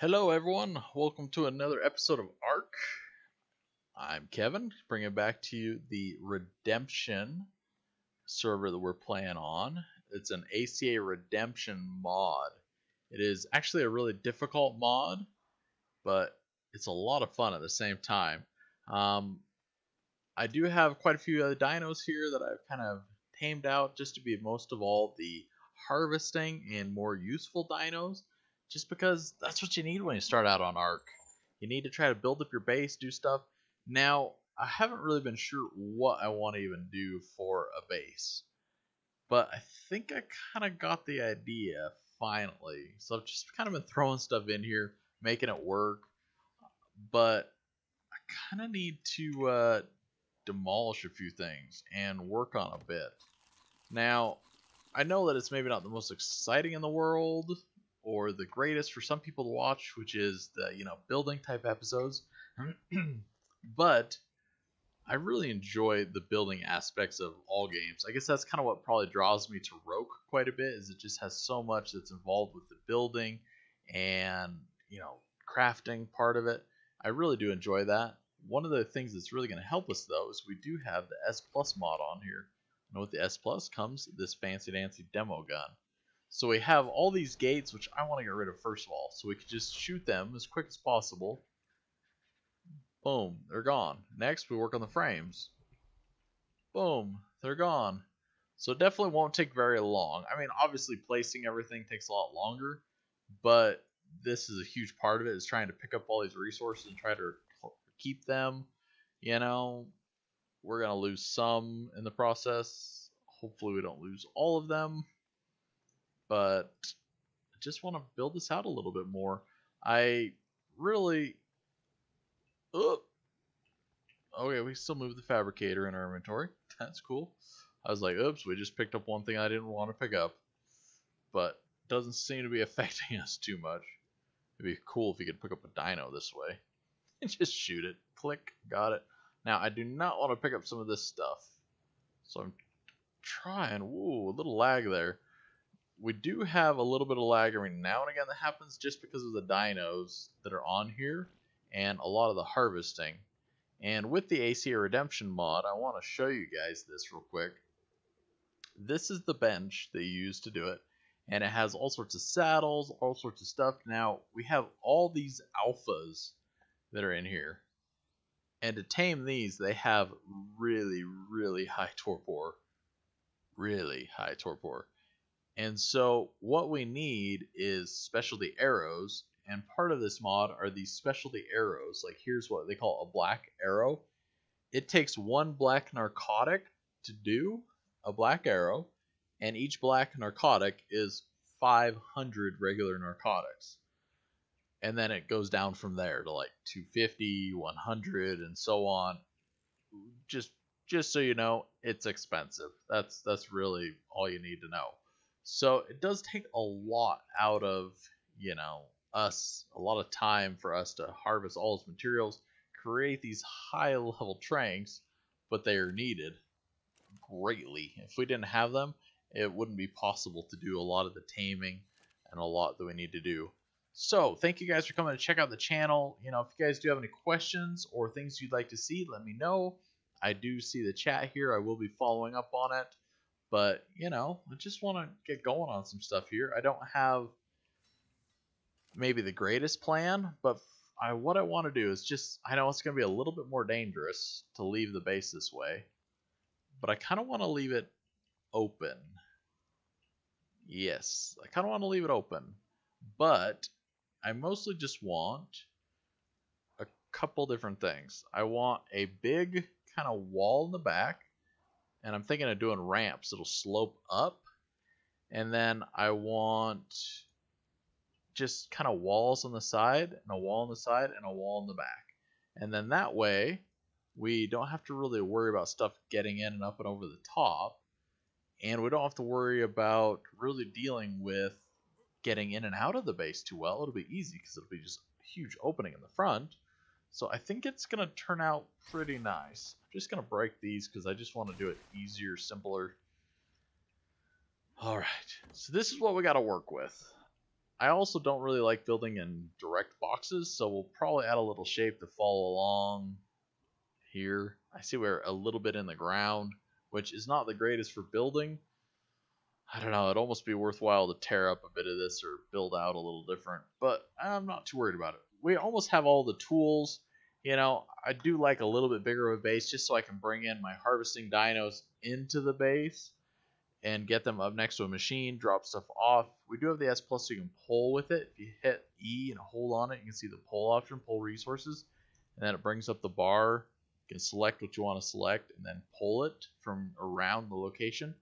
Hello, everyone. Welcome to another episode of Ark. I'm Kevin, bringing back to you the Redemption server that we're playing on. It's an ACA Redemption mod. It is actually a really difficult mod, but it's a lot of fun at the same time. Um, I do have quite a few other dinos here that I've kind of tamed out just to be most of all the harvesting and more useful dinos just because that's what you need when you start out on Ark. You need to try to build up your base, do stuff. Now, I haven't really been sure what I want to even do for a base. But I think I kind of got the idea finally. So I've just kind of been throwing stuff in here, making it work. But I kind of need to uh, demolish a few things and work on a bit. Now, I know that it's maybe not the most exciting in the world, or the greatest for some people to watch, which is the you know building type episodes. but I really enjoy the building aspects of all games. I guess that's kind of what probably draws me to Rokh quite a bit, is it just has so much that's involved with the building and you know crafting part of it. I really do enjoy that. One of the things that's really going to help us though is we do have the S Plus mod on here. And with the S Plus comes this fancy dancy demo gun. So we have all these gates, which I want to get rid of first of all, so we can just shoot them as quick as possible. Boom, they're gone. Next, we work on the frames. Boom, they're gone. So it definitely won't take very long. I mean, obviously placing everything takes a lot longer, but this is a huge part of it, is trying to pick up all these resources and try to keep them. You know, we're going to lose some in the process. Hopefully we don't lose all of them but I just want to build this out a little bit more. I really. Oh, okay, we still move the fabricator in our inventory. That's cool. I was like, oops, we just picked up one thing I didn't want to pick up. But doesn't seem to be affecting us too much. It'd be cool if you could pick up a dino this way. And just shoot it. Click. Got it. Now, I do not want to pick up some of this stuff. So I'm trying. Woo, a little lag there we do have a little bit of lag every now and again that happens just because of the dinos that are on here and a lot of the harvesting. And with the ACA Redemption mod, I want to show you guys this real quick. This is the bench they use to do it, and it has all sorts of saddles, all sorts of stuff. Now, we have all these alphas that are in here, and to tame these, they have really, really high torpor. Really high torpor. And so what we need is specialty arrows, and part of this mod are these specialty arrows. Like here's what they call a black arrow. It takes one black narcotic to do a black arrow, and each black narcotic is 500 regular narcotics. And then it goes down from there to like 250, 100, and so on. Just just so you know, it's expensive. That's that's really all you need to know. So it does take a lot out of, you know, us, a lot of time for us to harvest all those materials, create these high level tranks, but they are needed greatly. If we didn't have them, it wouldn't be possible to do a lot of the taming and a lot that we need to do. So, thank you guys for coming to check out the channel. You know, if you guys do have any questions or things you'd like to see, let me know. I do see the chat here. I will be following up on it. But, you know, I just want to get going on some stuff here. I don't have maybe the greatest plan, but I what I want to do is just I know it's going to be a little bit more dangerous to leave the base this way, but I kind of want to leave it open. Yes, I kind of want to leave it open, but I mostly just want a couple different things. I want a big kind of wall in the back and I'm thinking of doing ramps. It'll slope up, and then I want just kind of walls on the side, and a wall on the side, and a wall in the back. And then that way, we don't have to really worry about stuff getting in and up and over the top, and we don't have to worry about really dealing with getting in and out of the base too well. It'll be easy because it'll be just a huge opening in the front. So I think it's going to turn out pretty nice. I'm just going to break these because I just want to do it easier, simpler. Alright, so this is what we got to work with. I also don't really like building in direct boxes, so we'll probably add a little shape to follow along here. I see we're a little bit in the ground, which is not the greatest for building. I don't know, it'd almost be worthwhile to tear up a bit of this or build out a little different, but I'm not too worried about it. We almost have all the tools. You know, I do like a little bit bigger of a base just so I can bring in my harvesting dinos into the base and get them up next to a machine, drop stuff off. We do have the S plus so you can pull with it. If you hit E and hold on it, you can see the pull option, pull resources, and then it brings up the bar. You can select what you want to select and then pull it from around the location.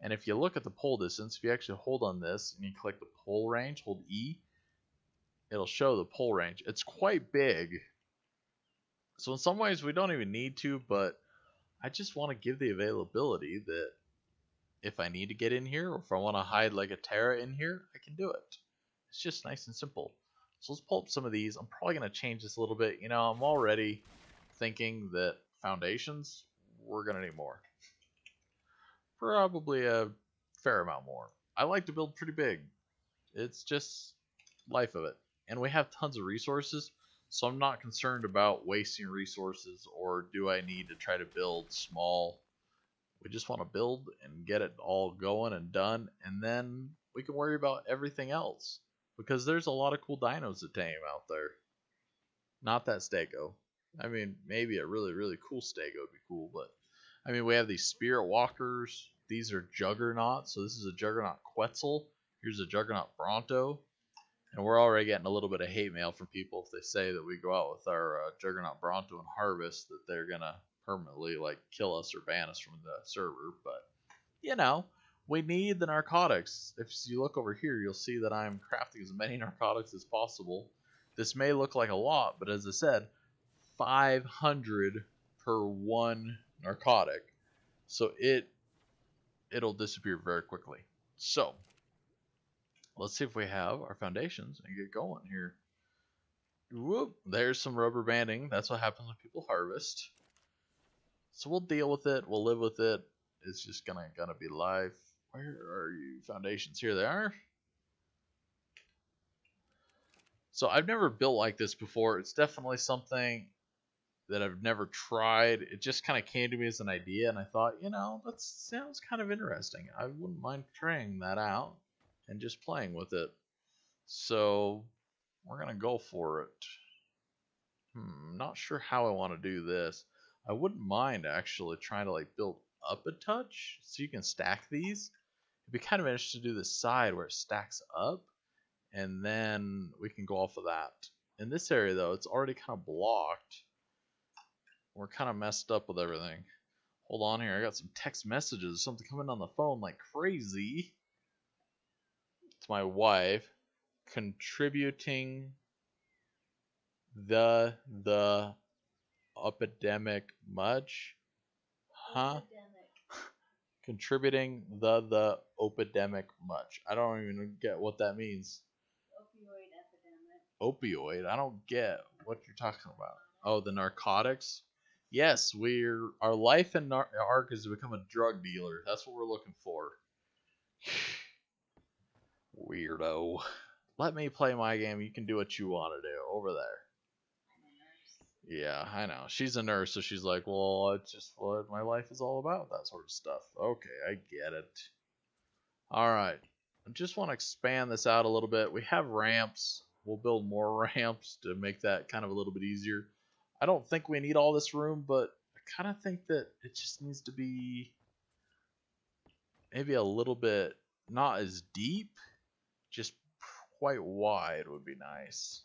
And if you look at the pull distance, if you actually hold on this and you click the pull range, hold E, it'll show the pull range. It's quite big. So in some ways we don't even need to, but I just want to give the availability that if I need to get in here or if I want to hide like a Terra in here, I can do it. It's just nice and simple. So let's pull up some of these. I'm probably going to change this a little bit. You know, I'm already thinking that foundations, we're going to need more. Probably a fair amount more. I like to build pretty big. It's just life of it. And we have tons of resources, so I'm not concerned about wasting resources or do I need to try to build small we just want to build and get it all going and done, and then we can worry about everything else. Because there's a lot of cool dinos to tame out there. Not that Stego. I mean, maybe a really, really cool Stego would be cool, but I mean, we have these Spirit Walkers. These are Juggernauts. So this is a Juggernaut Quetzal. Here's a Juggernaut Bronto. And we're already getting a little bit of hate mail from people if they say that we go out with our uh, Juggernaut Bronto and harvest that they're gonna permanently like kill us or ban us from the server, but you know, we need the narcotics. If you look over here, you'll see that I'm crafting as many narcotics as possible. This may look like a lot, but as I said, 500 per one narcotic. So it it'll disappear very quickly. So, let's see if we have our foundations and get going here. Whoop, there's some rubber banding. That's what happens when people harvest. So we'll deal with it. We'll live with it. It's just gonna gonna be life. Where are you? Foundations. Here they are. So I've never built like this before. It's definitely something that I've never tried. It just kind of came to me as an idea, and I thought, you know, that sounds kind of interesting. I wouldn't mind trying that out and just playing with it. So we're gonna go for it. Hmm, not sure how I want to do this. I wouldn't mind actually trying to like build up a touch so you can stack these. It'd be kind of interesting to do the side where it stacks up and then we can go off of that. In this area though, it's already kind of blocked. We're kind of messed up with everything. Hold on here, I got some text messages, something coming on the phone like crazy. My wife contributing the the epidemic much? Huh? Contributing the the epidemic much. I don't even get what that means. Opioid epidemic. Opioid. I don't get what you're talking about. Oh, the narcotics. Yes, we're our life in Nar- Ark is to become a drug dealer. That's what we're looking for. Weirdo. Let me play my game. You can do what you want to do over there. Yeah, I know. She's a nurse, so she's like, well, it's just what my life is all about, that sort of stuff. Okay, I get it. All right. I just want to expand this out a little bit. We have ramps. We'll build more ramps to make that kind of a little bit easier. I don't think we need all this room, but I kind of think that it just needs to be maybe a little bit not as deep, just quite wide would be nice.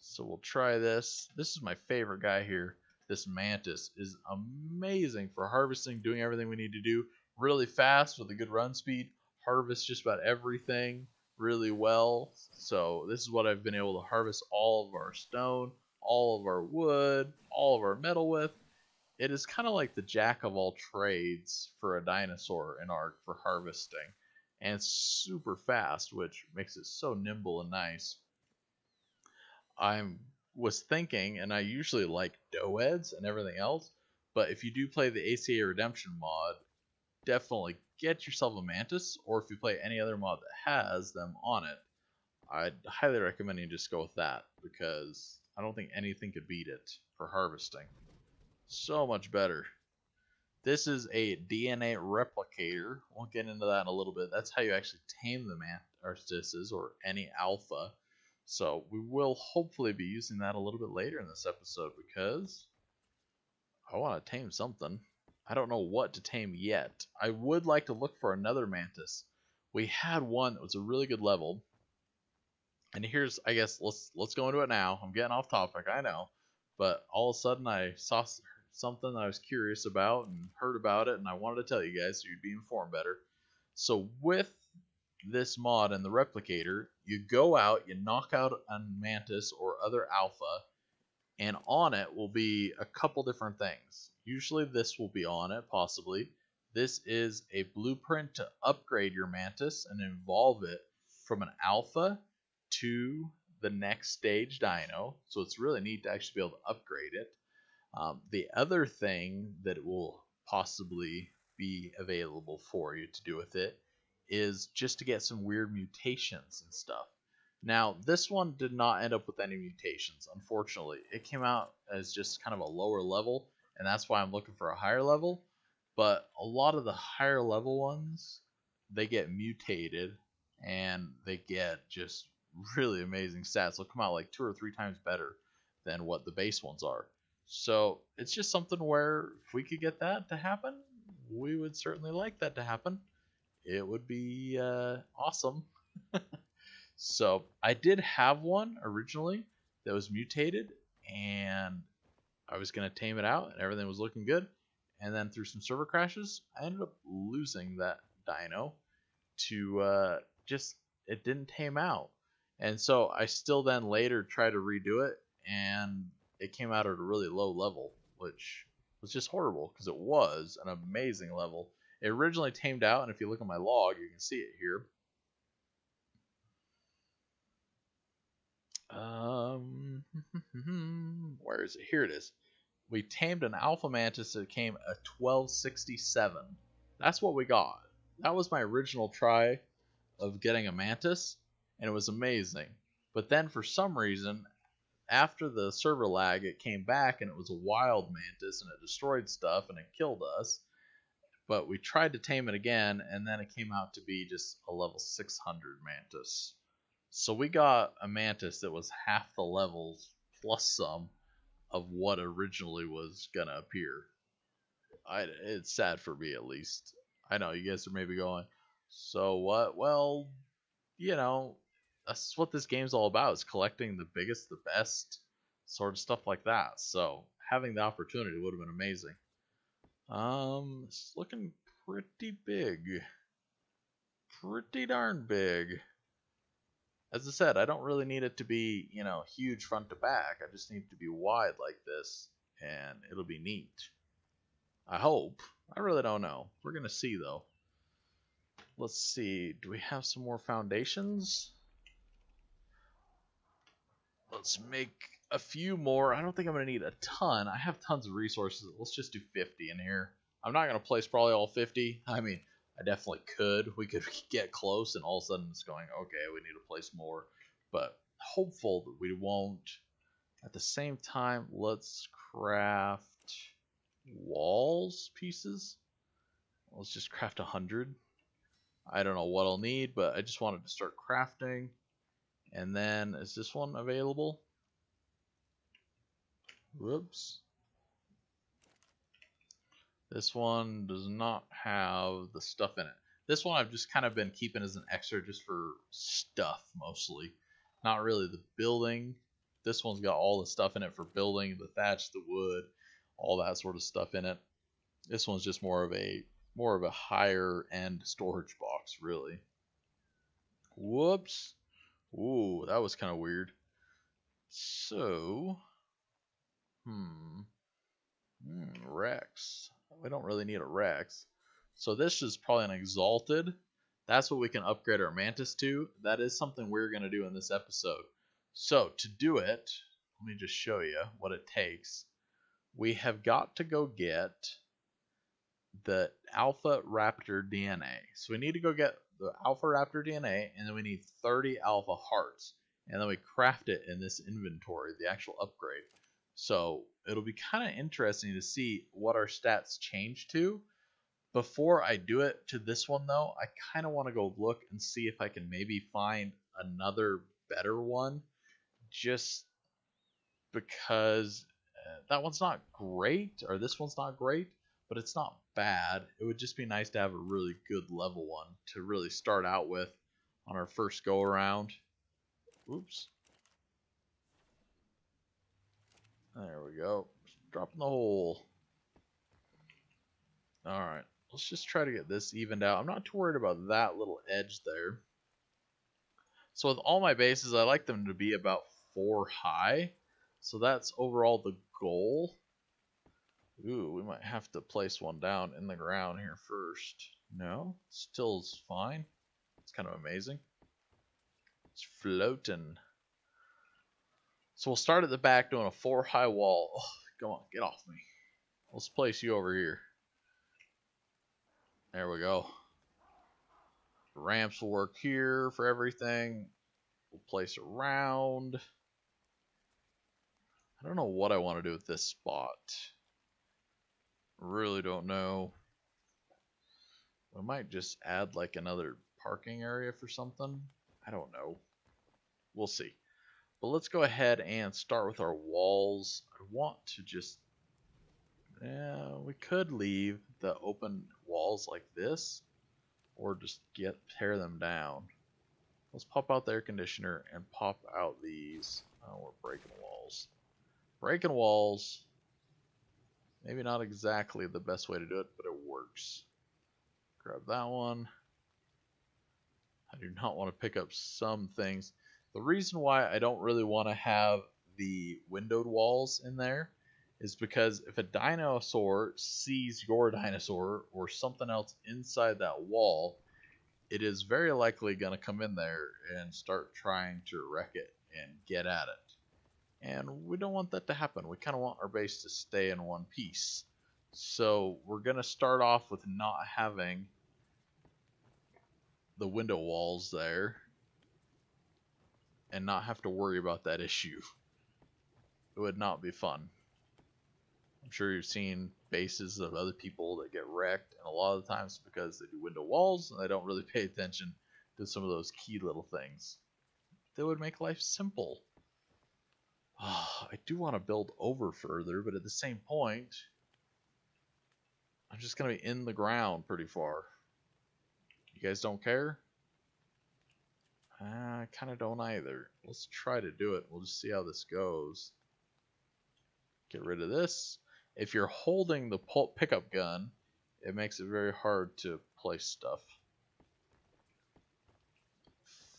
So we'll try this. This is my favorite guy here. This Mantis is amazing for harvesting, doing everything we need to do really fast with a good run speed. Harvest just about everything really well. So this is what I've been able to harvest all of our stone, all of our wood, all of our metal with. It is kind of like the jack of all trades for a dinosaur in Ark for harvesting. And it's super fast, which makes it so nimble and nice. I was thinking, and I usually like Doeds and everything else, but if you do play the ACA Redemption mod, definitely get yourself a Mantis, or if you play any other mod that has them on it, I'd highly recommend you just go with that because I don't think anything could beat it for harvesting. So much better. This is a DNA replicator. We'll get into that in a little bit. That's how you actually tame the mantises or any alpha. So we will hopefully be using that a little bit later in this episode because I want to tame something. I don't know what to tame yet. I would like to look for another mantis. We had one that was a really good level. And here's, I guess, let's let's go into it now. I'm getting off topic, I know, but all of a sudden I saw something I was curious about and heard about it, and I wanted to tell you guys so you'd be informed better. So with this mod and the replicator, you go out, you knock out a mantis or other alpha, and on it will be a couple different things. Usually this will be on it, possibly. This is a blueprint to upgrade your mantis and evolve it from an alpha to the next stage dino. So it's really neat to actually be able to upgrade it. Um, the other thing that will possibly be available for you to do with it is just to get some weird mutations and stuff. Now, this one did not end up with any mutations, unfortunately. It came out as just kind of a lower level, and that's why I'm looking for a higher level. But a lot of the higher level ones, they get mutated, and they get just really amazing stats. They'll come out like two or three times better than what the base ones are. So it's just something where if we could get that to happen, we would certainly like that to happen. It would be uh, awesome. so I did have one originally that was mutated, and I was gonna tame it out, and everything was looking good. And then through some server crashes, I ended up losing that dino to uh, just it didn't tame out. And so I still then later tried to redo it, and it came out at a really low level, which was just horrible because it was an amazing level. It originally tamed out, and if you look at my log, you can see it here. Um, where is it? Here it is. We tamed an alpha mantis that came a 1267. That's what we got. That was my original try of getting a mantis, and it was amazing. But then for some reason, after the server lag, it came back and it was a wild mantis and it destroyed stuff and it killed us. But we tried to tame it again, and then it came out to be just a level 600 mantis. So we got a mantis that was half the levels plus some of what originally was gonna appear. I, it's sad for me at least. I know you guys are maybe going, so what? Well, you know, that's what this game's all about is collecting the biggest, the best, sort of stuff like that. So having the opportunity would have been amazing. Um, it's looking pretty big. Pretty darn big. As I said, I don't really need it to be, you know, huge front to back. I just need it to be wide like this, and it'll be neat. I hope. I really don't know. We're going to see, though. Let's see. Do we have some more foundations? Let's make a few more. I don't think I'm going to need a ton. I have tons of resources. Let's just do 50 in here. I'm not going to place probably all 50. I mean, I definitely could. We could get close and all of a sudden it's going, okay, we need to place more. But hopeful that we won't. At the same time, let's craft walls pieces. Let's just craft 100. I don't know what I'll need, but I just wanted to start crafting. And then, is this one available? Whoops. This one does not have the stuff in it. This one I've just kind of been keeping as an extra just for stuff mostly. Not really the building. This one's got all the stuff in it for building, the thatch, the wood, all that sort of stuff in it. This one's just more of a more of a higher end storage box, really. Whoops. Ooh, that was kind of weird. So, hmm. hmm, Rex. We don't really need a Rex. So this is probably an Exalted. That's what we can upgrade our Mantis to. That is something we're going to do in this episode. So to do it, let me just show you what it takes. We have got to go get the Alpha Raptor DNA. So we need to go get the Alpha Raptor DNA, and then we need 30 Alpha Hearts. And then we craft it in this inventory, the actual upgrade. So it'll be kind of interesting to see what our stats change to. Before I do it to this one, though, I kind of want to go look and see if I can maybe find another better one. Just because uh, that one's not great, or this one's not great, but it's not bad. It would just be nice to have a really good level one to really start out with on our first go around. Oops. There we go. Dropping the hole. Alright, let's just try to get this evened out. I'm not too worried about that little edge there. So with all my bases, I like them to be about 4 high. So that's overall the goal. Ooh, we might have to place one down in the ground here first. No, still is fine. It's kind of amazing. It's floating. So we'll start at the back doing a four high wall. Oh, come on, get off me. Let's place you over here. There we go. Ramps will work here for everything. We'll place around. I don't know what I want to do with this spot. Really don't know. We might just add like another parking area for something. I don't know. We'll see. But let's go ahead and start with our walls. I want to just... Yeah, we could leave the open walls like this. Or just get tear them down. Let's pop out the air conditioner and pop out these. Oh, we're breaking walls. Breaking walls. Maybe not exactly the best way to do it, but it works. Grab that one. I do not want to pick up some things. The reason why I don't really want to have the windowed walls in there is because if a dinosaur sees your dinosaur or something else inside that wall, it is very likely going to come in there and start trying to wreck it and get at it. And we don't want that to happen. We kind of want our base to stay in one piece. So we're going to start off with not having the window walls there and not have to worry about that issue. It would not be fun. I'm sure you've seen bases of other people that get wrecked, and a lot of the times because they do window walls and they don't really pay attention to some of those key little things. That would make life simple. Oh, I do want to build over further, but at the same point, I'm just going to be in the ground pretty far. You guys don't care? Ah, I kind of don't either. Let's try to do it. We'll just see how this goes. Get rid of this. If you're holding the pickup gun, it makes it very hard to place stuff.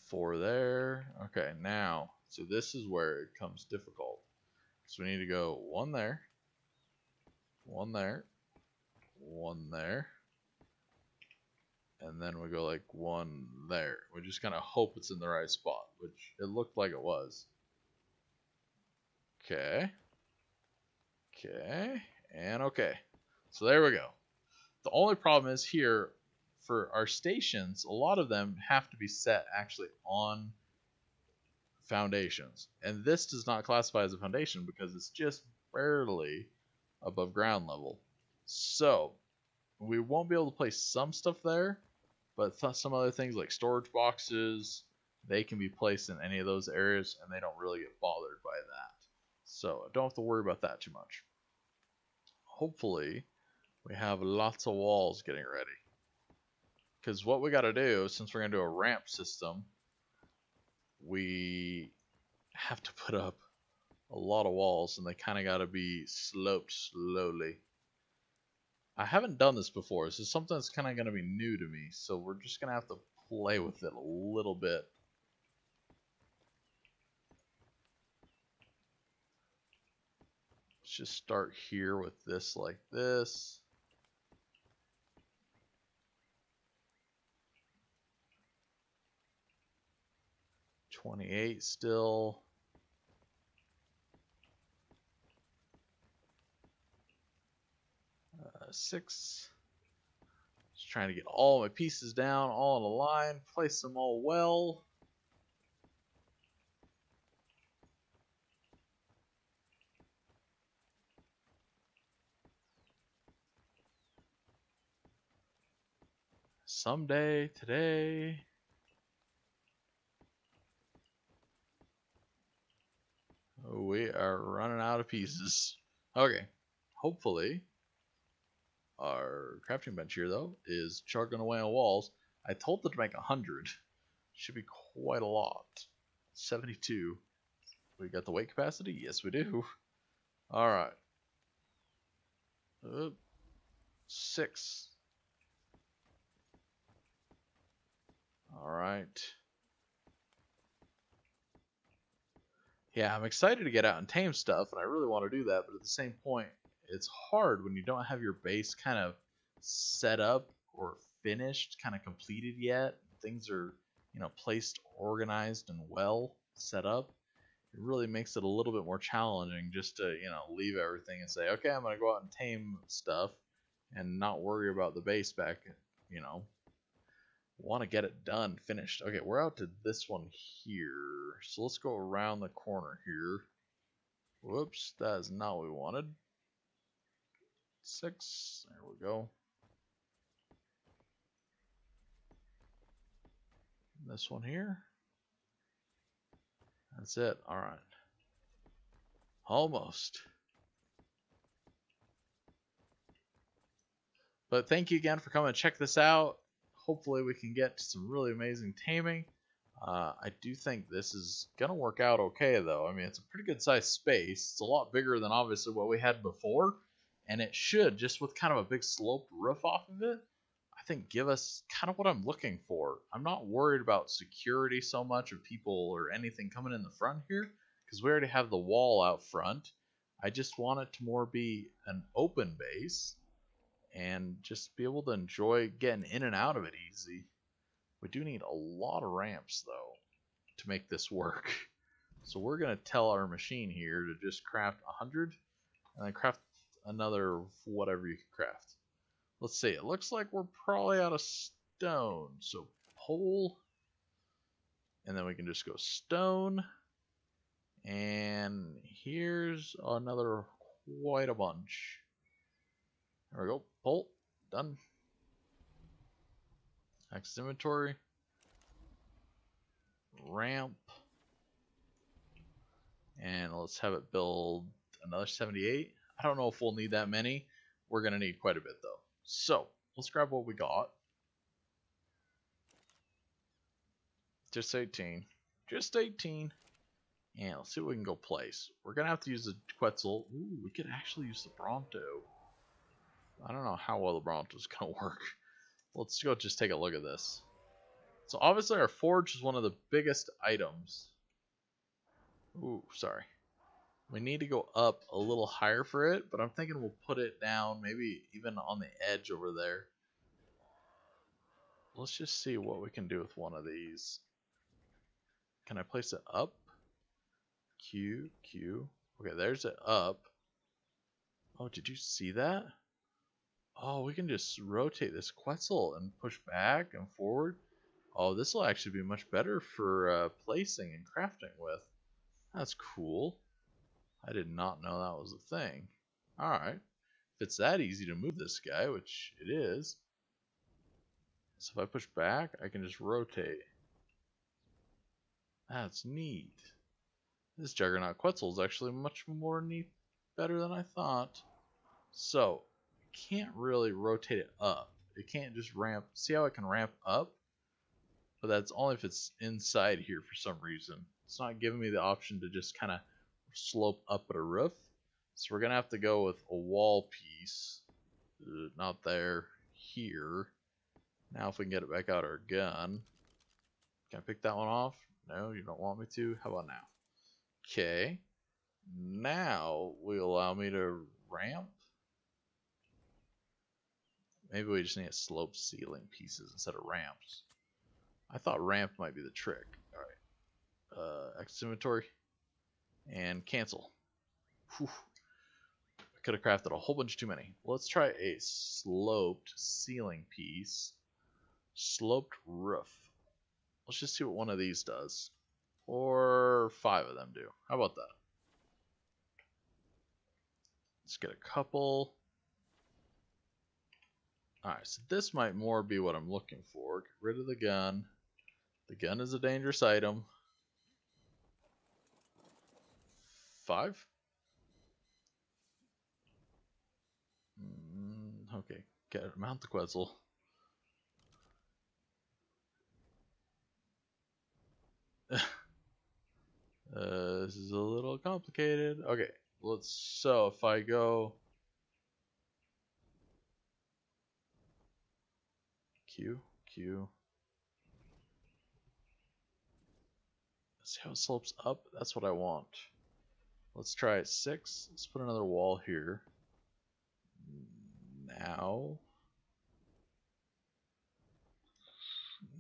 Four there. Okay, now, so this is where it comes difficult. So we need to go one there, one there, one there, and then we go like one there. We just kind of hope it's in the right spot, which it looked like it was. Okay. Okay. And okay. So there we go. The only problem is here for our stations, a lot of them have to be set actually on foundations. And this does not classify as a foundation because it's just barely above ground level. So we won't be able to place some stuff there, but some other things like storage boxes, they can be placed in any of those areas and they don't really get bothered by that. So I don't have to worry about that too much. Hopefully we have lots of walls getting ready. Because what we got to do, since we're going to do a ramp system, we have to put up a lot of walls and they kind of got to be sloped slowly. I haven't done this before. This is something that's kind of going to be new to me, so we're just going to have to play with it a little bit. Let's just start here with this like this. Twenty-eight still. Uh, six. Just trying to get all my pieces down, all in a line, place them all well. Someday, today. We are running out of pieces. Okay, hopefully our crafting bench here, though, is chugging away on walls. I told them to make 100. Should be quite a lot. 72. We got the weight capacity? Yes, we do. Alright. Uh, six. Alright. Yeah, I'm excited to get out and tame stuff, and I really want to do that, but at the same point, it's hard when you don't have your base kind of set up or finished, kind of completed yet. Things are, you know, placed, organized, and well set up. It really makes it a little bit more challenging just to, you know, leave everything and say, okay, I'm going to go out and tame stuff and not worry about the base back, you know. Want to get it done, finished. Okay, we're out to this one here. So let's go around the corner here. Whoops, that is not what we wanted six. There we go. This one here. That's it. All right. Almost. But thank you again for coming to check this out. Hopefully we can get some really amazing taming. Uh, I do think this is going to work out okay, though. I mean, it's a pretty good sized space. It's a lot bigger than obviously what we had before and it should just with kind of a big sloped roof off of it i think give us kind of what i'm looking for i'm not worried about security so much of people or anything coming in the front here because we already have the wall out front i just want it to more be an open base and just be able to enjoy getting in and out of it easy we do need a lot of ramps though to make this work so we're going to tell our machine here to just craft 100 and then craft another whatever you can craft. Let's see, it looks like we're probably out of stone. So pole, and then we can just go stone. And here's another quite a bunch. There we go, pole, done. Access inventory. Ramp. And let's have it build another 78. I don't know if we'll need that many. We're going to need quite a bit, though. So, let's grab what we got. Just 18. Just 18. And let's see what we can go place. We're going to have to use the Quetzal. Ooh, we could actually use the Bronto. I don't know how well the Bronto is going to work. Let's go just take a look at this. So obviously our forge is one of the biggest items. Ooh, sorry. We need to go up a little higher for it, but I'm thinking we'll put it down, maybe even on the edge over there. Let's just see what we can do with one of these. Can I place it up? Q, Q. Okay, there's it up. Oh, did you see that? Oh, we can just rotate this Quetzal and push back and forward. Oh, this will actually be much better for uh, placing and crafting with. That's cool. I did not know that was a thing. Alright. If it's that easy to move this guy, which it is, so if I push back, I can just rotate. That's neat. This Juggernaut Quetzal is actually much more neat, better than I thought. So, can't really rotate it up. It can't just ramp. See how it can ramp up? But that's only if it's inside here for some reason. It's not giving me the option to just kind of slope up at a roof. So we're going to have to go with a wall piece. Uh, not there. Here. Now if we can get it back out our gun. Can I pick that one off? No, you don't want me to? How about now? Okay. Now will allow me to ramp. Maybe we just need a slope ceiling pieces instead of ramps. I thought ramp might be the trick. Alright. Uh, X inventory and cancel. Whew. I could have crafted a whole bunch too many. Let's try a sloped ceiling piece. Sloped roof. Let's just see what one of these does. Or five of them do. How about that? Let's get a couple. Alright, so this might more be what I'm looking for. Get rid of the gun. The gun is a dangerous item. Five? Mm, okay, get it. Mount the Quetzal. Uh, this is a little complicated. Okay, let's. So if I go Q Q. See how it slopes up. That's what I want. Let's try it six. Let's put another wall here. Now.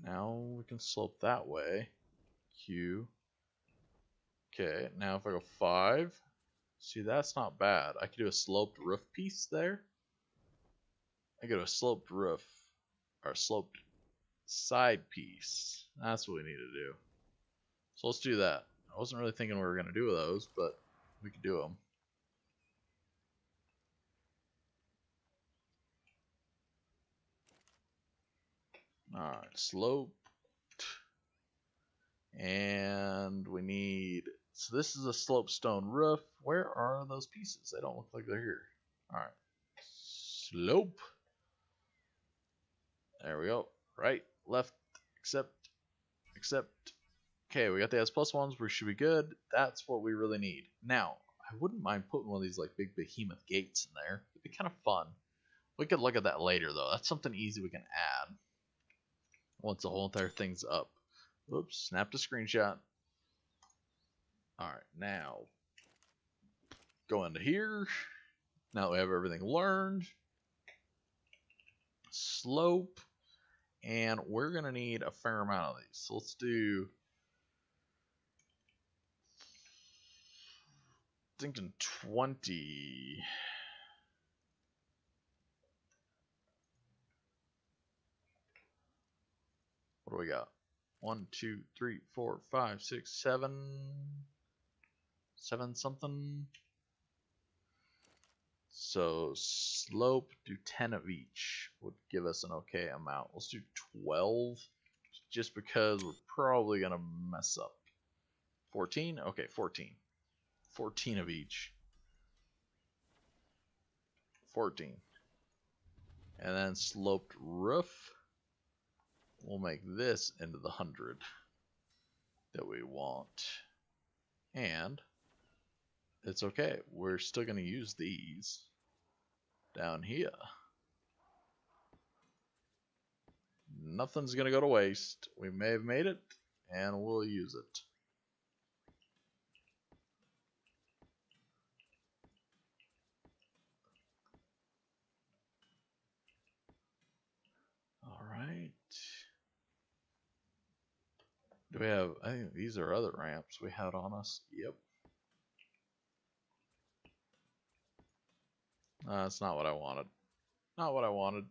Now we can slope that way. Q. Okay, now if I go 5, see that's not bad. I could do a sloped roof piece there. I go to a sloped roof, or sloped side piece. That's what we need to do. So let's do that. I wasn't really thinking we were going to do those, but we could do them. Alright, sloped. And we need so this is a slope stone roof. Where are those pieces? They don't look like they're here. All right. Slope. There we go. Right, left, accept, accept. Okay, we got the S plus ones. We should be good. That's what we really need. Now, I wouldn't mind putting one of these like big behemoth gates in there. It'd be kind of fun. We could look at that later though. That's something easy we can add once the whole entire thing's up. Oops, snapped a screenshot. Alright, now go into here. Now that we have everything learned. Slope. And we're going to need a fair amount of these. So let's do... Thinking 20. What do we got? One, two, three, four, five, six, seven seven something. So slope, do 10 of each would give us an okay amount. Let's do 12 just because we're probably going to mess up. 14? Okay, 14. 14 of each. 14. And then sloped roof. We'll make this into the 100 that we want. And it's okay. We're still going to use these down here. Nothing's going to go to waste. We may have made it, and we'll use it. Alright. Do we have, I think these are other ramps we had on us. Yep. Uh, that's not what I wanted. Not what I wanted.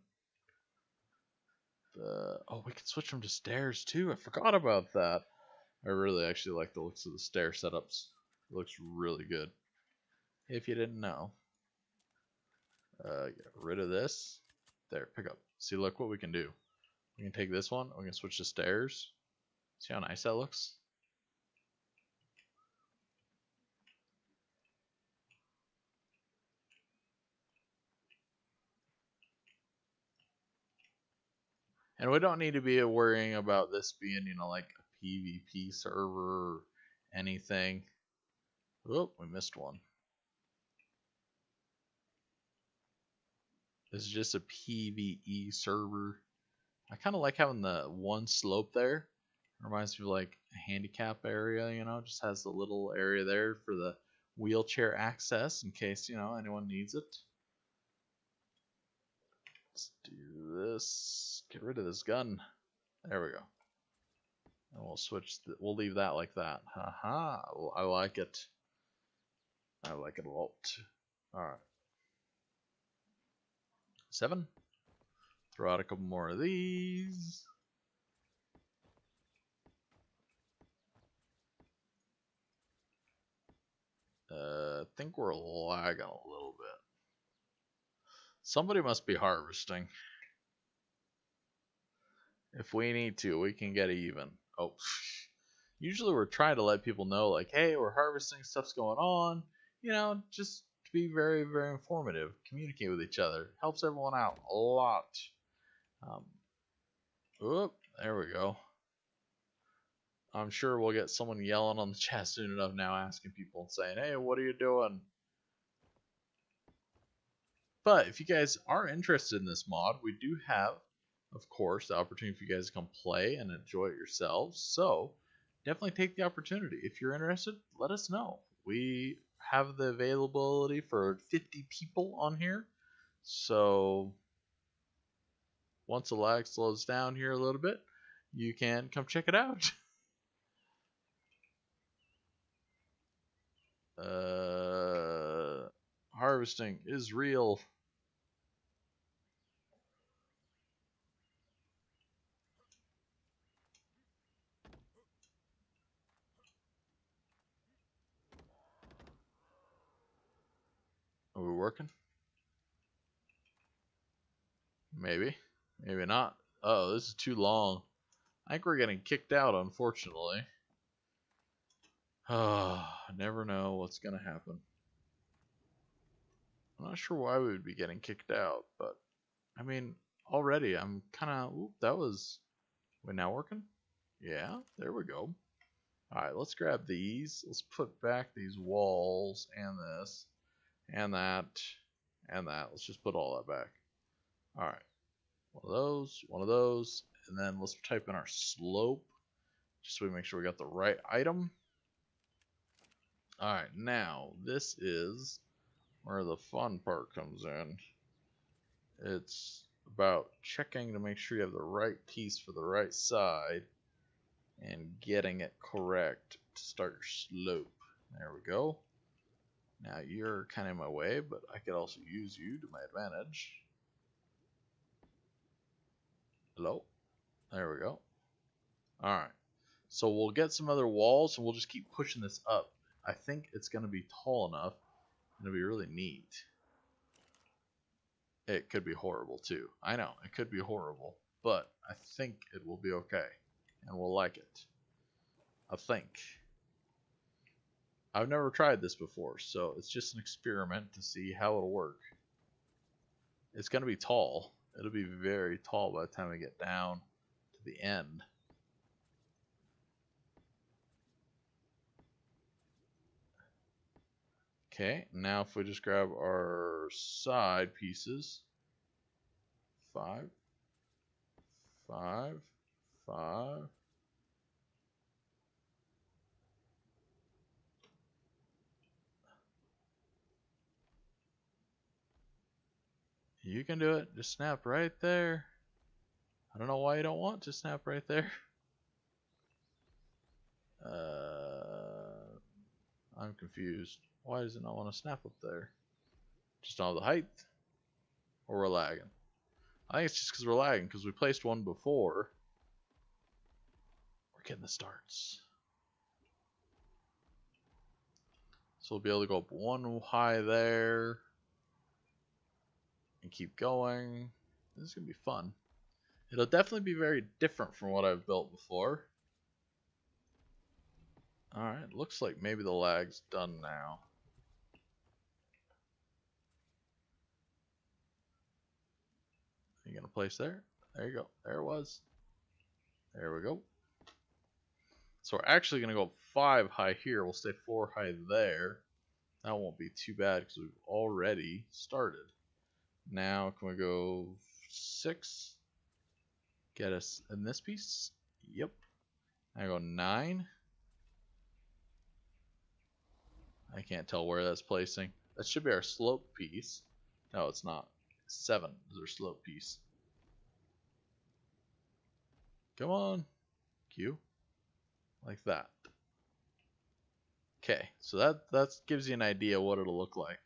The, oh, we can switch them to stairs too. I forgot about that. I really actually like the looks of the stair setups. It looks really good. If you didn't know. Uh, get rid of this. There, pick up. See, look what we can do. We can take this one. We can switch to stairs. See how nice that looks? And we don't need to be worrying about this being, you know, like a PvP server or anything. Oh, we missed one. This is just a PvE server. I kind of like having the one slope there. Reminds me of like a handicap area, you know, just has the little area there for the wheelchair access in case, you know, anyone needs it. Let's do this. Get rid of this gun. There we go. And we'll switch. We'll leave that like that. Haha. I like it. I like it a lot. All right. seven. Throw out a couple more of these. Uh, I think we're lagging a little bit. Somebody must be harvesting. If we need to, we can get even. Oh, usually we're trying to let people know, like, hey, we're harvesting, stuff's going on. You know, just to be very, very informative, communicate with each other, helps everyone out a lot. Um, whoop, there we go. I'm sure we'll get someone yelling on the chat soon enough now, asking people and saying, hey, what are you doing? But if you guys are interested in this mod, we do have, of course, the opportunity for you guys to come play and enjoy it yourselves. So definitely take the opportunity. If you're interested, let us know. We have the availability for 50 people on here. So once the lag slows down here a little bit, you can come check it out. Uh, harvesting is real. Working? Maybe. Maybe not. Oh, this is too long. I think we're getting kicked out, unfortunately. Oh, never know what's going to happen. I'm not sure why we would be getting kicked out, but I mean, already I'm kind of. That was. We now working? Yeah, there we go. Alright, let's grab these. Let's put back these walls and this and that and that. Let's just put all that back. Alright, one of those, one of those, and then let's type in our slope just so we make sure we got the right item. Alright, now this is where the fun part comes in. It's about checking to make sure you have the right piece for the right side and getting it correct to start your slope. There we go. Now you're kind of in my way, but I could also use you to my advantage. Hello? There we go. Alright. So we'll get some other walls and we'll just keep pushing this up. I think it's going to be tall enough. It'll be really neat. It could be horrible too. I know, it could be horrible. But I think it will be okay. And we'll like it. I think. I've never tried this before, so it's just an experiment to see how it'll work. It's going to be tall. It'll be very tall by the time we get down to the end. Okay, now if we just grab our side pieces, five, five, five, You can do it. Just snap right there. I don't know why you don't want to snap right there. Uh, I'm confused. Why does it not want to snap up there? Just don't the height? Or we're lagging? I think it's just because we're lagging, because we placed one before. We're getting the starts. So we'll be able to go up one high there. And keep going. This is going to be fun. It'll definitely be very different from what I've built before. Alright, looks like maybe the lag's done now. You gonna place there? There you go. There it was. There we go. So we're actually gonna go five high here. We'll stay four high there. That won't be too bad because we've already started. Now can we go six? Get us in this piece? Yep. I go nine. I can't tell where that's placing. That should be our slope piece. No, it's not. Seven is our slope piece. Come on. Q. Like that. Okay, so that that gives you an idea what it'll look like.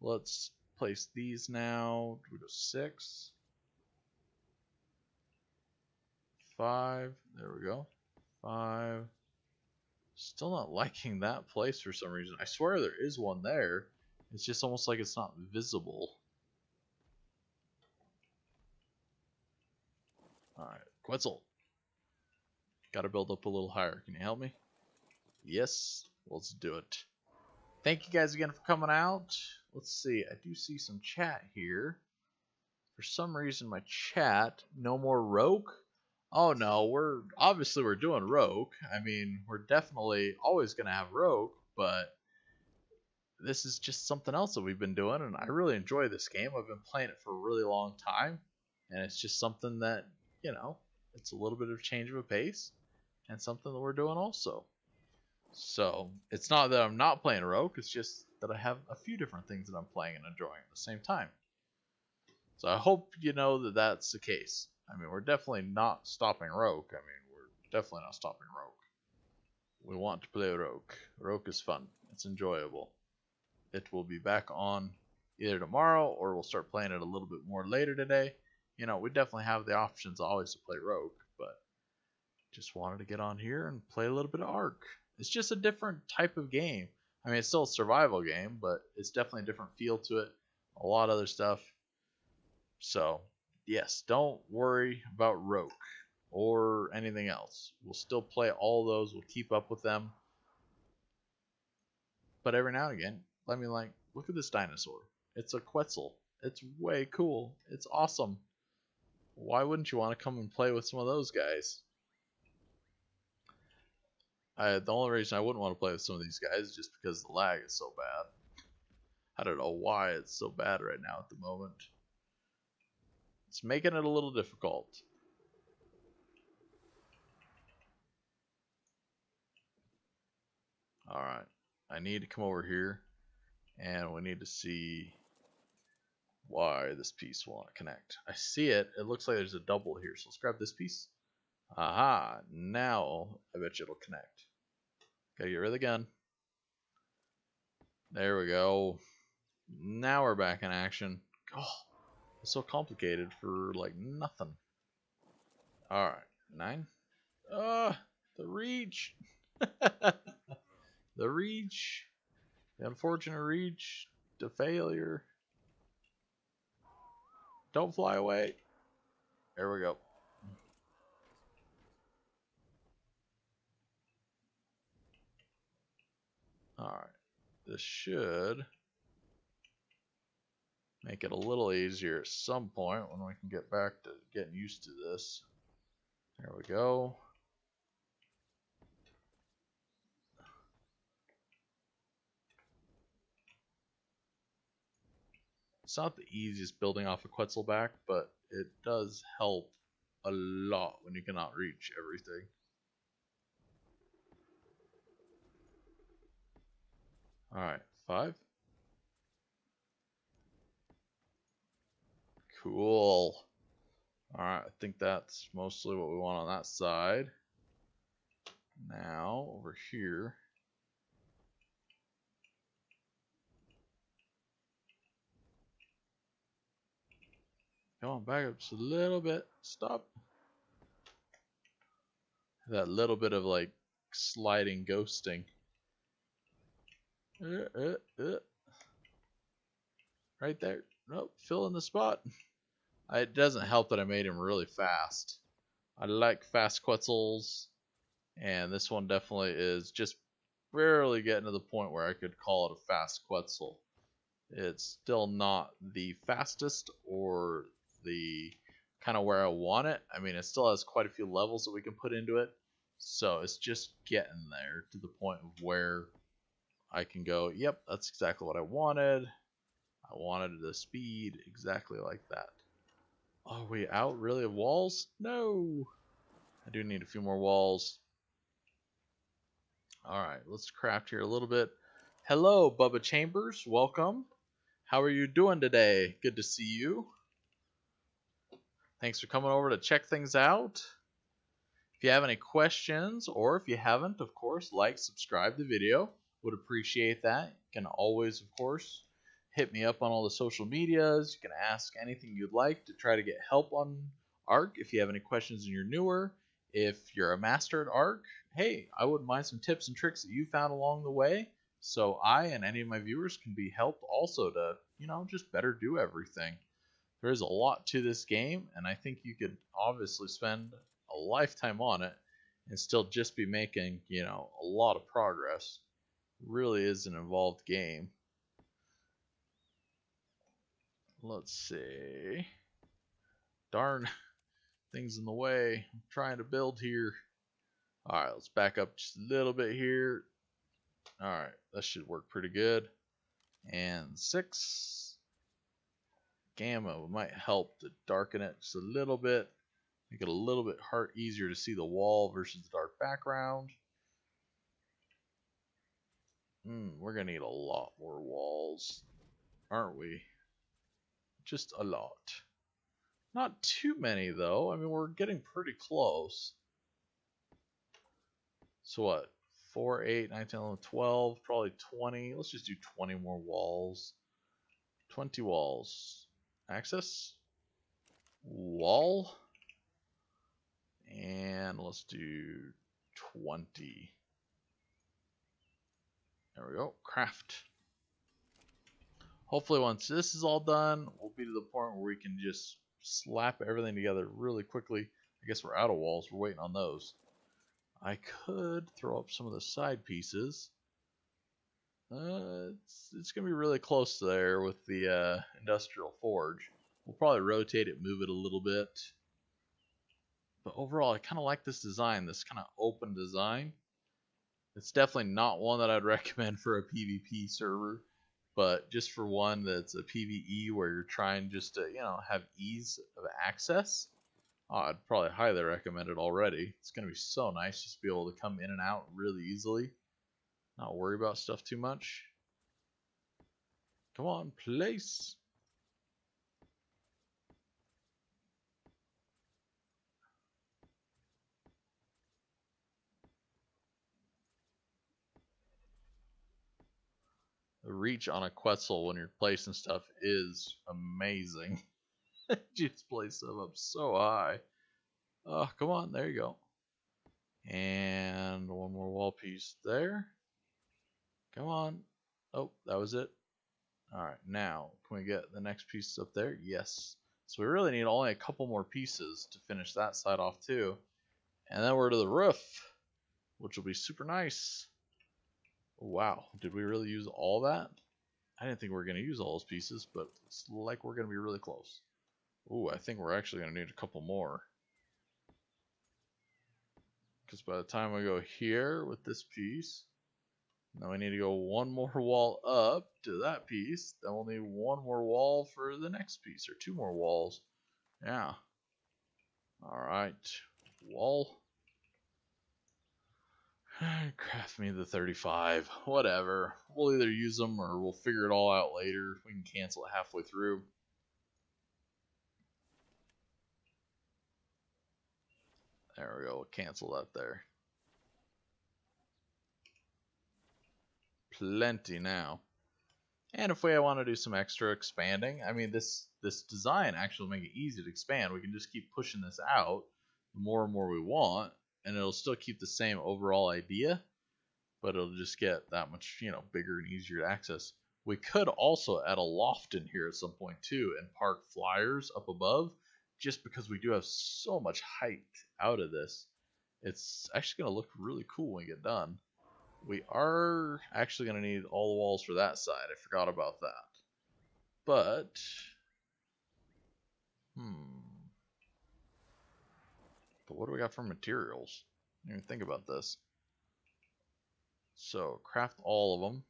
Let's place these now. We go six, five. There we go. Five. Still not liking that place for some reason. I swear there is one there. It's just almost like it's not visible. Alright, Quetzal. Gotta build up a little higher. Can you help me? Yes, let's do it. Thank you guys again for coming out. Let's see, I do see some chat here. For some reason my chat, no more Rokh? Oh no, we're, obviously we're doing Rokh. I mean, we're definitely always going to have Rokh, but this is just something else that we've been doing, and I really enjoy this game. I've been playing it for a really long time, and it's just something that, you know, it's a little bit of change of a pace, and something that we're doing also. So, it's not that I'm not playing Rokh, it's just that I have a few different things that I'm playing and enjoying at the same time. So I hope you know that that's the case. I mean, we're definitely not stopping Rokh. I mean, we're definitely not stopping Rokh. We want to play Rokh. Rokh is fun. It's enjoyable. It will be back on either tomorrow or we'll start playing it a little bit more later today. You know, we definitely have the options always to play Rokh, but just wanted to get on here and play a little bit of Ark. It's just a different type of game. I mean, it's still a survival game, but it's definitely a different feel to it. A lot of other stuff. So, yes, don't worry about Rokh or anything else. We'll still play all those. We'll keep up with them. But every now and again, let me like, look at this dinosaur. It's a Quetzal. It's way cool. It's awesome. Why wouldn't you want to come and play with some of those guys? I, the only reason I wouldn't want to play with some of these guys is just because the lag is so bad. I don't know why it's so bad right now at the moment. It's making it a little difficult. Alright, I need to come over here and we need to see why this piece will not connect. I see it. It looks like there's a double here, so let's grab this piece. Aha, now I bet you it'll connect. Gotta get rid of the gun. There we go. Now we're back in action. Oh, it's so complicated for like nothing. Alright, nine. Uh, the reach. the reach. The unfortunate reach. The failure. Don't fly away. There we go. Alright, this should make it a little easier at some point when we can get back to getting used to this. There we go. It's not the easiest building off a Quetzalback, but it does help a lot when you cannot reach everything. Alright, five. Cool. Alright, I think that's mostly what we want on that side. Now, over here. Come on, back up just a little bit. Stop. That little bit of like sliding ghosting. Uh, uh, uh. Right there. Nope, fill in the spot. It doesn't help that I made him really fast. I like fast Quetzals, and this one definitely is just barely getting to the point where I could call it a fast Quetzal. It's still not the fastest or the kind of where I want it. I mean, it still has quite a few levels that we can put into it. So it's just getting there to the point of where I can go, yep, that's exactly what I wanted. I wanted the speed exactly like that. Are we out really of walls? No. I do need a few more walls. Alright, let's craft here a little bit. Hello, Bubba Chambers. Welcome. How are you doing today? Good to see you. Thanks for coming over to check things out. If you have any questions, or if you haven't, of course, like, subscribe the video. Would appreciate that. You can always, of course, hit me up on all the social medias. You can ask anything you'd like to try to get help on Ark. If you have any questions and you're newer, if you're a master at Ark, hey, I wouldn't mind some tips and tricks that you found along the way. So I and any of my viewers can be helped also to, you know, just better do everything. There is a lot to this game, and I think you could obviously spend a lifetime on it and still just be making, you know, a lot of progress. Really is an involved game. Let's see. Darn things in the way. I'm trying to build here. Alright, let's back up just a little bit here. Alright, that should work pretty good. And six. Gamma might help to darken it just a little bit. Make it a little bit hard, easier to see the wall versus the dark background. Hmm, we're going to need a lot more walls, aren't we? Just a lot. Not too many, though. I mean, we're getting pretty close. So what? 4, 8, 9, 10, 11, 12, probably 20. Let's just do 20 more walls. 20 walls. Access. Wall. And let's do 20. There we go. Craft. Hopefully once this is all done, we'll be to the point where we can just slap everything together really quickly. I guess we're out of walls. We're waiting on those. I could throw up some of the side pieces. Uh, it's, it's going to be really close there with the uh, industrial forge. We'll probably rotate it, move it a little bit. But overall, I kind of like this design, this kind of open design. It's definitely not one that I'd recommend for a PvP server, but just for one that's a PvE where you're trying just to, you know, have ease of access, oh, I'd probably highly recommend it already. It's going to be so nice just to be able to come in and out really easily, not worry about stuff too much. Come on, place. Reach on a Quetzal when you're placing stuff is amazing. Just place them up so high. Oh, come on, there you go. And one more wall piece there. Come on. Oh, that was it. Alright, now, can we get the next piece up there? Yes. So we really need only a couple more pieces to finish that side off too. And then we're to the roof, which will be super nice. Wow, did we really use all that? I didn't think we were going to use all those pieces, but it's like we're going to be really close. Ooh, I think we're actually going to need a couple more. Because by the time we go here with this piece, now we need to go one more wall up to that piece. Then we'll need one more wall for the next piece, or two more walls. Yeah. Alright. Wall. Craft me the 35. Whatever. We'll either use them or we'll figure it all out later. We can cancel it halfway through. There we go. We'll cancel that there. Plenty now. And if we want to do some extra expanding, I mean this this design actually will make it easy to expand. We can just keep pushing this out the more and more we want and it'll still keep the same overall idea, but it'll just get that much, you know, bigger and easier to access. We could also add a loft in here at some point too and park flyers up above just because we do have so much height out of this. It's actually going to look really cool when we get done. We are actually going to need all the walls for that side. I forgot about that. But, hmm, but what do we got for materials? I didn't even think about this. So craft all of them.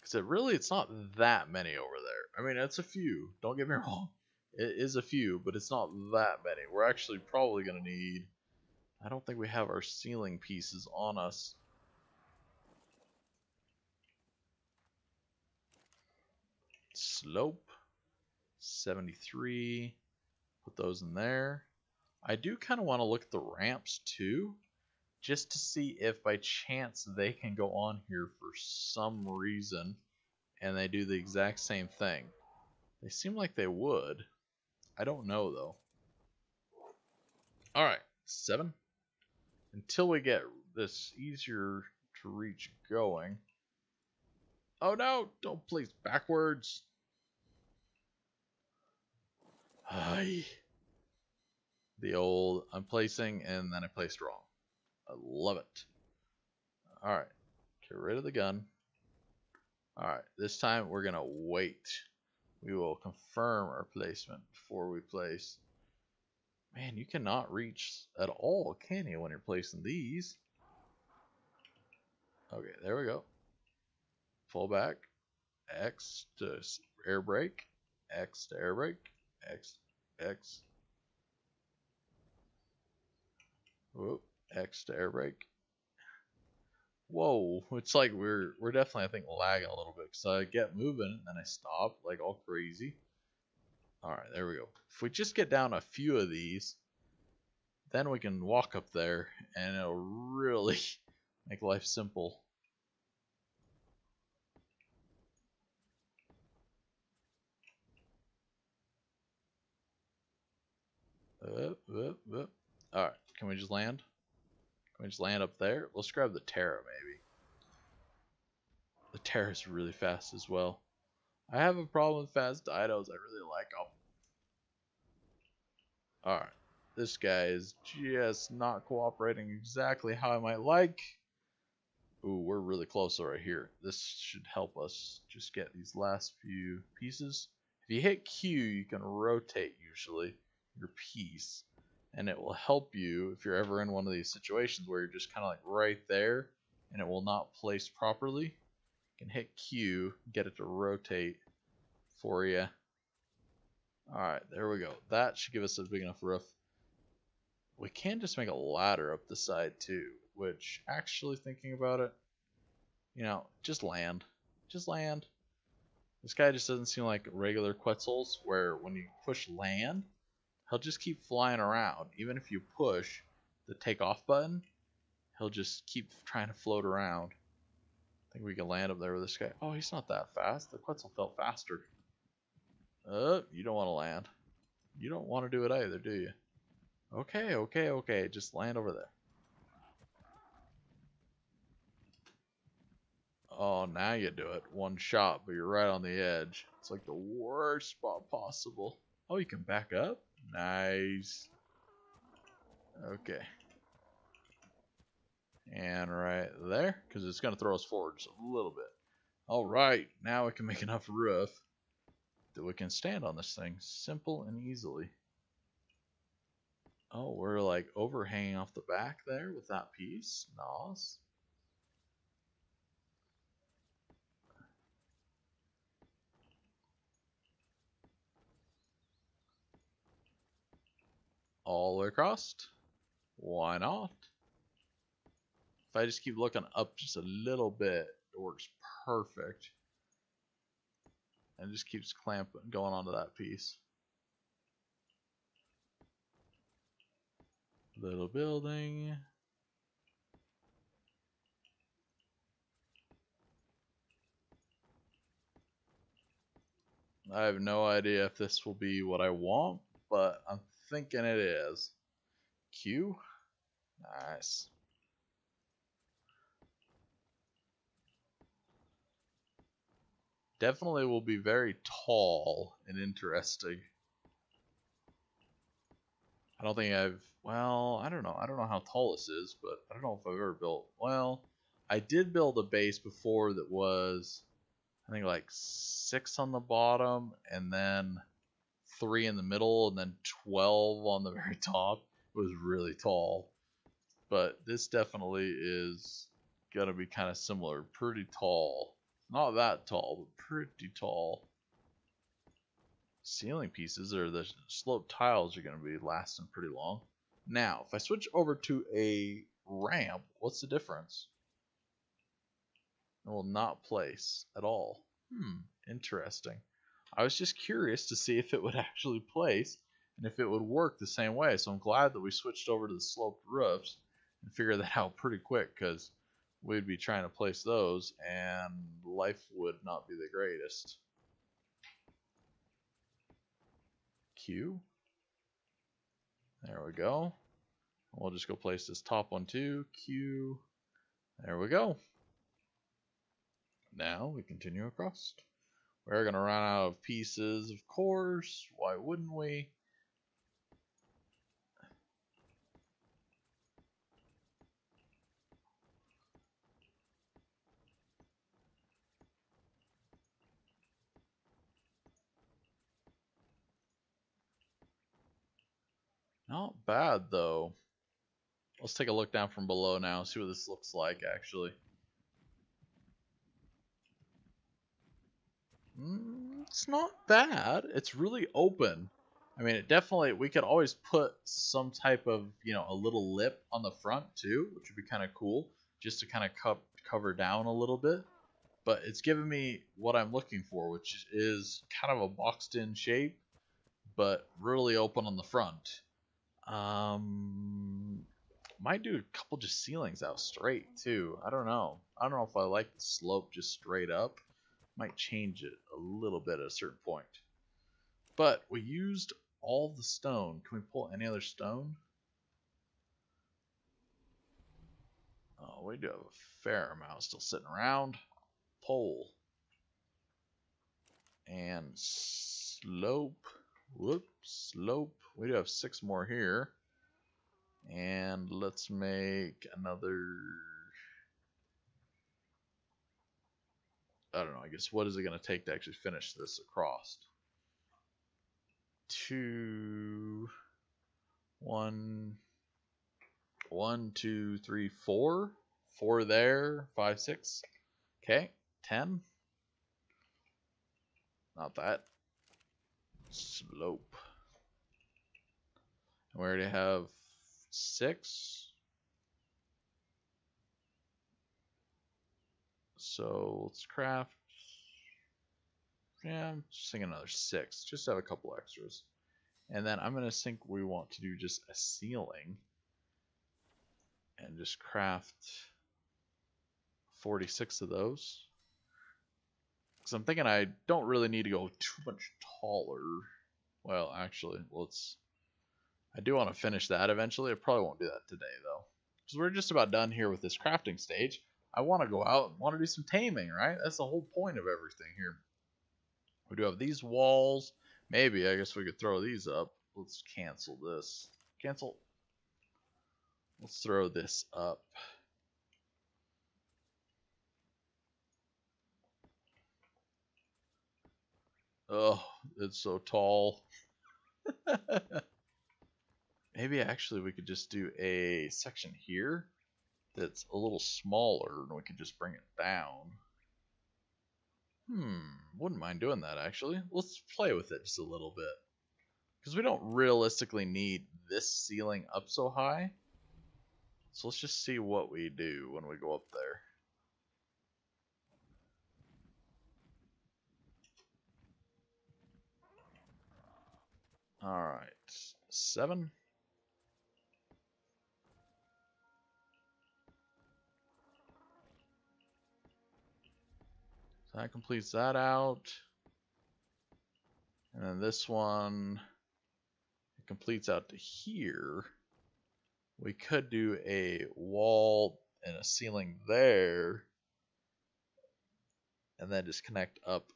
Because it really, it's not that many over there. I mean, it's a few. Don't get me wrong. It is a few, but it's not that many. We're actually probably going to need... I don't think we have our ceiling pieces on us. Slope. 73 put those in there. I do kind of want to look at the ramps too, just to see if by chance they can go on here for some reason and they do the exact same thing. They seem like they would. I don't know though. Alright, seven. Until we get this easier to reach going. Oh no, don't place backwards. Hi. The old I'm placing and then I placed wrong. I love it. Alright, get rid of the gun. Alright, this time we're going to wait. We will confirm our placement before we place. Man, you cannot reach at all, can you, when you're placing these? Okay, there we go. Full back. X to air brake. X to air brake. X, X. Whoop. X to air brake. Whoa, it's like we're we're definitely I think lagging a little bit because I get moving and then I stop like all crazy. All right, there we go. If we just get down a few of these, then we can walk up there and it'll really make life simple. Uh, uh, uh. All right, can we just land? Can we just land up there? Let's grab the Terra, maybe. The Terra is really fast as well. I have a problem with fast dinos. I really like them. Alright. This guy is just not cooperating exactly how I might like. Ooh, we're really close right here. This should help us just get these last few pieces. If you hit Q, you can rotate usually your piece and it will help you if you're ever in one of these situations where you're just kind of like right there and it will not place properly. You can hit Q, get it to rotate for you. Alright, there we go. That should give us a big enough roof. We can just make a ladder up the side too, which actually thinking about it, you know, just land. Just land. This guy just doesn't seem like regular Quetzals where when you push land, he'll just keep flying around. Even if you push the take off button, he'll just keep trying to float around. I think we can land up there with this guy. Oh, he's not that fast. The Quetzal felt faster. Oh, you don't want to land. You don't want to do it either, do you? Okay, okay, okay. Just land over there. Oh, now you do it. One shot, but you're right on the edge. It's like the worst spot possible. Oh, you can back up? Nice. Okay. And right there, because it's going to throw us forward just a little bit. Alright, now we can make enough roof that we can stand on this thing simple and easily. Oh, we're like overhanging off the back there with that piece. Nice. All the way across. Why not? If I just keep looking up just a little bit, it works perfect. And just keeps clamping, going onto that piece. Little building. I have no idea if this will be what I want, but I'm thinking it is. Q? Nice. Definitely will be very tall and interesting. I don't think I've, well, I don't know. I don't know how tall this is, but I don't know if I've ever built, well, I did build a base before that was, I think like six on the bottom and then three in the middle and then 12 on the very top. It was really tall. But this definitely is going to be kind of similar. Pretty tall. Not that tall, but pretty tall. Ceiling pieces or the slope tiles are going to be lasting pretty long. Now, if I switch over to a ramp, what's the difference? It will not place at all. Hmm, interesting. I was just curious to see if it would actually place and if it would work the same way. So I'm glad that we switched over to the sloped roofs and figured that out pretty quick because we'd be trying to place those and life would not be the greatest. Q. There we go. We'll just go place this top one too. Q. There we go. Now we continue across. We're going to run out of pieces, of course. Why wouldn't we? Not bad though. Let's take a look down from below now, see what this looks like actually. Mm, it's not bad. It's really open. I mean, it definitely, we could always put some type of, you know, a little lip on the front too, which would be kind of cool, just to kind of co cover down a little bit. But it's giving me what I'm looking for, which is kind of a boxed in shape, but really open on the front. Um, might do a couple just ceilings out straight too. I don't know. I don't know if I like the slope just straight up. Might change it a little bit at a certain point. But we used all the stone. Can we pull any other stone? Oh, we do have a fair amount still sitting around. Pole. And slope. Whoops, slope. We do have six more here. And let's make another... I don't know, I guess what is it going to take to actually finish this across? Two... One... One, two, three, four. Four there. Five, six. Okay. Ten. Not that. Slope. We already have six. So let's craft. Yeah, I'm just another six. Just have a couple extras. And then I'm going to think we want to do just a ceiling. And just craft 46 of those. Because I'm thinking I don't really need to go too much taller. Well, actually, let's I do want to finish that eventually. I probably won't do that today though. Because we're just about done here with this crafting stage. I want to go out and want to do some taming, right? That's the whole point of everything here. We do have these walls. Maybe, I guess we could throw these up. Let's cancel this. Cancel. Let's throw this up. Oh, it's so tall. Maybe actually we could just do a section here that's a little smaller and we could just bring it down. Hmm, wouldn't mind doing that actually. Let's play with it just a little bit. Because we don't realistically need this ceiling up so high. So let's just see what we do when we go up there. Alright, seven. So that completes that out. And then this one it completes out to here. We could do a wall and a ceiling there. And then just connect up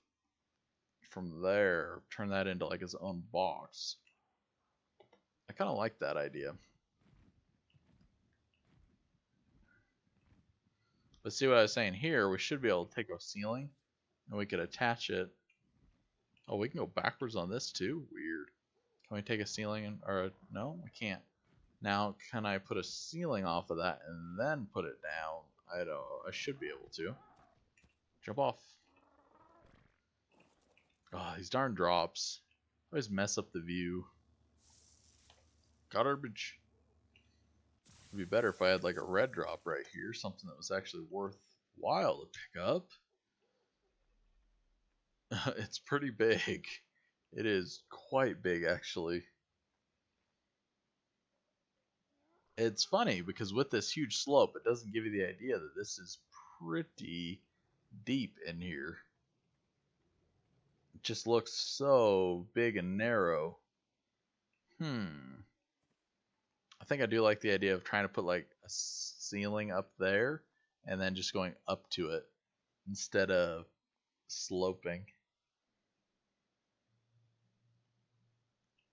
from there. Turn that into like its own box. I kind of like that idea. But see what I was saying here, we should be able to take a ceiling and we could attach it. Oh, we can go backwards on this too? Weird. Can we take a ceiling and, or, no, we can't. Now, can I put a ceiling off of that and then put it down? I don't, I should be able to. Jump off. Oh, these darn drops. Always mess up the view. Garbage. It'd be better if I had like a red drop right here, something that was actually worthwhile to pick up. it's pretty big. It is quite big, actually. it's funny because with this huge slope, it doesn't give you the idea that this is pretty deep in here. It just looks so big and narrow. Hmm. I think I do like the idea of trying to put like a ceiling up there and then just going up to it instead of sloping.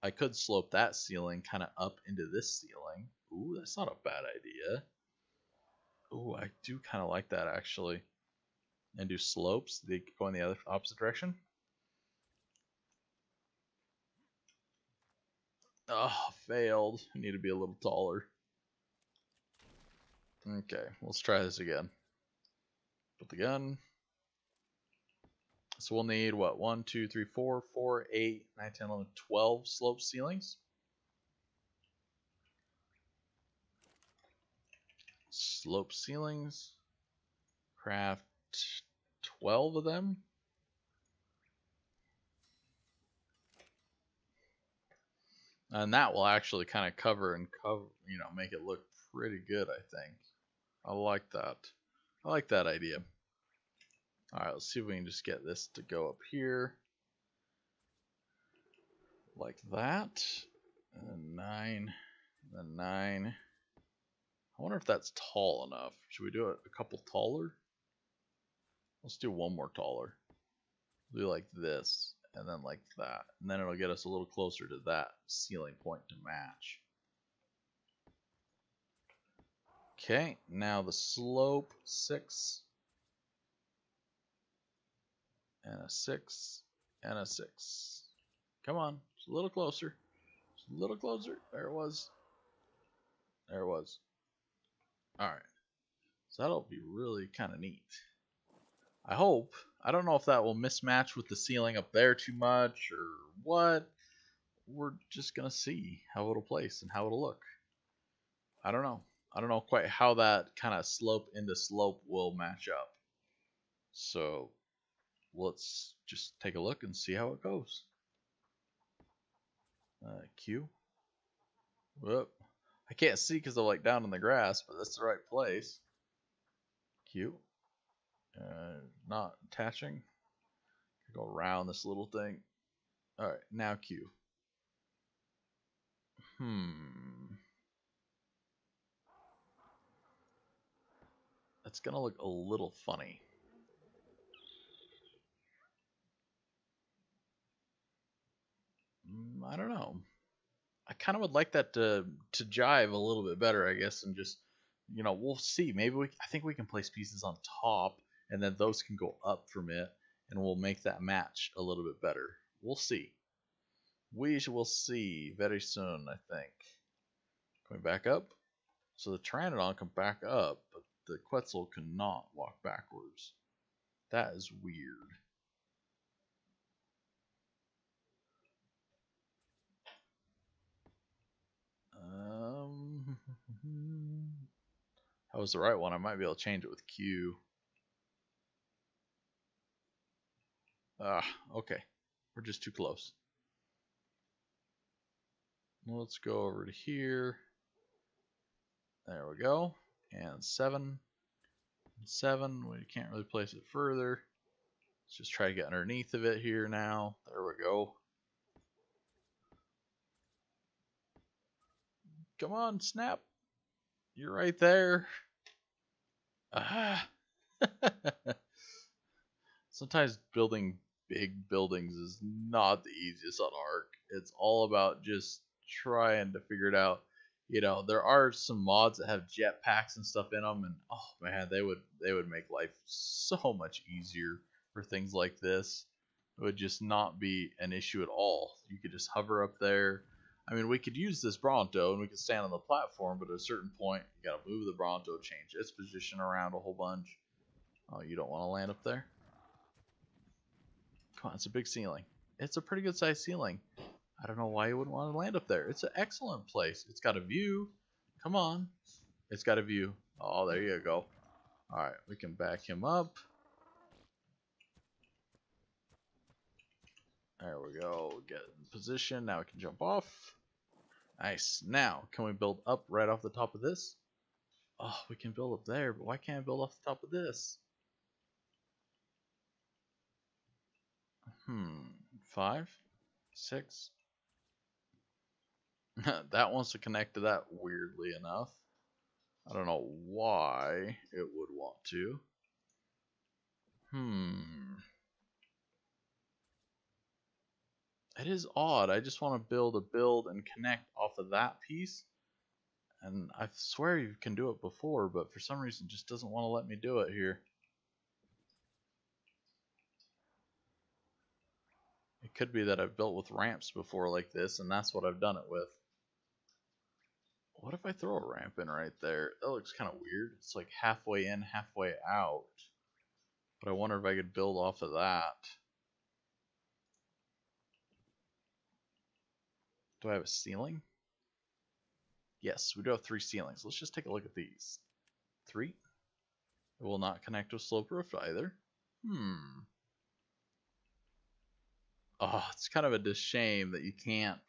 I could slope that ceiling kind of up into this ceiling. Ooh, that's not a bad idea. Ooh, I do kind of like that actually. And do slopes. They go in the other opposite direction. Oh, failed. I need to be a little taller. Okay, let's try this again. Put the gun. So we'll need what? 1, 2, 3, 4, 4, 8, 9, 10, 11, 12 slope ceilings. Slope ceilings. Craft 12 of them. And that will actually kind of cover and cover, you know, make it look pretty good, I think. I like that. I like that idea. Alright, let's see if we can just get this to go up here. Like that. And 9. And 9. I wonder if that's tall enough. Should we do it a couple taller? Let's do one more taller. Do like this and then like that. And then it'll get us a little closer to that ceiling point to match. Okay, now the slope 6 and a 6 and a 6. Come on, just a little closer. Just a little closer. There it was. There it was. Alright. So that'll be really kind of neat. I hope. I don't know if that will mismatch with the ceiling up there too much or what. We're just going to see how it'll place and how it'll look. I don't know. I don't know quite how that kind of slope into slope will match up. So let's just take a look and see how it goes. Uh, Q. Whoop. I can't see because I'm like down in the grass, but that's the right place. Q. Uh, not attaching. Go around this little thing. Alright, now Q. Hmm. That's going to look a little funny. I don't know. I kind of would like that to to jive a little bit better, I guess, and just you know we'll see. Maybe we I think we can place pieces on top, and then those can go up from it, and we'll make that match a little bit better. We'll see. We will see very soon, I think. Coming back up. So the Pteranodon can back up, but the Quetzal cannot walk backwards. That is weird. Um, that was the right one. I might be able to change it with Q. Ah, okay. We're just too close. Let's go over to here. There we go. And 7. 7. We can't really place it further. Let's just try to get underneath of it here now. There we go. Come on, snap. You're right there. Ah. Sometimes building big buildings is not the easiest on Ark. It's all about just trying to figure it out. You know, there are some mods that have jetpacks and stuff in them, and oh man, they would they would make life so much easier for things like this. It would just not be an issue at all. You could just hover up there, I mean, we could use this Bronto and we could stand on the platform, but at a certain point, you got to move the Bronto, change its position around a whole bunch. Oh, you don't want to land up there? Come on, it's a big ceiling. It's a pretty good sized ceiling. I don't know why you wouldn't want to land up there. It's an excellent place. It's got a view. Come on. It's got a view. Oh, there you go. Alright, we can back him up. There we go. Get in position. Now we can jump off. Nice. Now, can we build up right off the top of this? Oh, we can build up there, but why can't I build off the top of this? Hmm. Five? Six? that wants to connect to that weirdly enough. I don't know why it would want to. Hmm. It is odd. I just want to build a build and connect off of that piece. And I swear you can do it before, but for some reason just doesn't want to let me do it here. It could be that I've built with ramps before like this, and that's what I've done it with. What if I throw a ramp in right there? That looks kind of weird. It's like halfway in, halfway out. But I wonder if I could build off of that. Do I have a ceiling? Yes, we do have three ceilings. Let's just take a look at these. Three. It will not connect with slope roof either. Hmm. Oh, it's kind of a shame that you can't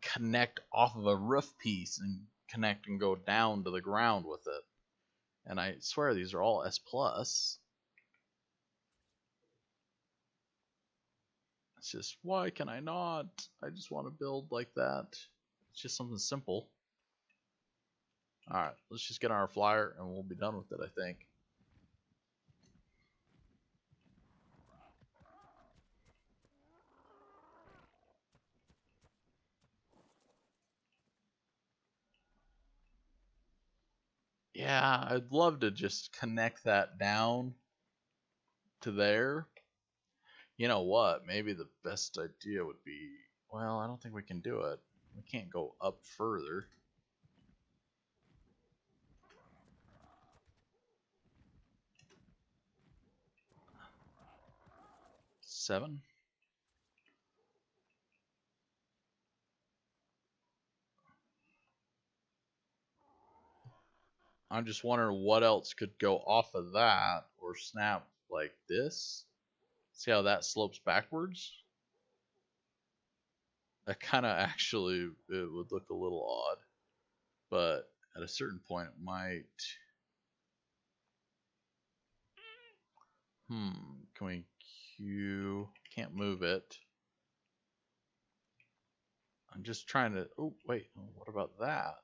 connect off of a roof piece and connect and go down to the ground with it. And I swear these are all S plus. It's just why can I not? I just want to build like that. It's just something simple. Alright, let's just get on our flyer and we'll be done with it, I think. Yeah, I'd love to just connect that down to there. You know what? Maybe the best idea would be, well, I don't think we can do it. We can't go up further. Seven? I'm just wondering what else could go off of that or snap like this. See how that slopes backwards? That kind of actually it would look a little odd, but at a certain point it might. Hmm, can we queue? Can't move it. I'm just trying to. Oh, wait, what about that?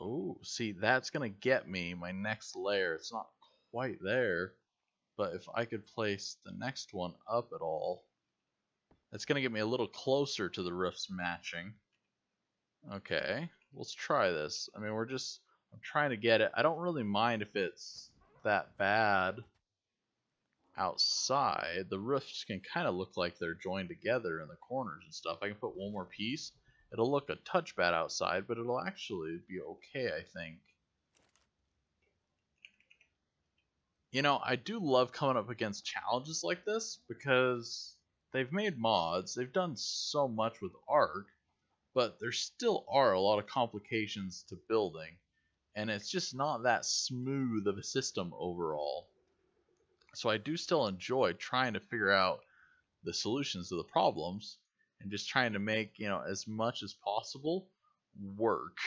Oh, see, that's going to get me my next layer. It's not quite there, but if I could place the next one up at all, that's going to get me a little closer to the roofs matching. Okay, let's try this. I mean, we're just, I'm trying to get it. I don't really mind if it's that bad outside. The roofs can kind of look like they're joined together in the corners and stuff. I can put one more piece It'll look a touch bad outside, but it'll actually be okay, I think. You know, I do love coming up against challenges like this because they've made mods, they've done so much with Ark, but there still are a lot of complications to building, and it's just not that smooth of a system overall. So I do still enjoy trying to figure out the solutions to the problems, and just trying to make you know as much as possible work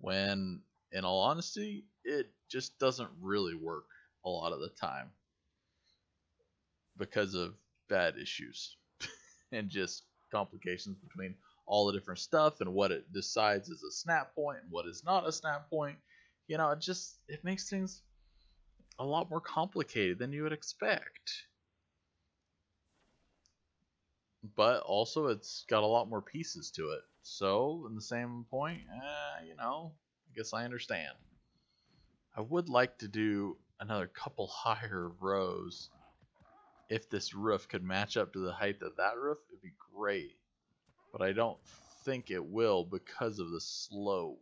when in all honesty it just doesn't really work a lot of the time because of bad issues and just complications between all the different stuff and what it decides is a snap point and what is not a snap point. You know it just it makes things a lot more complicated than you would expect but also it's got a lot more pieces to it. So, in the same point, eh, you know, I guess I understand. I would like to do another couple higher rows. If this roof could match up to the height of that roof, it'd be great. But I don't think it will because of the slope.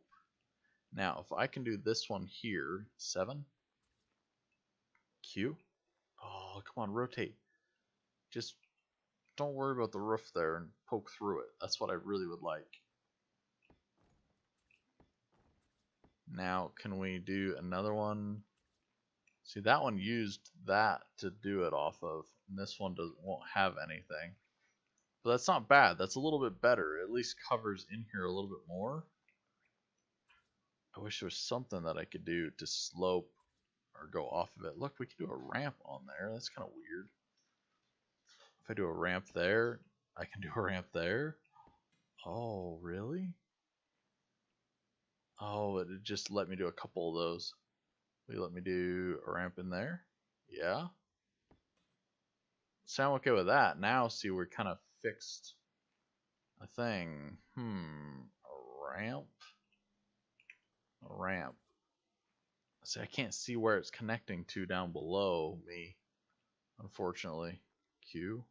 Now, if I can do this one here, 7, Q. Oh, come on, rotate. Just don't worry about the roof there and poke through it. That's what I really would like. Now, can we do another one? See, that one used that to do it off of, and this one doesn't won't have anything. But that's not bad. That's a little bit better. It at least covers in here a little bit more. I wish there was something that I could do to slope or go off of it. Look, we could do a ramp on there. That's kind of weird. If I do a ramp there, I can do a ramp there. Oh, really? Oh, it just let me do a couple of those. Will you let me do a ramp in there? Yeah. Sound okay with that. Now, see, we're kind of fixed a thing. Hmm, a ramp? A ramp. See, I can't see where it's connecting to down below me, unfortunately. Q.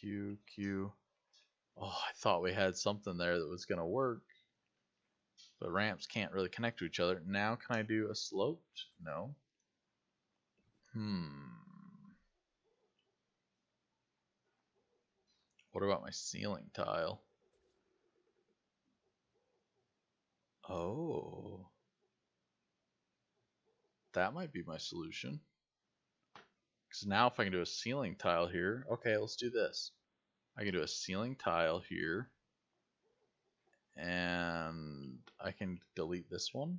Q, Q. Oh, I thought we had something there that was going to work. But ramps can't really connect to each other. Now can I do a sloped? No. Hmm. What about my ceiling tile? Oh. That might be my solution. Because now if I can do a ceiling tile here, okay, let's do this. I can do a ceiling tile here. And I can delete this one.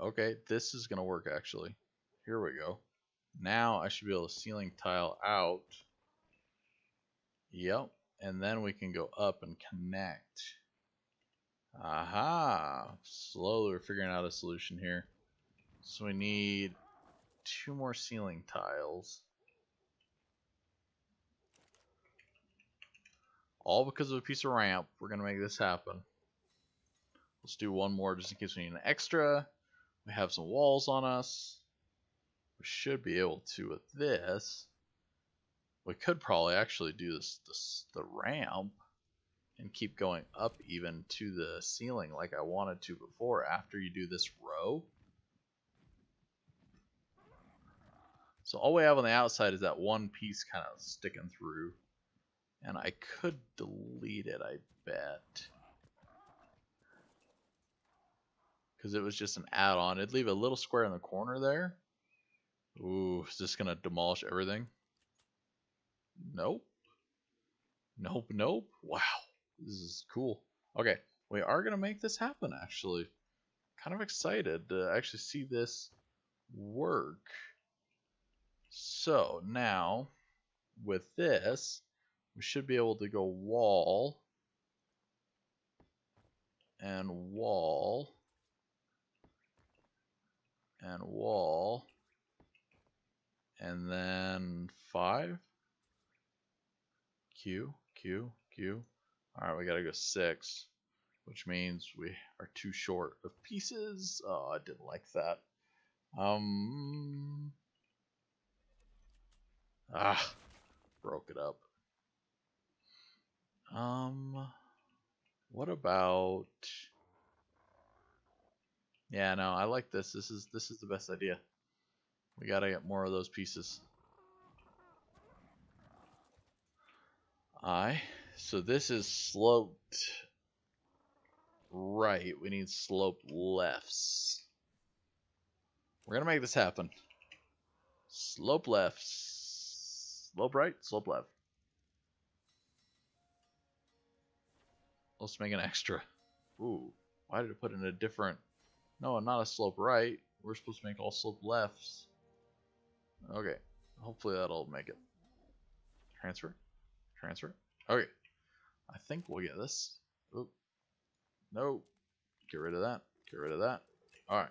Okay, this is going to work actually. Here we go. Now I should be able to ceiling tile out. Yep. And then we can go up and connect. Aha! Slowly we're figuring out a solution here. So we need two more ceiling tiles. All because of a piece of ramp. We're going to make this happen. Let's do one more just in case we need an extra. We have some walls on us. We should be able to with this. We could probably actually do this, this the ramp and keep going up even to the ceiling like I wanted to before after you do this row. So all we have on the outside is that one piece kind of sticking through. And I could delete it, I bet. Because it was just an add-on. It'd leave a little square in the corner there. Ooh, is this going to demolish everything? Nope. Nope, nope. Wow. This is cool. Okay, we are going to make this happen, actually. Kind of excited to actually see this work. So, now, with this, we should be able to go wall and wall and wall and then 5 Q Q Q Alright, we gotta go six, which means we are too short of pieces. Oh, I didn't like that. Um, ah, broke it up. Um, what about? Yeah, no, I like this. This is this is the best idea. We gotta get more of those pieces. I so this is sloped right. We need slope lefts. We're to make this happen. Slope lefts. Slope right, slope left. Let's make an extra. Ooh, why did it put in a different... No, not a slope right. We're supposed to make all slope lefts. Okay, hopefully that'll make it. Transfer. Transfer. Okay. I think we'll get this. Oop. Nope. Get rid of that. Get rid of that. Alright.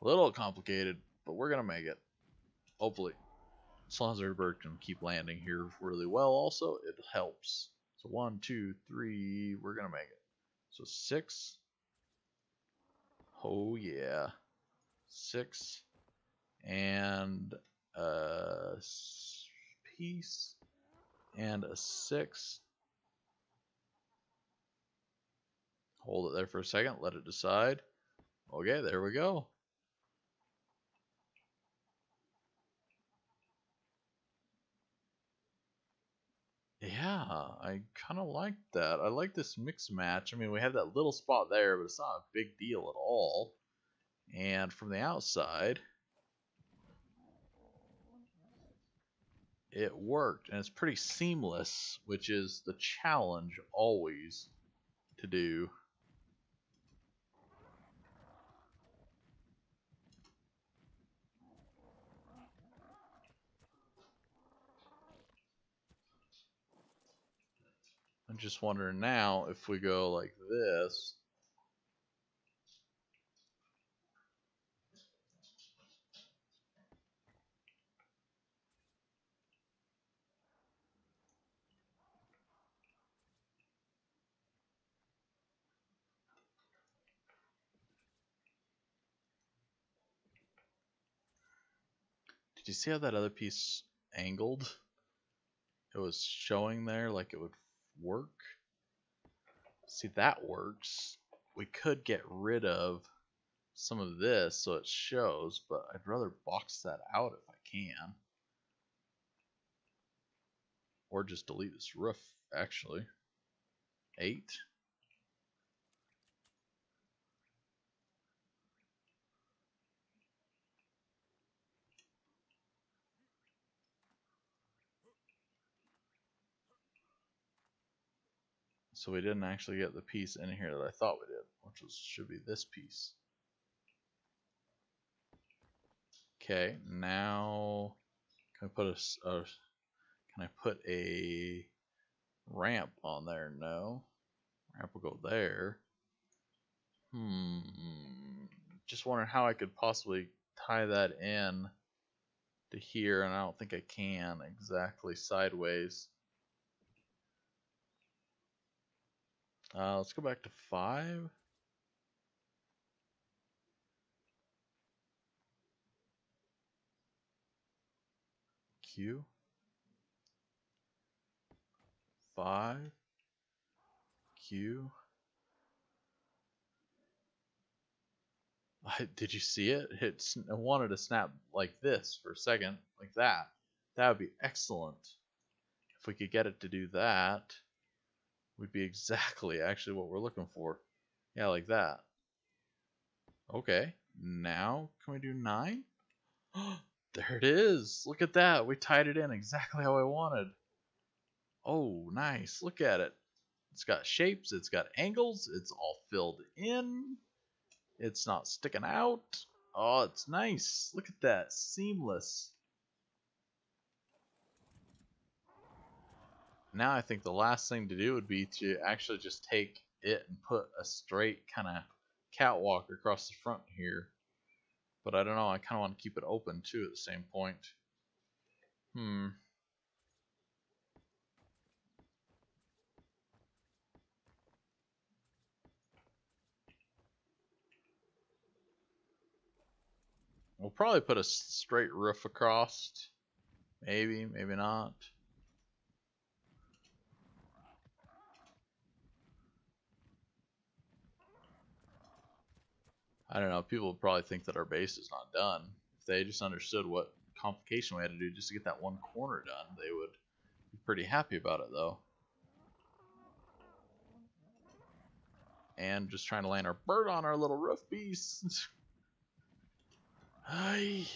A little complicated, but we're going to make it. Hopefully. As long as bird can keep landing here really well also, it helps. So one, two, three, we're going to make it. So six. Oh yeah. Six. And uh, a piece. And a six. Hold it there for a second, let it decide. Okay, there we go. Yeah, I kind of like that. I like this mix match. I mean, we have that little spot there, but it's not a big deal at all. And from the outside, it worked and it's pretty seamless, which is the challenge always to do. I'm just wondering now if we go like this. Did you see how that other piece angled? It was showing there like it would work. See, that works. We could get rid of some of this so it shows, but I'd rather box that out if I can. Or just delete this roof, actually. Eight. So we didn't actually get the piece in here that I thought we did, which was should be this piece. Okay, now can I put a, a can I put a ramp on there? No. Ramp will go there. Hmm. Just wondering how I could possibly tie that in to here, and I don't think I can exactly sideways. Uh, let's go back to five. Q. Five. Q. Did you see it? It wanted to snap like this for a second, like that. That would be excellent. If we could get it to do that would be exactly actually what we're looking for. Yeah, like that. Okay, now can we do 9? there it is! Look at that! We tied it in exactly how I wanted. Oh, nice. Look at it. It's got shapes, it's got angles, it's all filled in. It's not sticking out. Oh, it's nice. Look at that. Seamless. Now I think the last thing to do would be to actually just take it and put a straight kind of catwalk across the front here. But I don't know, I kind of want to keep it open too at the same point. Hmm. We'll probably put a straight roof across. Maybe, maybe not. I don't know. People probably think that our base is not done. If they just understood what complication we had to do just to get that one corner done, they would be pretty happy about it, though. And just trying to land our bird on our little roof beast. Hi.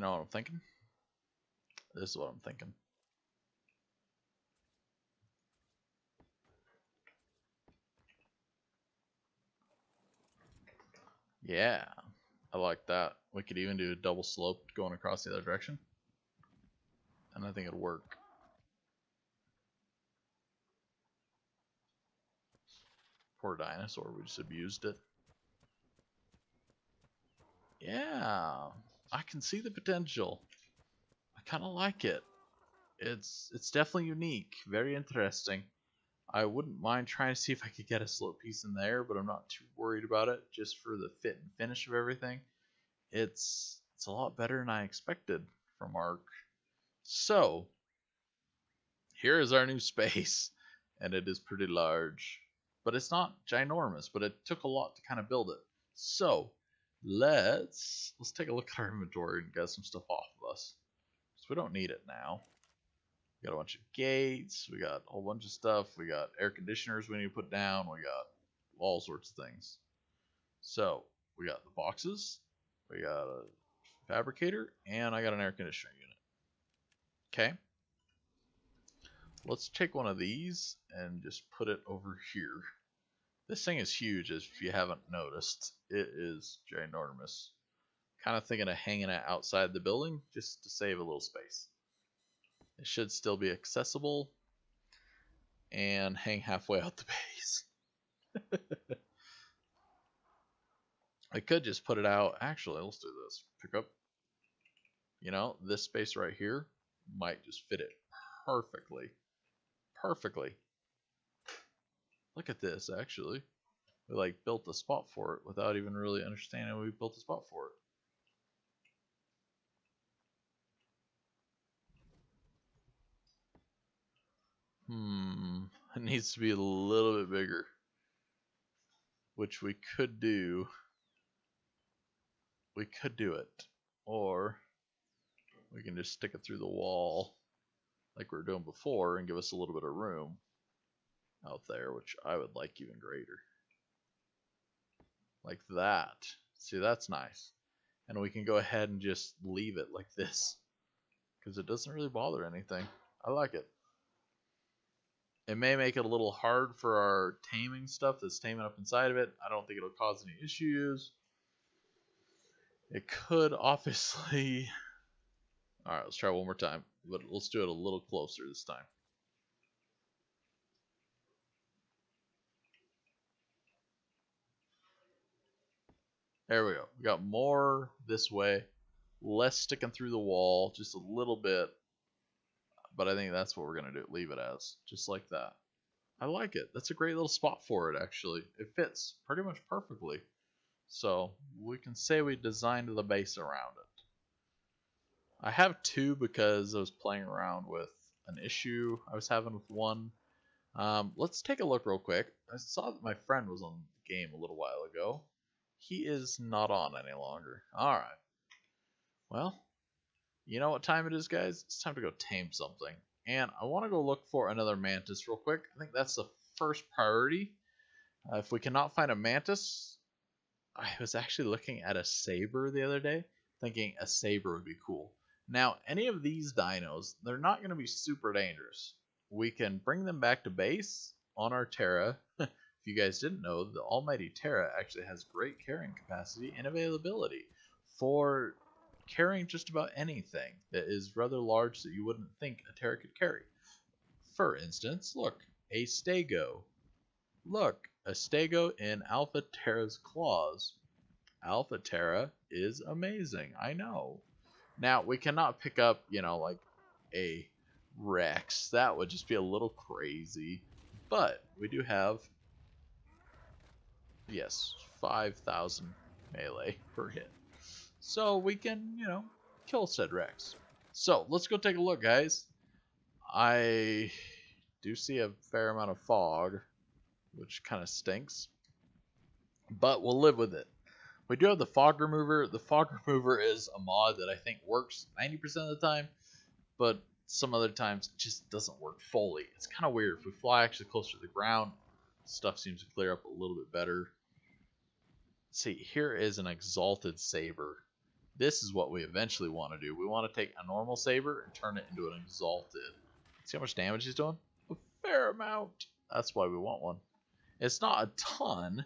You know what I'm thinking? This is what I'm thinking. Yeah, I like that. We could even do a double slope going across the other direction. And I think it'll work. Poor dinosaur, we just abused it. Yeah, I can see the potential. I kind of like it. It's it's definitely unique, very interesting. I wouldn't mind trying to see if I could get a slope piece in there, but I'm not too worried about it. Just for the fit and finish of everything, it's it's a lot better than I expected from Ark. So here is our new space, and it is pretty large, but it's not ginormous. But it took a lot to kind of build it. So let's let's take a look at our inventory and get some stuff off of us. So we don't need it now. We got a bunch of gates. We got a whole bunch of stuff. We got air conditioners we need to put down. We got all sorts of things. So we got the boxes. We got a fabricator, and I got an air conditioning unit. Okay. Let's take one of these and just put it over here. This thing is huge, if you haven't noticed. It is ginormous. Kind of thinking of hanging it outside the building just to save a little space. It should still be accessible and hang halfway out the base. I could just put it out. Actually, let's do this. Pick up, you know, this space right here might just fit it perfectly. Perfectly. Look at this, actually. We like built a spot for it without even really understanding we built a spot for it. Hmm, it needs to be a little bit bigger, which we could do. We could do it, or we can just stick it through the wall like we were doing before and give us a little bit of room out there, which I would like even greater. Like that. See, that's nice. And we can go ahead and just leave it like this because it doesn't really bother anything. I like it. It may make it a little hard for our taming stuff that's taming up inside of it. I don't think it'll cause any issues. It could obviously. Alright, let's try one more time, but let's do it a little closer this time. There we go. We got more this way, less sticking through the wall, just a little bit, but I think that's what we're going to do. Leave it as, just like that. I like it. That's a great little spot for it, actually. It fits pretty much perfectly. So we can say we designed the base around it. I have two because I was playing around with an issue I was having with one. Um, let's take a look real quick. I saw that my friend was on the game a little while ago. He is not on any longer. Alright. Well, you know what time it is, guys? It's time to go tame something. And I want to go look for another mantis real quick. I think that's the first priority. Uh, if we cannot find a mantis, I was actually looking at a saber the other day, thinking a saber would be cool. Now, any of these dinos, they're not going to be super dangerous. We can bring them back to base on our Terra. if you guys didn't know, the almighty Terra actually has great carrying capacity and availability for carrying just about anything that is rather large that you wouldn't think a Terra could carry. For instance, look, a Stego. Look, a Stego in Alpha Terra's claws. Alpha Terra is amazing, I know. Now, we cannot pick up, you know, like a Rex. That would just be a little crazy. But we do have, yes, 5,000 melee per hit. So we can, you know, kill said Rex. So let's go take a look, guys. I do see a fair amount of fog, which kind of stinks. But we'll live with it. We do have the fog remover. The fog remover is a mod that I think works 90% of the time, but some other times it just doesn't work fully. It's kind of weird. If we fly actually closer to the ground, stuff seems to clear up a little bit better. See, here is an exalted saber. This is what we eventually want to do. We want to take a normal saber and turn it into an exalted. See how much damage he's doing? A fair amount. That's why we want one. It's not a ton,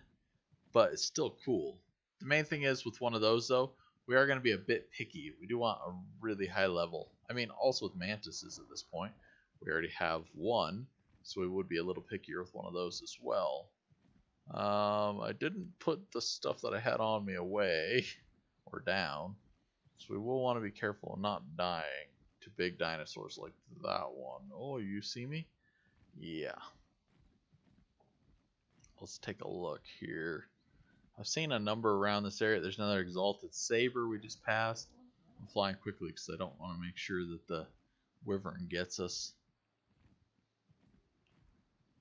but it's still cool. The main thing is with one of those though, we are going to be a bit picky. We do want a really high level. I mean, also with mantises at this point, we already have one, so we would be a little pickier with one of those as well. Um, I didn't put the stuff that I had on me away or down. So we will want to be careful of not dying to big dinosaurs like that one. Oh, you see me? Yeah. Let's take a look here. I've seen a number around this area. There's another Exalted Saber we just passed. I'm flying quickly because I don't want to make sure that the Wyvern gets us.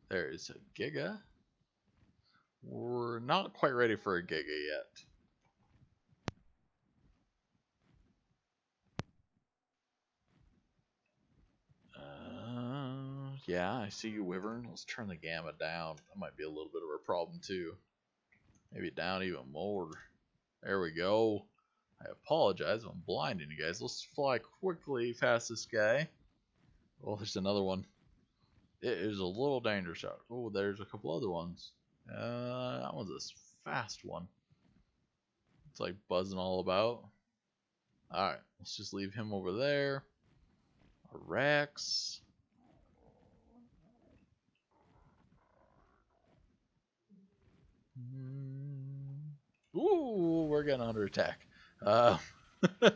There's a Giga. We're not quite ready for a Giga yet. Uh, yeah, I see you, Wyvern. Let's turn the gamma down. That might be a little bit of a problem, too. Maybe down even more. There we go. I apologize. I'm blinding you guys. Let's fly quickly past this guy. Oh, there's another one. It is a little dangerous out. Oh, there's a couple other ones. Uh, that one's a fast one. It's like buzzing all about. Alright, let's just leave him over there. Rex. Hmm. Ooh, we're getting under attack. Uh, it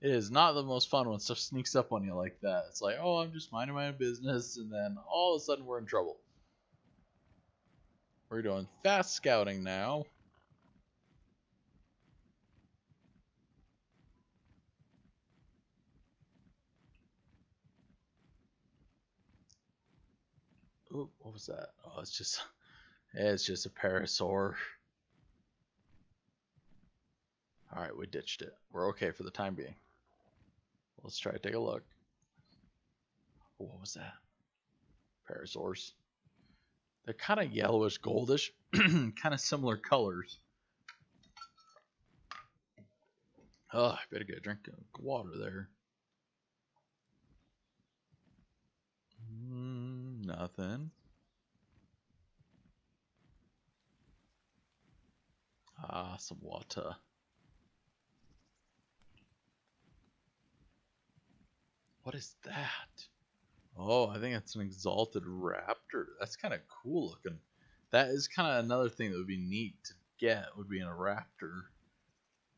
is not the most fun when stuff sneaks up on you like that. It's like, oh, I'm just minding my own business, and then all of a sudden we're in trouble. We're doing fast scouting now. Ooh, what was that? Oh, it's just, it's just a parasaur. Alright, we ditched it. We're okay for the time being. Let's try to take a look. What was that? Parasaurs. They're kind of yellowish, goldish, kind of similar colors. Oh, I better get a drink of water there. Mm, nothing. Ah, some water. What is that? Oh, I think it's an exalted raptor. That's kind of cool looking. That is kind of another thing that would be neat to get would be in a raptor.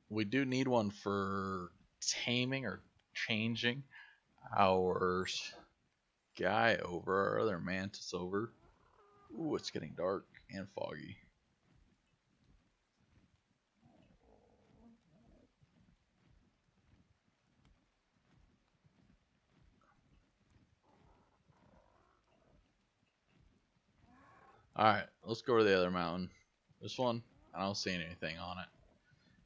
We do need one for taming or changing our guy over, our other mantis over. Ooh, it's getting dark and foggy. Alright, let's go to the other mountain. This one, I don't see anything on it.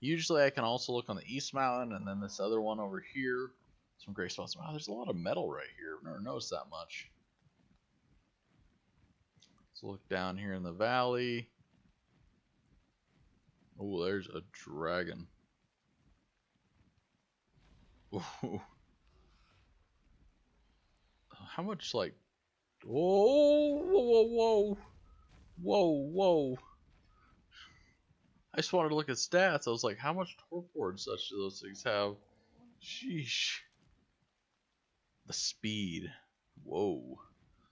Usually I can also look on the east mountain and then this other one over here. Some gray spots. Wow, there's a lot of metal right here. I've never noticed that much. Let's look down here in the valley. Oh, there's a dragon. Ooh. How much, like... Whoa, whoa, whoa, whoa. Whoa, whoa. I just wanted to look at stats. I was like, how much torpor and such do those things have? Sheesh. The speed. Whoa.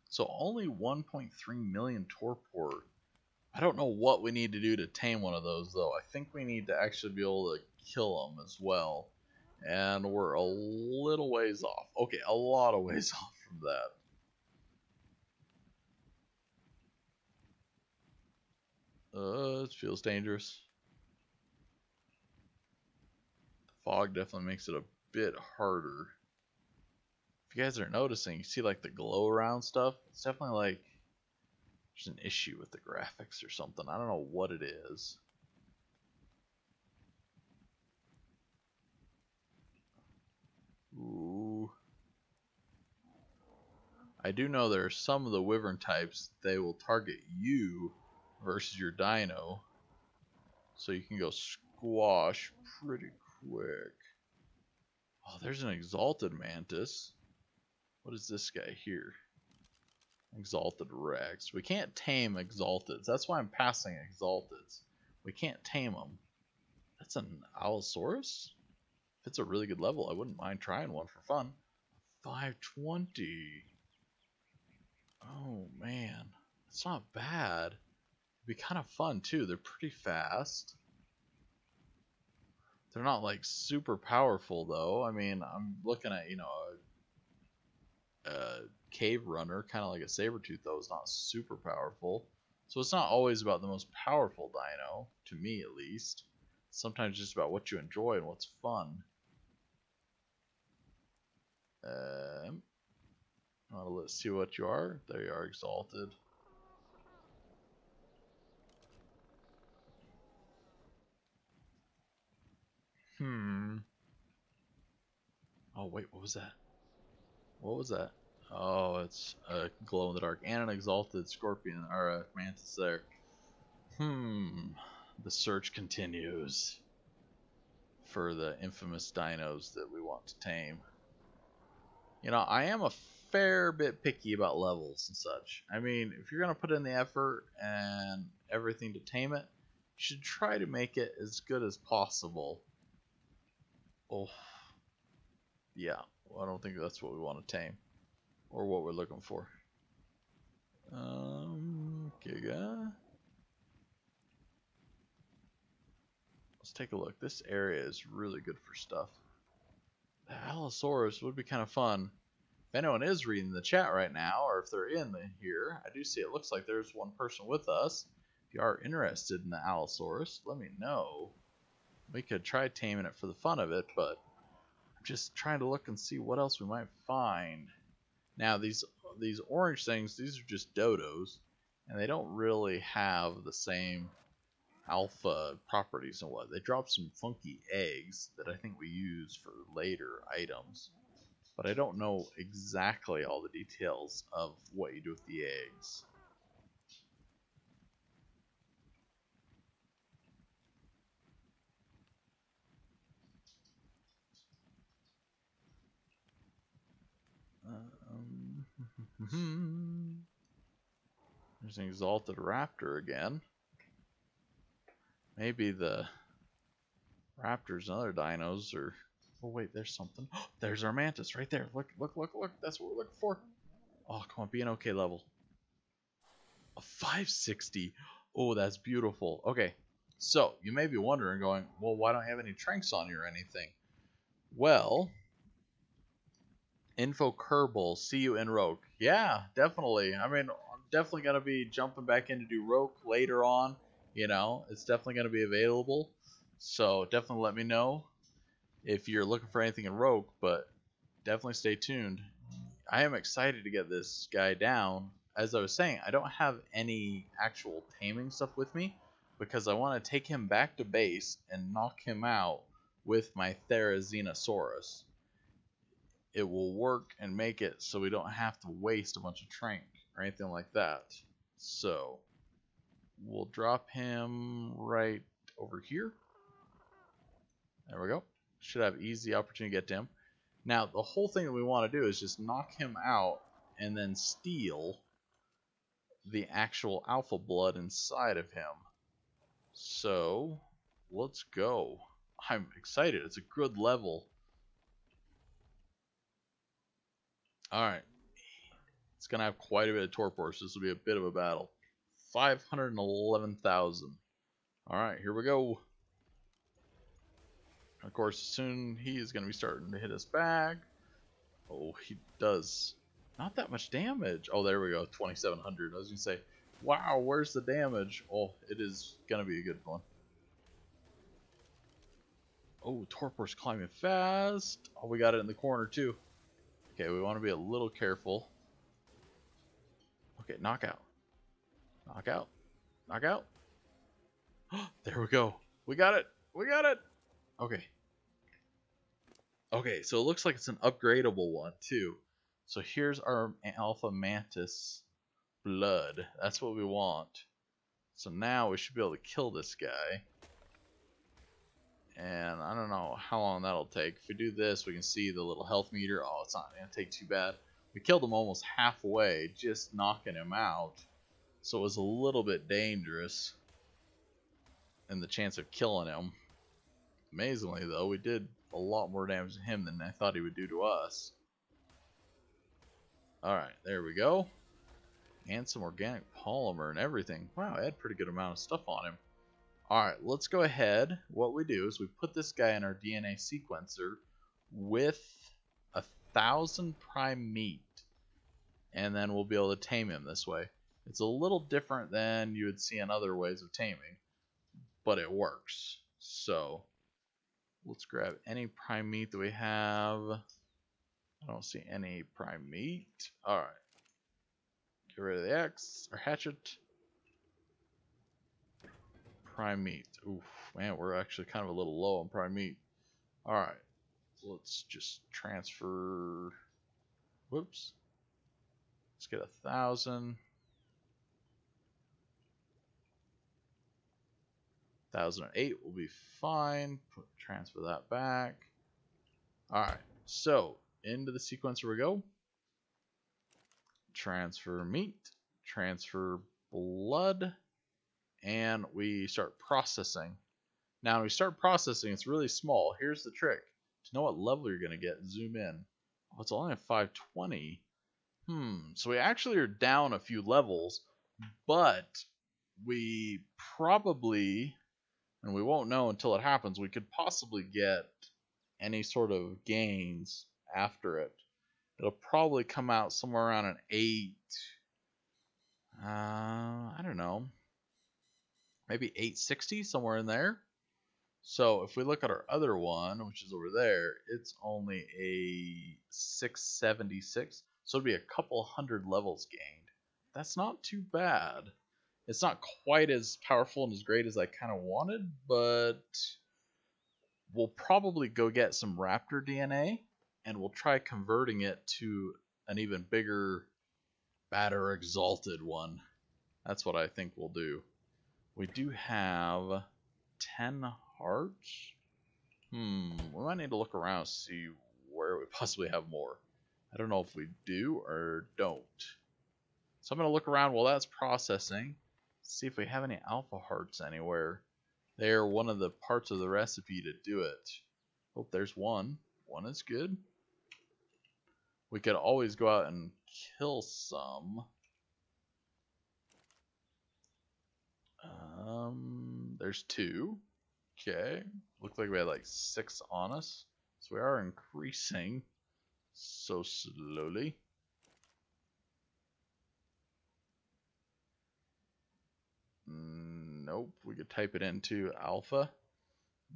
So only 1.3 million torpor. I don't know what we need to do to tame one of those, though. I think we need to actually be able to kill them as well. And we're a little ways off. Okay, a lot of ways off from that. Uh, it feels dangerous. The fog definitely makes it a bit harder. If you guys are noticing, you see like the glow around stuff? It's definitely like there's an issue with the graphics or something. I don't know what it is. Ooh. I do know there are some of the wyvern types, they will target you versus your dino. So you can go squash pretty quick. Oh, there's an exalted mantis. What is this guy here? Exalted Rex. We can't tame exalteds. That's why I'm passing exalteds. We can't tame them. That's an Allosaurus? If it's a really good level, I wouldn't mind trying one for fun. 520. Oh, man. It's not bad be kind of fun too. They're pretty fast. They're not like super powerful though. I mean, I'm looking at, you know, a, a cave runner, kind of like a saber tooth though, is not super powerful. So it's not always about the most powerful dino, to me at least. Sometimes just about what you enjoy and what's fun. Um, let's see what you are. There you are, exalted. Hmm. Oh wait, what was that? What was that? Oh, it's a glow in the dark and an exalted scorpion or a mantis there. Hmm. The search continues for the infamous dinos that we want to tame. You know, I am a fair bit picky about levels and such. I mean, if you're going to put in the effort and everything to tame it, you should try to make it as good as possible. Oh, yeah. Well, I don't think that's what we want to tame or what we're looking for. Um, Giga. Let's take a look. This area is really good for stuff. The Allosaurus would be kind of fun. If anyone is reading the chat right now, or if they're in the, here, I do see it looks like there's one person with us. If you are interested in the Allosaurus, let me know. We could try taming it for the fun of it, but I'm just trying to look and see what else we might find. Now these these orange things, these are just dodos, and they don't really have the same alpha properties and what. They drop some funky eggs that I think we use for later items, but I don't know exactly all the details of what you do with the eggs. Um, there's an exalted raptor again. Maybe the raptors and other dinos are. Oh wait, there's something. there's our mantis right there. Look, look, look, look. That's what we're looking for. Oh, come on, be an okay level. A 560. Oh, that's beautiful. Okay, so you may be wondering, going, well, why don't I have any tranqs on you or anything? Well, Info Kerbal, see you in Rogue. Yeah, definitely. I mean, I'm definitely going to be jumping back in to do Rogue later on. You know, it's definitely going to be available. So definitely let me know if you're looking for anything in Rogue, but definitely stay tuned. I am excited to get this guy down. As I was saying, I don't have any actual taming stuff with me because I want to take him back to base and knock him out with my Therizinosaurus it will work and make it so we don't have to waste a bunch of train or anything like that. So we'll drop him right over here. There we go. Should have easy opportunity to get to him. Now the whole thing that we want to do is just knock him out and then steal the actual alpha blood inside of him. So let's go. I'm excited. It's a good level. Alright. It's going to have quite a bit of torpor, so this will be a bit of a battle. 511,000. Alright, here we go. Of course, soon he is going to be starting to hit us back. Oh, he does not that much damage. Oh, there we go, 2,700. I was going to say, wow, where's the damage? Oh, it is going to be a good one. Oh, Torpor's climbing fast. Oh, we got it in the corner, too. Okay, we want to be a little careful. Okay, knockout. Knockout. Knockout. there we go. We got it. We got it. Okay. Okay, so it looks like it's an upgradable one too. So here's our Alpha Mantis blood. That's what we want. So now we should be able to kill this guy and I don't know how long that'll take. If we do this, we can see the little health meter. Oh, it's not going to take too bad. We killed him almost halfway, just knocking him out. So it was a little bit dangerous in the chance of killing him. Amazingly, though, we did a lot more damage to him than I thought he would do to us. Alright, there we go. And some organic polymer and everything. Wow, I had a pretty good amount of stuff on him. Alright, let's go ahead. What we do is we put this guy in our DNA sequencer with a thousand prime meat. And then we'll be able to tame him this way. It's a little different than you would see in other ways of taming, but it works. So let's grab any prime meat that we have. I don't see any prime meat. Alright. Get rid of the X, or hatchet prime meat. Oof, man, we're actually kind of a little low on prime meat. Alright, let's just transfer... Whoops. Let's get a thousand. Thousand and eight will be fine. Put, transfer that back. Alright, so into the sequencer we go. Transfer meat, transfer blood, and we start processing. Now we start processing, it's really small. Here's the trick. To know what level you're going to get, zoom in. Oh, it's only at 520. Hmm, so we actually are down a few levels, but we probably, and we won't know until it happens, we could possibly get any sort of gains after it. It'll probably come out somewhere around an 8. Uh, I don't know. Maybe 860, somewhere in there. So if we look at our other one, which is over there, it's only a 676. So it'd be a couple hundred levels gained. That's not too bad. It's not quite as powerful and as great as I kind of wanted, but we'll probably go get some raptor DNA and we'll try converting it to an even bigger, badder, exalted one. That's what I think we'll do. We do have 10 hearts. Hmm, we might need to look around see where we possibly have more. I don't know if we do or don't. So I'm going to look around while that's processing, see if we have any alpha hearts anywhere. They are one of the parts of the recipe to do it. Hope there's one. One is good. We could always go out and kill some. Um, there's two. Okay. Looks like we had like six on us. So we are increasing so slowly. Nope. We could type it into alpha.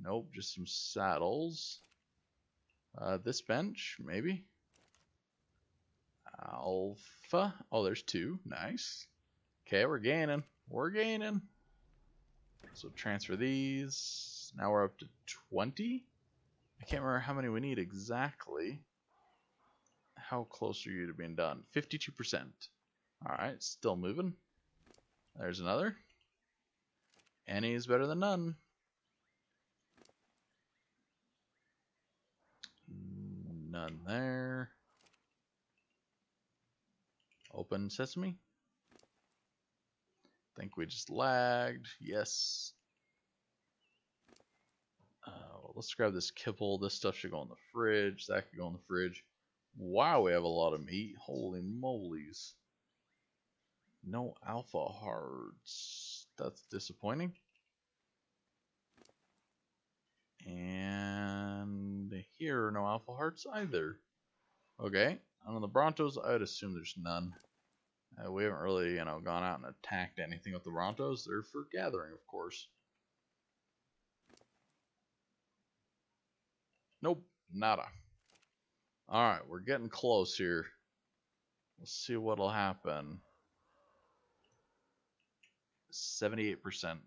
Nope. Just some saddles. Uh, this bench, maybe. Alpha. Oh, there's two. Nice. Okay, we're gaining. We're gaining. So transfer these. Now we're up to 20. I can't remember how many we need exactly. How close are you to being done? 52%. Alright, still moving. There's another. Any is better than none. None there. Open sesame. Think we just lagged. Yes. Uh, well, let's grab this kibble. This stuff should go in the fridge. That could go in the fridge. Wow, we have a lot of meat. Holy molies. No alpha hearts. That's disappointing. And here, are no alpha hearts either. Okay, on the Brontos, I would assume there's none. Uh, we haven't really, you know, gone out and attacked anything with the Brontos. They're for gathering, of course. Nope, nada. Alright, we're getting close here. Let's see what'll happen. 78%.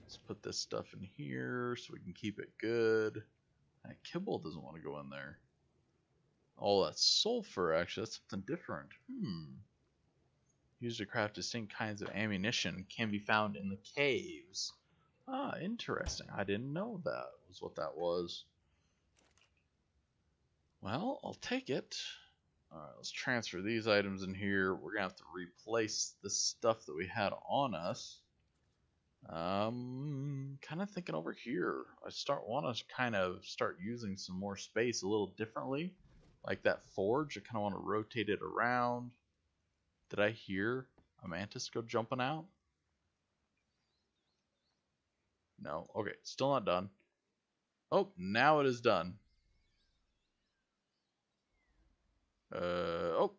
Let's put this stuff in here so we can keep it good. That kibble doesn't want to go in there. Oh, that's sulfur, actually. That's something different. Hmm. Used to craft distinct kinds of ammunition can be found in the caves. Ah, interesting. I didn't know that was what that was. Well, I'll take it. Alright, let's transfer these items in here. We're going to have to replace the stuff that we had on us. Um, kind of thinking over here. I start want to kind of start using some more space a little differently. Like that forge, I kind of want to rotate it around. Did I hear a mantis go jumping out? No. Okay, still not done. Oh, now it is done. Uh, oh,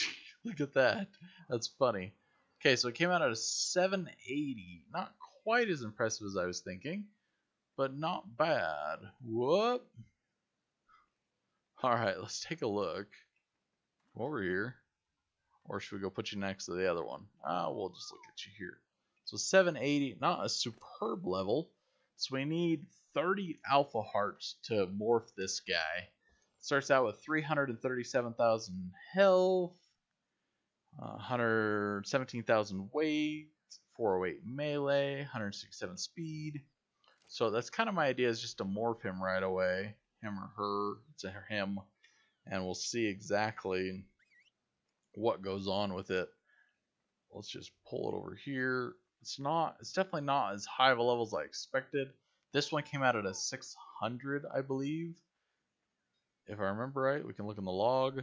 look at that. That's funny. Okay, so it came out at a 780. Not quite as impressive as I was thinking, but not bad. Whoop. Alright, let's take a look. Over here. Or should we go put you next to the other one? Ah, we'll just look at you here. So 780, not a superb level. So we need 30 alpha hearts to morph this guy. Starts out with 337,000 health, uh, 117,000 weight, 408 melee, 167 speed. So that's kind of my idea is just to morph him right away, him or her, it's a him, and we'll see exactly what goes on with it. Let's just pull it over here. It's not, it's definitely not as high of a level as I expected. This one came out at a 600, I believe. If I remember right, we can look in the log.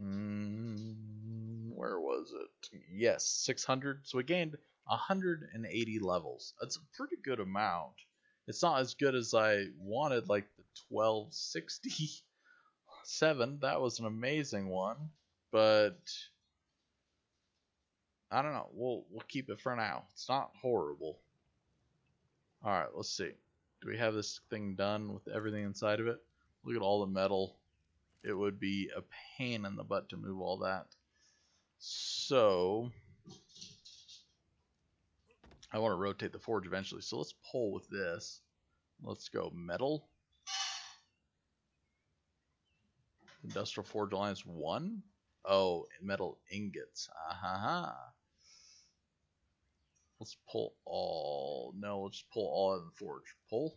Mm, where was it? Yes, 600. So we gained 180 levels. That's a pretty good amount. It's not as good as I wanted, like the 1267. That was an amazing one, but I don't know. We'll we'll keep it for now. It's not horrible. All right, let's see. Do we have this thing done with everything inside of it? Look at all the metal. It would be a pain in the butt to move all that. So I want to rotate the forge eventually. So let's pull with this. Let's go metal. Industrial Forge Alliance 1. Oh, metal ingots. Ah ha ha. Let's pull all. No, let's pull all in the forge. Pull.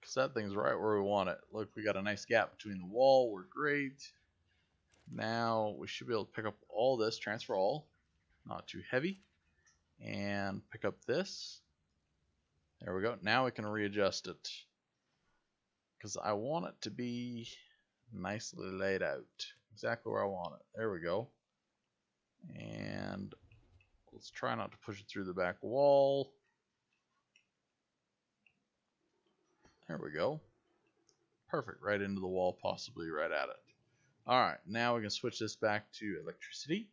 Because that thing's right where we want it. Look, we got a nice gap between the wall. We're great. Now we should be able to pick up all this, transfer all. Not too heavy. And pick up this. There we go. Now we can readjust it. Because I want it to be nicely laid out. Exactly where I want it. There we go. And let's try not to push it through the back wall. There we go. Perfect. Right into the wall, possibly right at it. Alright, now we can switch this back to electricity,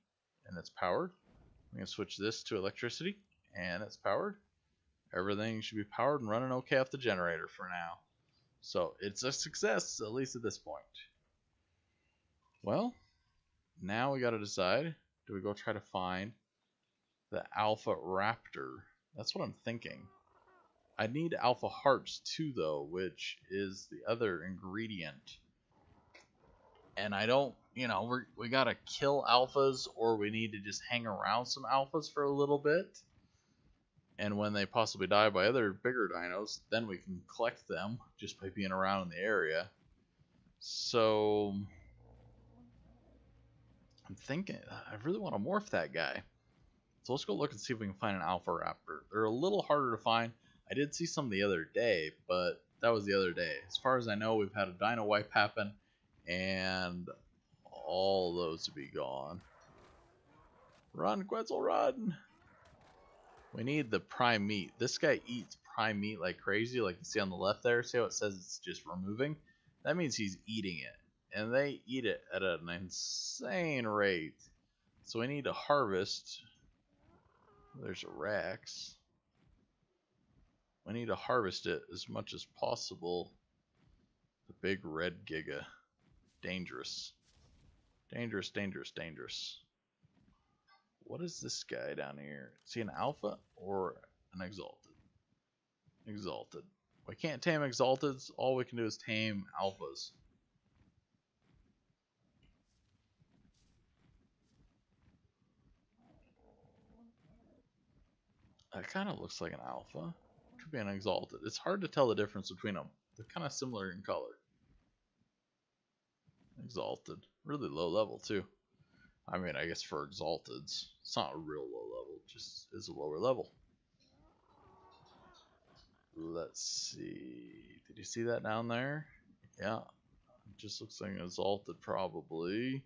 and it's powered. We can switch this to electricity, and it's powered. Everything should be powered and running okay off the generator for now. So it's a success, at least at this point. Well, now we got to decide do we go try to find the Alpha Raptor? That's what I'm thinking. I need Alpha Hearts too, though, which is the other ingredient. And I don't, you know, we we gotta kill alphas, or we need to just hang around some alphas for a little bit. And when they possibly die by other bigger dinos, then we can collect them just by being around in the area. So I'm thinking, I really want to morph that guy. So let's go look and see if we can find an Alpha Raptor. They're a little harder to find. I did see some the other day, but that was the other day. As far as I know, we've had a dino wipe happen, and all those to be gone. Run, Quetzal, run! We need the prime meat. This guy eats prime meat like crazy, like you see on the left there. See how it says it's just removing? That means he's eating it and they eat it at an insane rate. So we need to harvest. There's a Rex. We need to harvest it as much as possible. The big red Giga. Dangerous. Dangerous, dangerous, dangerous. What is this guy down here? Is he an alpha or an exalted? Exalted. We can't tame exalteds. All we can do is tame alphas. That kind of looks like an alpha. Could be an exalted. It's hard to tell the difference between them. They're kind of similar in color. Exalted. Really low level too. I mean, I guess for exalteds, it's not a real low level. just is a lower level. Let's see. Did you see that down there? Yeah. It just looks like exalted probably.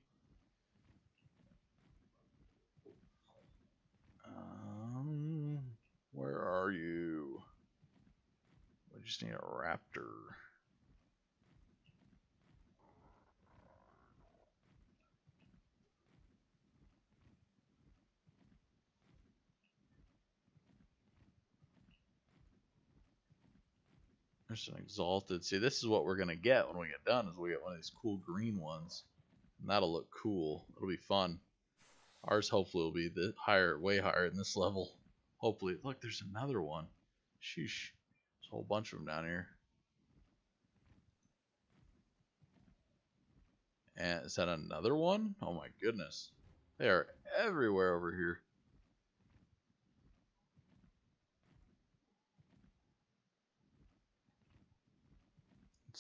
Um, Where are you? We just need a raptor. There's an exalted. See, this is what we're gonna get when we get done. Is we get one of these cool green ones, and that'll look cool. It'll be fun. Ours hopefully will be the higher, way higher than this level. Hopefully. Look, there's another one. Sheesh. There's a whole bunch of them down here. And is that another one? Oh my goodness. They are everywhere over here.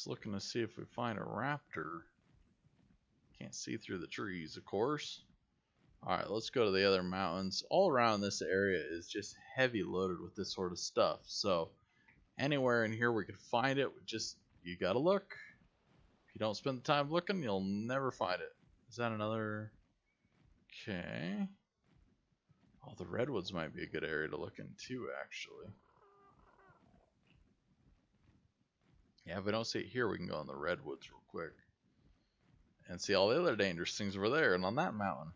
Looking to see if we find a raptor. Can't see through the trees, of course. Alright, let's go to the other mountains. All around this area is just heavy loaded with this sort of stuff. So, anywhere in here we could find it, just, you gotta look. If you don't spend the time looking, you'll never find it. Is that another... Okay. Oh, the redwoods might be a good area to look into, actually. Yeah, if we don't see it here, we can go in the redwoods real quick. And see all the other dangerous things over there and on that mountain.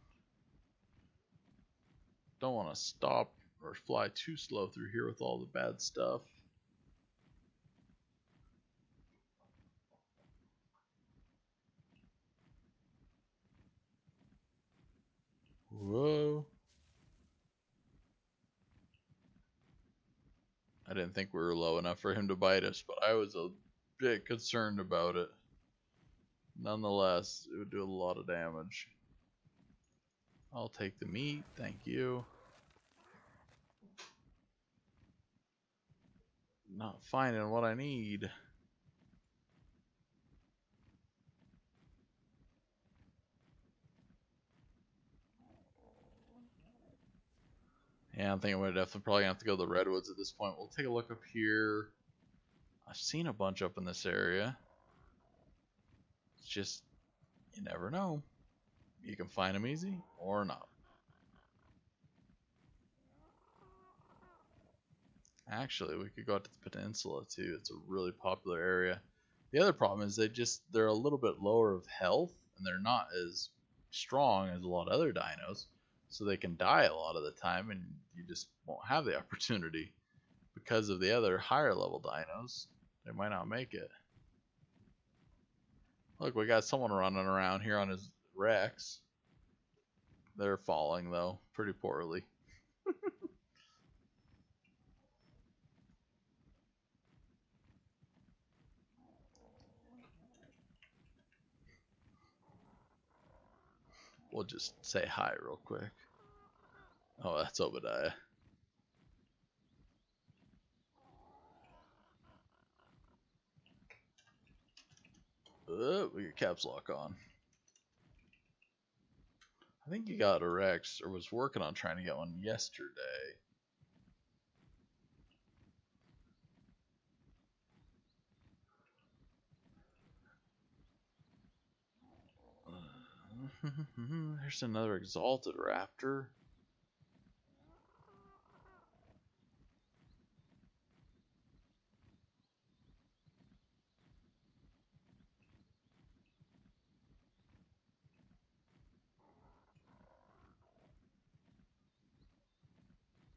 Don't want to stop or fly too slow through here with all the bad stuff. Whoa. I didn't think we were low enough for him to bite us, but I was a bit concerned about it. Nonetheless, it would do a lot of damage. I'll take the meat, thank you. Not finding what I need. Yeah, I'm thinking we're definitely probably gonna have to go to the redwoods at this point. We'll take a look up here. I've seen a bunch up in this area. It's just, you never know. You can find them easy or not. Actually, we could go out to the peninsula too. It's a really popular area. The other problem is they just they're a little bit lower of health and they're not as strong as a lot of other dinos. So they can die a lot of the time and you just won't have the opportunity because of the other higher level dinos. They might not make it. Look, we got someone running around here on his Rex. They're falling though, pretty poorly. we'll just say hi real quick. Oh, that's Obediah. Uh, we got caps lock on. I think you got a Rex, or was working on trying to get one yesterday. There's another exalted raptor.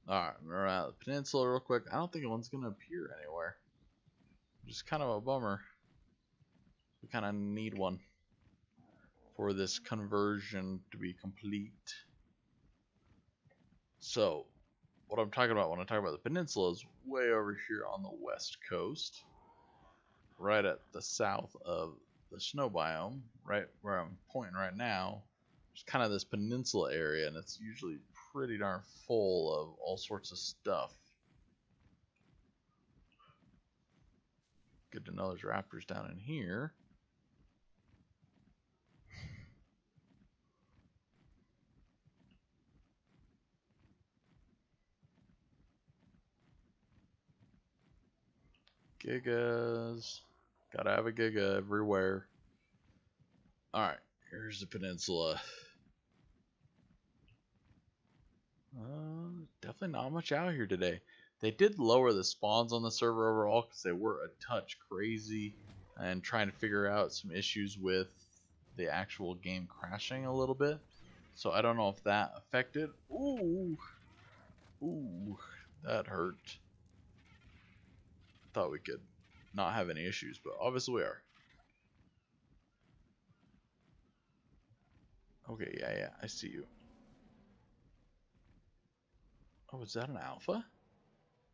Alright, we're of the peninsula real quick. I don't think one's going to appear anywhere. Just kind of a bummer. We kind of need one for this conversion to be complete. So, what I'm talking about when I talk about the peninsula is way over here on the west coast, right at the south of the snow biome, right where I'm pointing right now. There's kind of this peninsula area, and it's usually pretty darn full of all sorts of stuff. Good to know there's raptors down in here. Gigas. Gotta have a Giga everywhere. Alright, here's the peninsula. Uh, definitely not much out here today. They did lower the spawns on the server overall because they were a touch crazy and trying to figure out some issues with the actual game crashing a little bit. So I don't know if that affected. Ooh, ooh, that hurt. Thought we could not have any issues, but obviously we are. Okay, yeah, yeah, I see you. Oh, is that an alpha?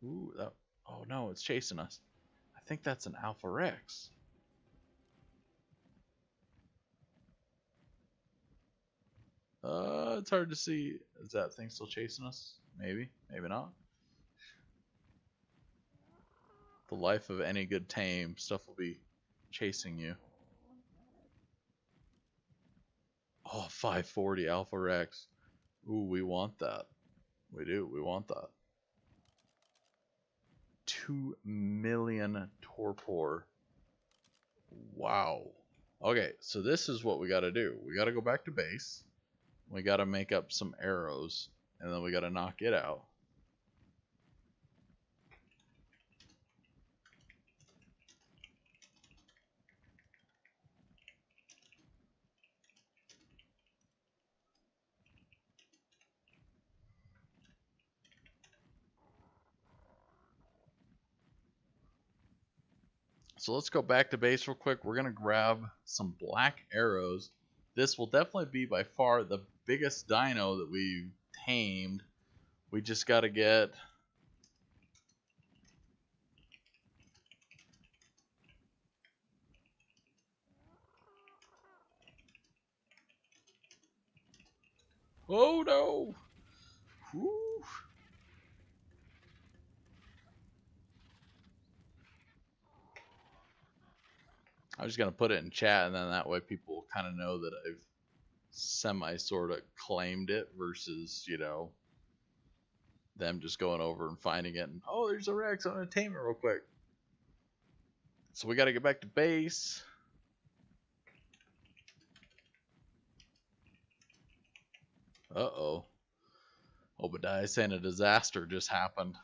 Ooh, that Oh no, it's chasing us. I think that's an Alpha Rex. Uh, it's hard to see. Is that thing still chasing us? Maybe, maybe not. The life of any good tame, stuff will be chasing you. Oh, 540 Alpha Rex. Ooh, we want that. We do, we want that. 2 million torpor. Wow. Okay, so this is what we got to do. We got to go back to base. We got to make up some arrows. And then we got to knock it out. So let's go back to base real quick. We're going to grab some black arrows. This will definitely be by far the biggest dino that we've tamed. We just got to get... Oh no! I'm just gonna put it in chat, and then that way people kind of know that I've semi sort of claimed it versus you know them just going over and finding it and oh there's a Rex tame it real quick. So we got to get back to base. Uh oh. Obediah saying a disaster just happened.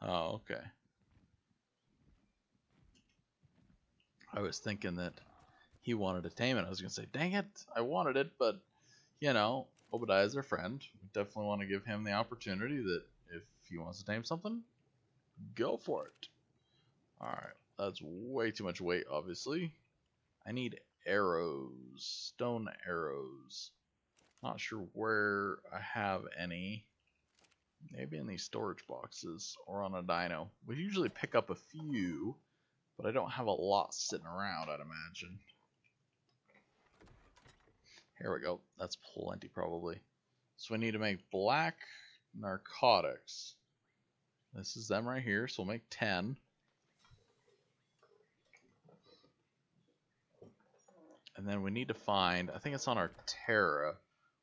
Oh, okay. I was thinking that he wanted to tame it. I was going to say, dang it, I wanted it, but, you know, Obediah is our friend. We definitely want to give him the opportunity that if he wants to tame something, go for it. Alright, that's way too much weight, obviously. I need arrows, stone arrows. Not sure where I have any. Maybe in these storage boxes or on a dino. We usually pick up a few, but I don't have a lot sitting around, I'd imagine. Here we go. That's plenty, probably. So we need to make black narcotics. This is them right here, so we'll make 10. And then we need to find, I think it's on our Terra.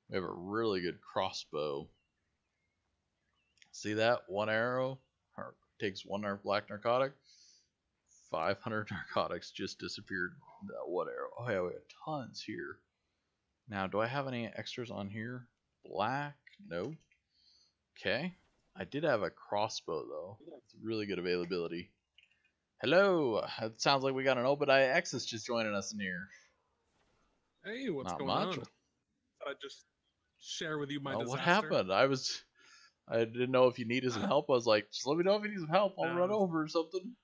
We have a really good crossbow. See that? One arrow takes one black narcotic. 500 narcotics just disappeared. That one arrow. Oh yeah, we have tons here. Now, do I have any extras on here? Black? No. Okay. I did have a crossbow though. It's really good availability. Hello. It sounds like we got an Obediah Exus just joining us in here. Hey, what's Not going much. on? I just share with you my Oh, disaster. what happened? I was I didn't know if you needed some help. I was like, just let me know if you need some help. I'll run Um, over or something.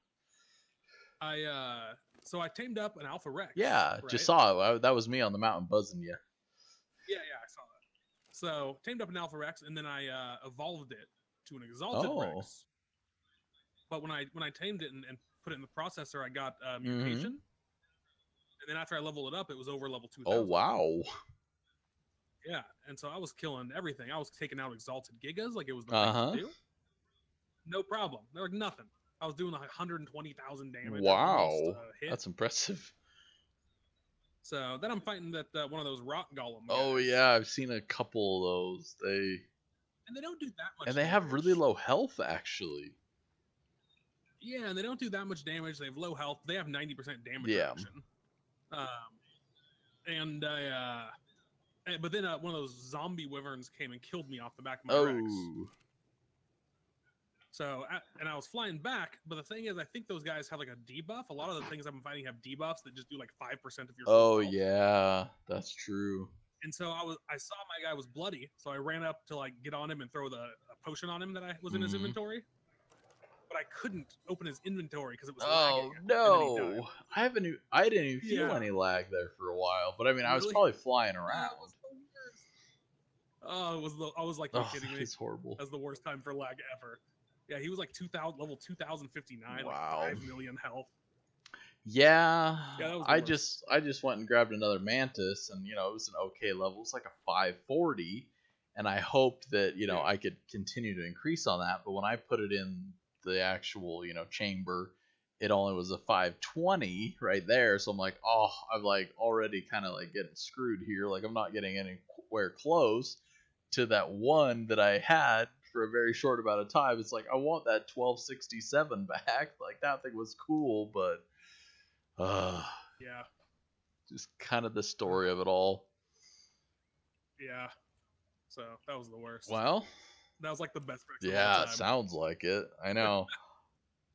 I uh, so I tamed up an Alpha Rex. Yeah, right? just saw it. I, that was me on the mountain buzzing you. Yeah, yeah, I saw that. So tamed up an Alpha Rex, and then I uh, evolved it to an Exalted Oh. Rex. But when I when I tamed it and, and put it in the processor, I got uh, Mhm. mutation. And then after I leveled it up, it was over level two. Oh wow. Yeah, and so I was killing everything. I was taking out exalted gigas like it was the Uh-huh. thing to do. No problem. There was nothing. I was doing like 120,000 damage. Wow. almost, uh. That's impressive. So then I'm fighting that uh, one of those rock golem. Oh yeah, I've seen a couple of those. They and they don't do that much. and they have really low health actually. Yeah, and they don't do that much damage. They have low health. They have 90% damage Yeah. reduction. Um, and I, uh, but then uh, one of those zombie wyverns came and killed me off the back of my Rex. Oh. So and I was flying back, but the thing is, I think those guys have like a debuff. A lot of the things I'm fighting have debuffs that just do like five percent of your. Oh health. yeah, that's true. And so I was, I saw my guy was bloody, so I ran up to like get on him and throw the a potion on him that I was in his Mhm. inventory. But I couldn't open his inventory because it was. Oh lagging, and then he died. no, I haven't. I didn't even feel Yeah. any lag there for a while. But I mean, I was Really? probably flying around. it was the worst. Oh, it was the. I was like, "Are you Oh, kidding me?" it's horrible. That's the worst time for lag ever. Yeah, he was like two thousand level two thousand fifty nine, Wow. like five million health. Yeah, Yeah, I worst. just I just went and grabbed another mantis, and you know it was an okay level. It was like a 540, and I hoped that you know Yeah. I could continue to increase on that. But when I put it in the actual you know chamber, it only was a 520 right there. So I'm like, oh, I'm like already kind of like getting screwed here. Like I'm not getting anywhere close to that one that I had for a very short amount of time. It's like I want that 1267 back. Like that thing was cool, but uh, Yeah, just kind of the story of it all. yeah. So that was the worst. Well, That was like the best. Rex of all yeah, it sounds like it. I know.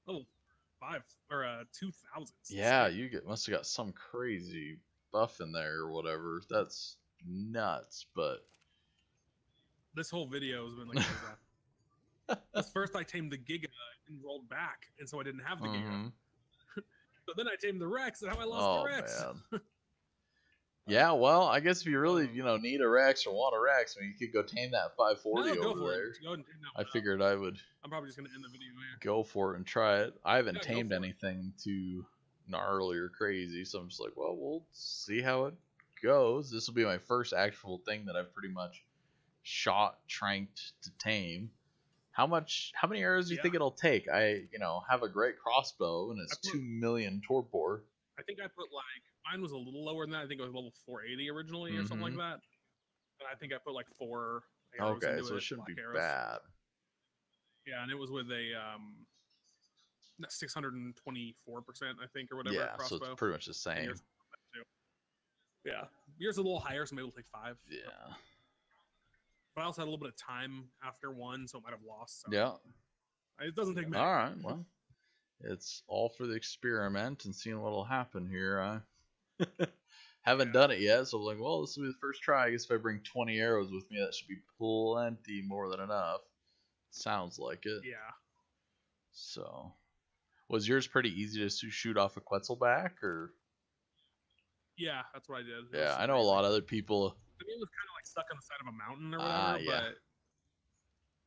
oh, five or uh two thousands. yeah, you get must have got some crazy buff in there or whatever. That's nuts, but This whole video has been like. uh, first I tamed the Giga and rolled back, and so I didn't have the Giga. Mhm. But then I tamed the Rex, and how I lost oh the Rex. man. Yeah, well, I guess if you really, you know, need a Rex or want a Rex, I mean, you could go tame that 540 No, over for there. it. Go ahead and tame that I figured I would I'm probably just gonna end the video here. go for it and try it. I haven't Yeah, tamed for it. anything too gnarly or crazy, so I'm just like, well, we'll see how it goes. This will be my first actual thing that I've pretty much shot, tranqed to tame. How much? How many arrows do you think it'll take? I, you know, have a great crossbow and it's put- two million torpor. I think I put like mine was a little lower than that. I think it was level 480 originally or something like Mhm. that. And I think I put like four. Arrows Okay, into so it shouldn't be arrows. bad. Yeah, and it was with a um, 624 percent, I think, or whatever. Yeah, so it's pretty much the same. yours- Yeah, yours a little higher, so maybe it'll take five. Yeah. But I also had a little bit of time after one, so it might have lost. So Yeah. it doesn't take many. All right. Well, it's all for the experiment and seeing what'll happen here. I haven't Yeah. done it yet, so I'm like, well, this will be the first try. I guess if I bring 20 arrows with me, that should be plenty more than enough. Sounds like it. Yeah. So, was yours pretty easy to shoot off a Quetzalback, or? Yeah, that's what I did. It Yeah, I know a lot of other people. I mean, it was kind of like stuck on the side of a mountain or whatever, Ah, yeah. but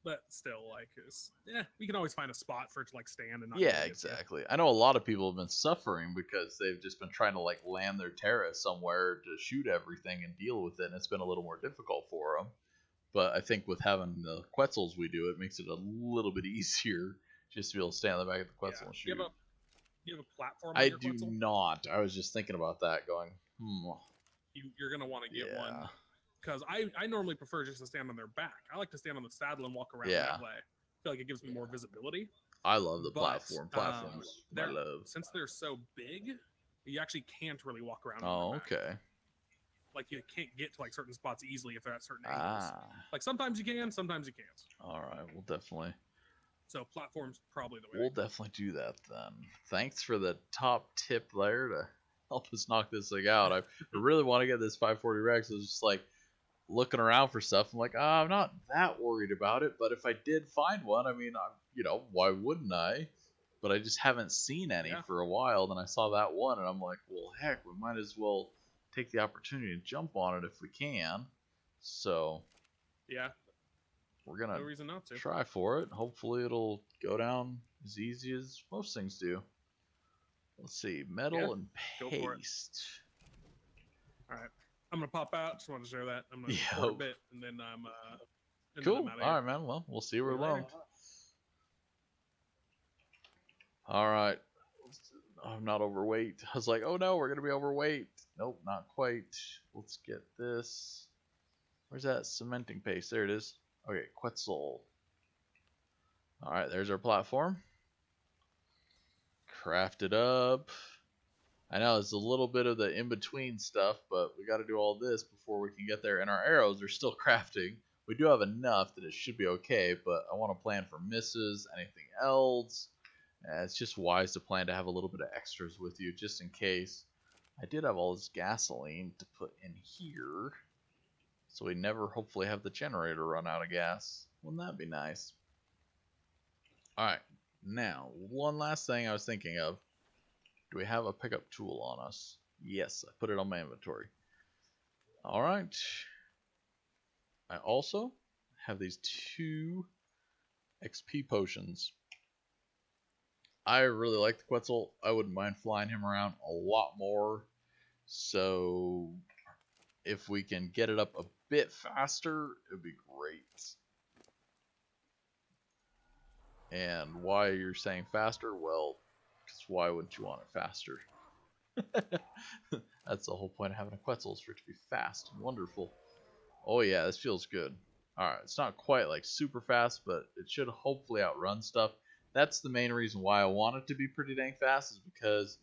but still, like, it's, yeah, we can always find a spot for it to like stand and not. Yeah, exactly. I know a lot of people have been suffering because they've just been trying to like land their Terra somewhere to shoot everything and deal with it, and it's been a little more difficult for them. But I think with having the Quetzals we do, it makes it a little bit easier just to be able to stand on the back of the Quetzal Yeah. and Do shoot. you have a you have a platform? on I do Quetzal? not. I was just thinking about that, going, hmm, You, you're gonna want to get yeah, one because I I normally prefer just to stand on their back. I like to stand on the saddle and walk around Yeah. that way. I feel like it gives me more visibility. I love the But, platform. um, Platforms, my they're- love. Since they're so big, you actually can't really walk around. Oh, okay. Like you can't get to like certain spots easily if they're at certain angles. Ah, Like sometimes you can, sometimes you can't. all right. We'll definitely. So platforms probably the way. We'll definitely do that then. Thanks for the top tip there to help us knock this thing out. I really want to get this 540 Rex. It's just like looking around for stuff. I'm like, oh, I'm not that worried about it, but if I did find one, I mean, I'm, you know, why wouldn't I? But I just haven't seen any Yeah. for a while. Then I saw that one, and I'm like, well, heck, we might as well take the opportunity to jump on it if we can. So Yeah, we're gonna reason not to. try for it. Hopefully, it'll go down as easy as most things do. Let's see, metal Yeah, and go for it. paste. All right, I'm gonna pop out. Just want to share that. I'm gonna record a bit, and then I'm uh. and then Cool. I'm All right, man. Well, we'll see where we're going. All right. I'm not overweight. I was like, oh no, we're gonna be overweight. Nope, not quite. Let's get this. Where's that cementing paste? There it is. Okay, Quetzal. All right, there's our platform. Craft it up. I know it's a little bit of the in between stuff, but we got to do all this before we can get there. And our arrows are still crafting, We do have enough that it should be okay, but I want to plan for misses, anything else. Uh, it's just wise to plan to have a little bit of extras with you just in case. I did have all this gasoline to put in here. So we never hopefully have the generator run out of gas. Wouldn't that be nice? Alright, now, one last thing I was thinking of. Do we have a pickup tool on us? Yes, I put it on my inventory. Alright. I also have these two XP potions. I really like the Quetzal. I wouldn't mind flying him around a lot more. So if we can get it up a bit faster, it would be great. And why are you're saying faster? Well, because why wouldn't you want it faster? That's the whole point of having a Quetzal is for it to be fast and wonderful. Oh yeah, this feels good. Alright, it's not quite like super fast, but it should hopefully outrun stuff. That's the main reason why I want it to be pretty dang fast is because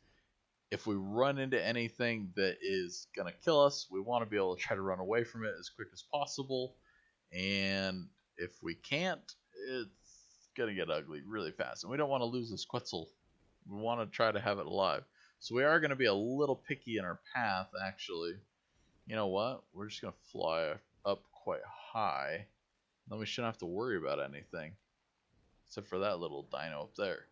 if we run into anything that is going to kill us, we want to be able to try to run away from it as quick as possible. And if we can't, it's going to get ugly really fast. And we don't want to lose this Quetzal. We want to try to have it alive. So we are going to be a little picky in our path, actually. You know what? We're just going to fly up quite high. Then we shouldn't have to worry about anything. Except for that little dino up there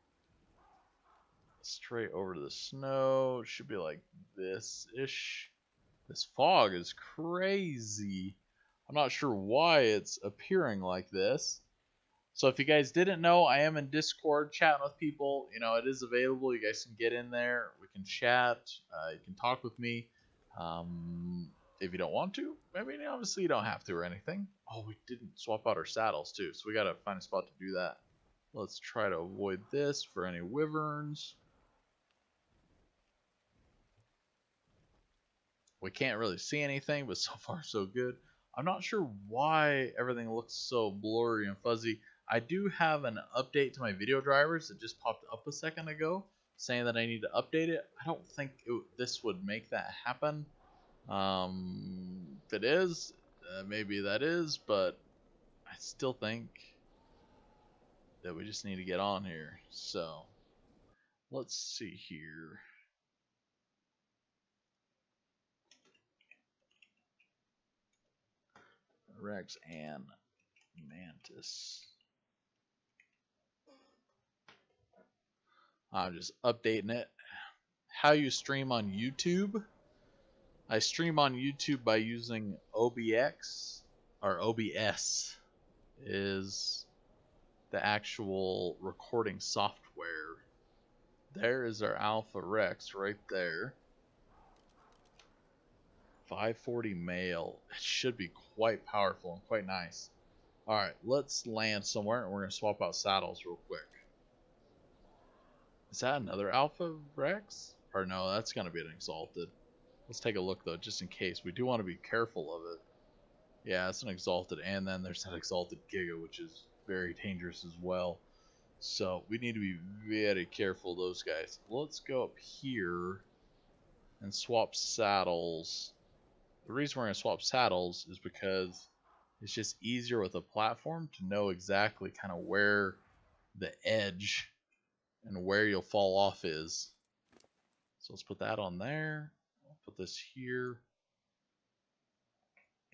straight over to the snow. It should be like this-ish. This fog is crazy. I'm not sure why it's appearing like this. So if you guys didn't know, I am in Discord chatting with people. You know, it is available. You guys can get in there. We can chat. Uh, you can talk with me. Um, if you don't want to, I mean, obviously you don't have to or anything. Oh, we didn't swap out our saddles too, so we gotta find a spot to do that. Let's try to avoid this for any wyverns. We can't really see anything, but so far so good. I'm not sure why everything looks so blurry and fuzzy. I do have an update to my video drivers that just popped up a second ago saying that I need to update it. I don't think it, this would make that happen. Um, if it is, uh, maybe that is, but I still think that we just need to get on here. So, let's see here. Rex and Mantis. I'm just updating it. How you stream on YouTube? I stream on YouTube by using OBX or OBS is the actual recording software. There is our Alpha Rex right there. 540 male. It should be quite powerful and quite nice. Alright, let's land somewhere and we're going to swap out saddles real quick. Is that another Alpha Rex? Or no, that's going to be an Exalted. Let's take a look though, just in case. We do want to be careful of it. Yeah, it's an Exalted. And then there's that Exalted Giga, which is very dangerous as well. So we need to be very careful those guys. Let's go up here and swap saddles the reason we're going to swap saddles is because it's just easier with a platform to know exactly kind of where the edge and where you'll fall off is. So let's put that on there. I'll put this here.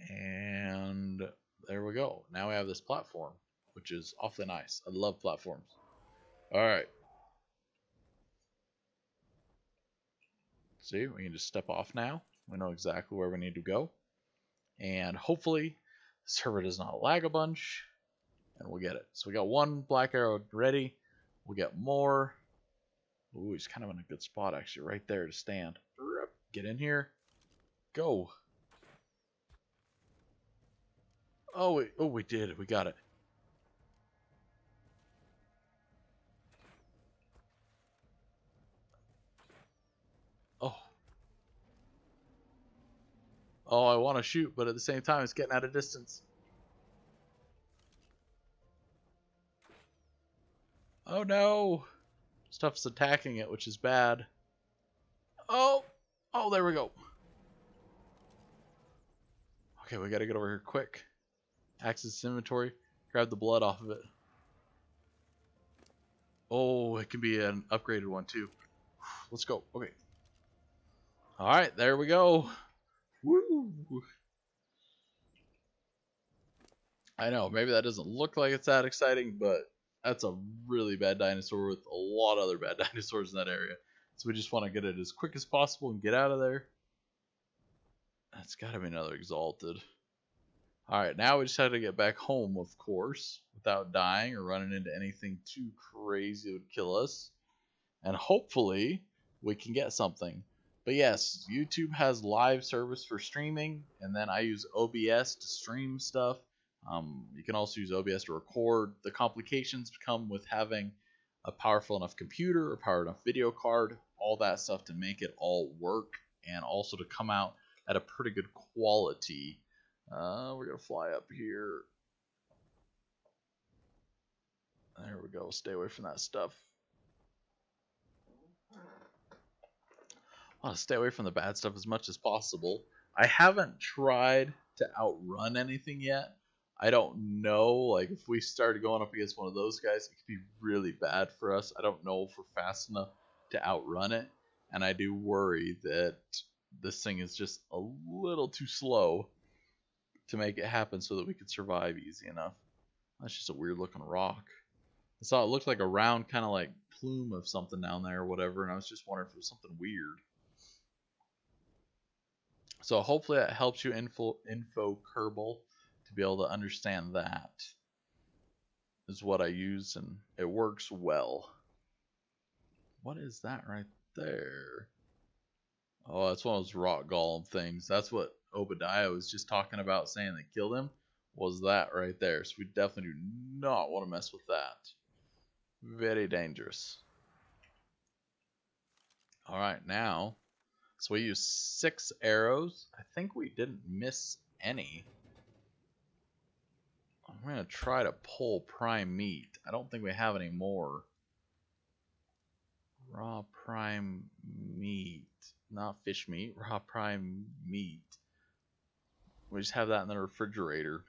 And there we go. Now we have this platform, which is awfully nice. I love platforms. All right. See, we can just step off now. We know exactly where we need to go. And hopefully the server does not lag a bunch and we'll get it. So we got one black arrow ready. We'll get more. Ooh, he's kind of in a good spot actually, right there to stand. Get in here. Go. Oh, we, oh, we did. We got it. Oh, Oh, I want to shoot, but at the same time, it's getting out of distance. Oh no! Stuff's attacking it, which is bad. Oh! Oh, there we go. Okay, we gotta get over here quick. Access inventory. Grab the blood off of it. Oh, it can be an upgraded one too. Let's go. Okay. Alright, there we go. Woo! I know, maybe that doesn't look like it's that exciting, but that's a really bad dinosaur with a lot of other bad dinosaurs in that area. So we just want to get it as quick as possible and get out of there. That's got to be another exalted. Alright, now we just have to get back home, of course, without dying or running into anything too crazy that would kill us. And hopefully, we can get something. But yes, YouTube has live service for streaming, and then I use OBS to stream stuff. Um, you can also use OBS to record. The complications come with having a powerful enough computer, a powerful enough video card, all that stuff to make it all work, and also to come out at a pretty good quality. Uh, we're gonna fly up here. There we go. Stay away from that stuff. I want to stay away from the bad stuff as much as possible. I haven't tried to outrun anything yet. I don't know, like if we started going up against one of those guys, it could be really bad for us. I don't know if we're fast enough to outrun it, and I do worry that this thing is just a little too slow to make it happen so that we could survive easy enough. That's just a weird looking rock. I saw it looked like a round kind of like plume of something down there or whatever, and I was just wondering if it was something weird. So hopefully that helps you info info Kerbal to be able to understand that is what I use and it works well. What is that right there? Oh, that's one of those rock golem things. That's what Obediah was just talking about saying that killed him. Was that right there. So we definitely do not want to mess with that. Very dangerous. Alright, now so we used six arrows. I think we didn't miss any. I'm going to try to pull prime meat. I don't think we have any more. Raw prime meat. Not fish meat. Raw prime meat. We just have that in the refrigerator.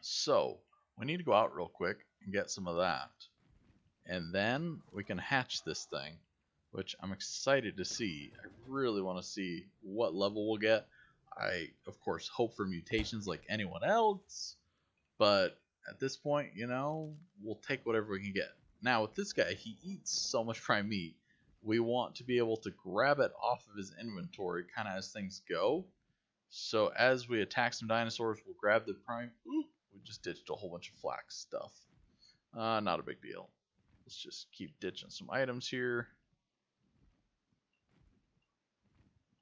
So, we need to go out real quick and get some of that. And then we can hatch this thing which I'm excited to see. I really want to see what level we'll get. I, of course, hope for mutations like anyone else, but at this point, you know, we'll take whatever we can get. Now, with this guy, he eats so much prime meat, we want to be able to grab it off of his inventory kind of as things go. So as we attack some dinosaurs, we'll grab the prime. Ooh, we just ditched a whole bunch of flax stuff. Uh, not a big deal. Let's just keep ditching some items here.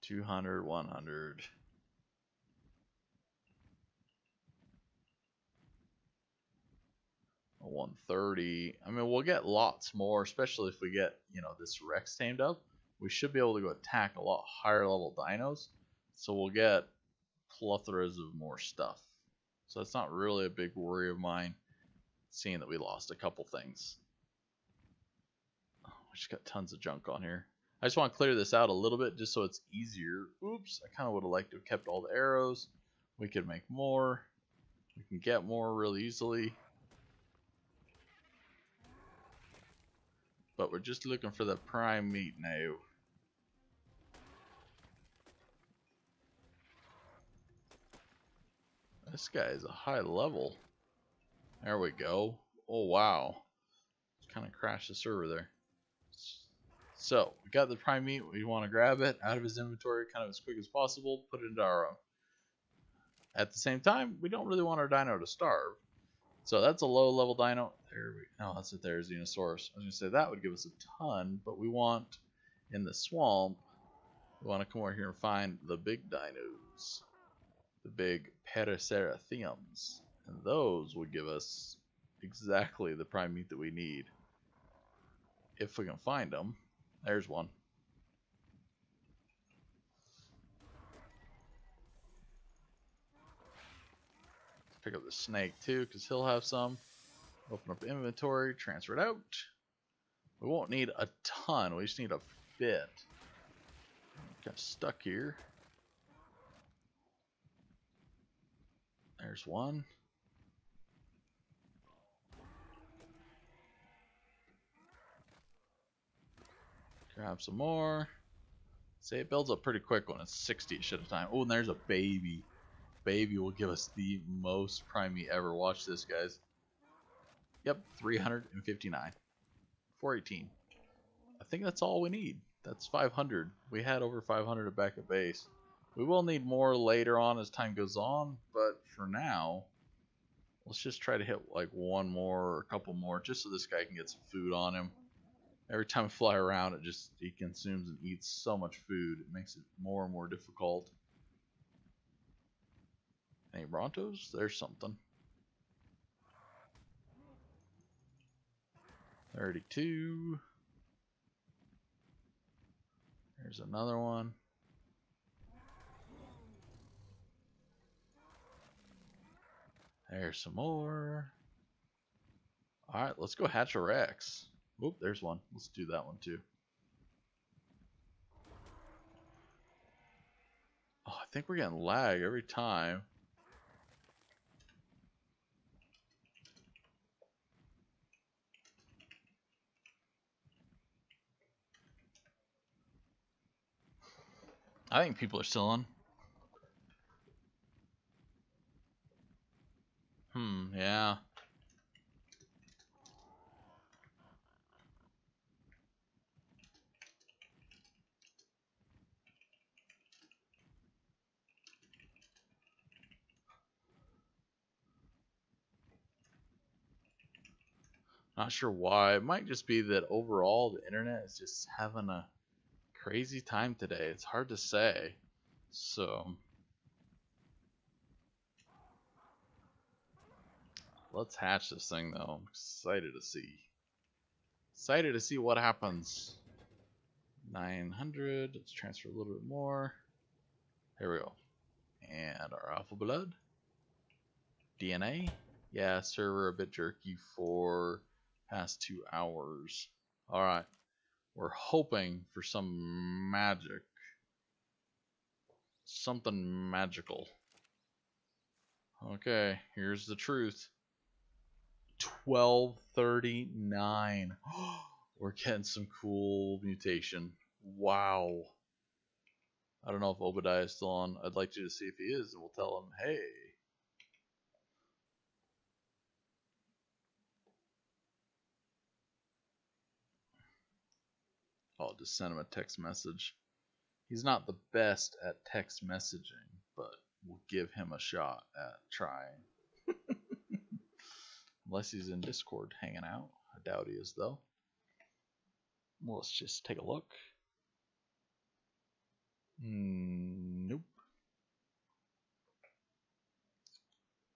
200, 100. 130. I mean, we'll get lots more, especially if we get, you know, this Rex tamed up. We should be able to go attack a lot higher level dinos. So we'll get plethoras of more stuff. So it's not really a big worry of mine, seeing that we lost a couple things. Oh, we just got tons of junk on here. I just want to clear this out a little bit just so it's easier. Oops, I kind of would have liked to have kept all the arrows. We could make more. We can get more really easily. But we're just looking for the prime meat now. This guy is a high level. There we go. Oh wow. Kind of crashed the server there. So we got the prime meat. We want to grab it out of his inventory kind of as quick as possible, put it into our own. At the same time, we don't really want our dino to starve. So that's a low level dino. There we no, that's it there, Xenosaurus. I was gonna say that would give us a ton, but we want in the swamp, we want to come over here and find the big dinos. The big Paraceratheriums. And those would give us exactly the prime meat that we need. If we can find them. There's one. Pick up the snake too, because he'll have some. Open up inventory, transfer it out. We won't need a ton, we just need a bit. Got stuck here. There's one. Grab some more. Say it builds up pretty quick when it's 60ish at a time. Oh, and there's a baby. Baby will give us the most prime meat ever. Watch this, guys. Yep, 359. 418. I think that's all we need. That's 500. We had over 500 at back at base. We will need more later on as time goes on, but for now, let's just try to hit like one more or a couple more just so this guy can get some food on him. Every time I fly around, it just he consumes and eats so much food. It makes it more and more difficult. Any Brontos? There's something. 32. There's another one. There's some more. Alright, let's go hatch a Rex. Oop, there's one. Let's do that one too. Oh, I think we're getting lag every time. I think people are still on. Hmm, yeah. Not sure why. It might just be that overall the internet is just having a crazy time today. It's hard to say. So let's hatch this thing though. I'm excited to see. Excited to see what happens. 900. Let's transfer a little bit more. Here we go. And our alpha blood. DNA. Yeah, server a bit jerky for past two hours. Alright. We're hoping for some magic. Something magical. Okay, here's the truth. 1239. We're getting some cool mutation. Wow. I don't know if Obediah is still on. I'd like you to see if he is, and we'll tell him, hey, I'll just send him a text message. He's not the best at text messaging, but we'll give him a shot at trying. Unless he's in Discord hanging out. I doubt he is, though. Well, let's just take a look. Mm, nope.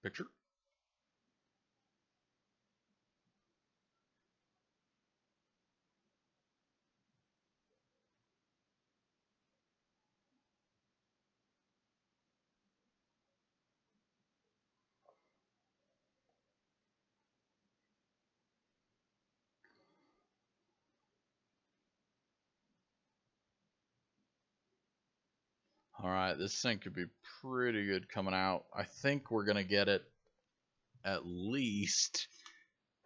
Picture. This thing could be pretty good coming out. I think we're going to get it at least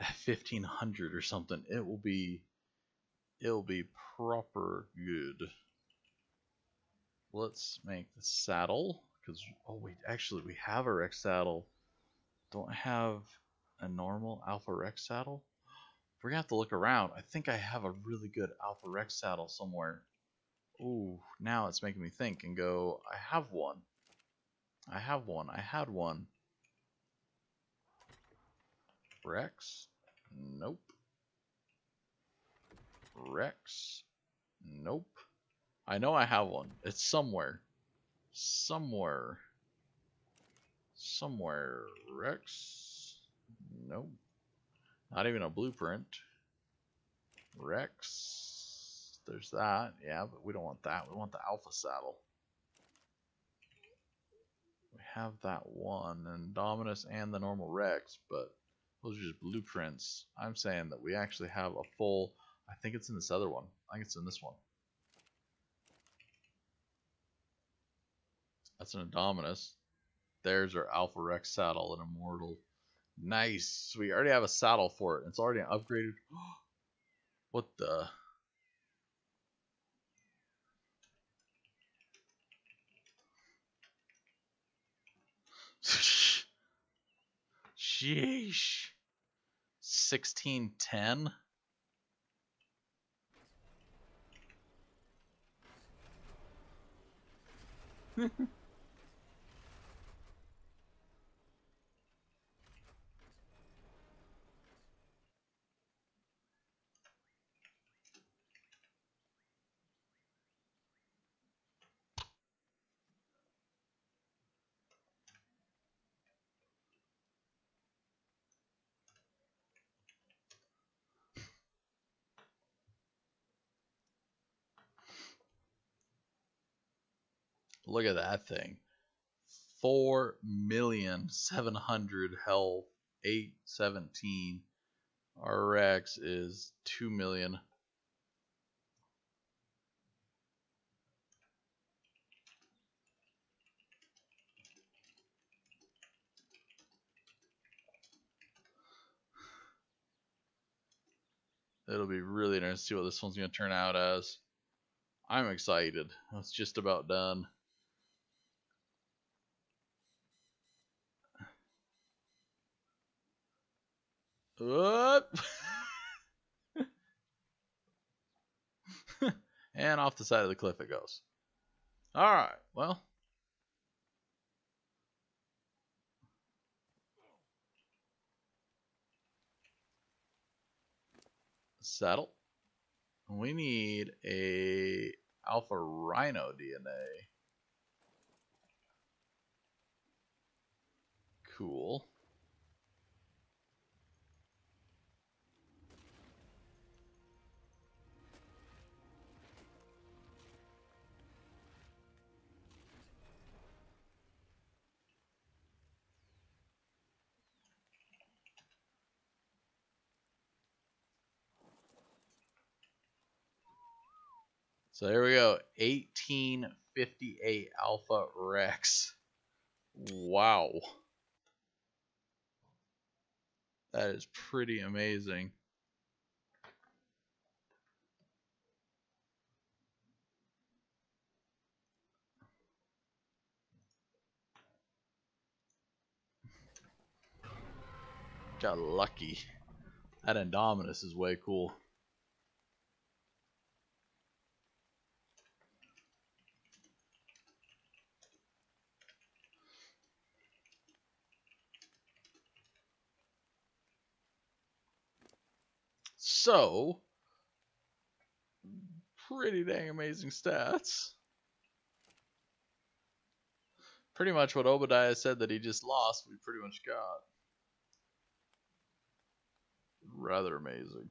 at 1500 or something. It will be it'll be proper good. Let's make the saddle because oh wait, actually we have a Rex saddle. Don't have a normal Alpha Rex saddle? We're gonna have to look around. I think I have a really good Alpha Rex saddle somewhere. Ooh, now it's making me think and go, I have one. I have one. I had one. Rex? Nope. Rex? Nope. I know I have one. It's somewhere. Somewhere. Somewhere. Rex? Nope. Not even a blueprint. Rex? There's that. Yeah, but we don't want that. We want the alpha saddle. We have that one, and Dominus and the normal Rex, but those are just blueprints. I'm saying that we actually have a full, I think it's in this other one. I think it's in this one. That's an Indominus. There's our Alpha Rex saddle and Immortal. Nice. We already have a saddle for it. It's already upgraded. what the? Sheesh. 1610? Look at that thing. Four million seven hundred health, eight seventeen. RX is two million. It'll be really interesting to see what this one's going to turn out as. I'm excited. It's just about done. and off the side of the cliff it goes. Alright, well. Saddle. We need a alpha rhino DNA. Cool. So there we go. 1858 Alpha Rex. Wow. That is pretty amazing. Got lucky. That Indominus is way cool. So, pretty dang amazing stats. Pretty much what Obediah said that he just lost, we pretty much got. Rather amazing.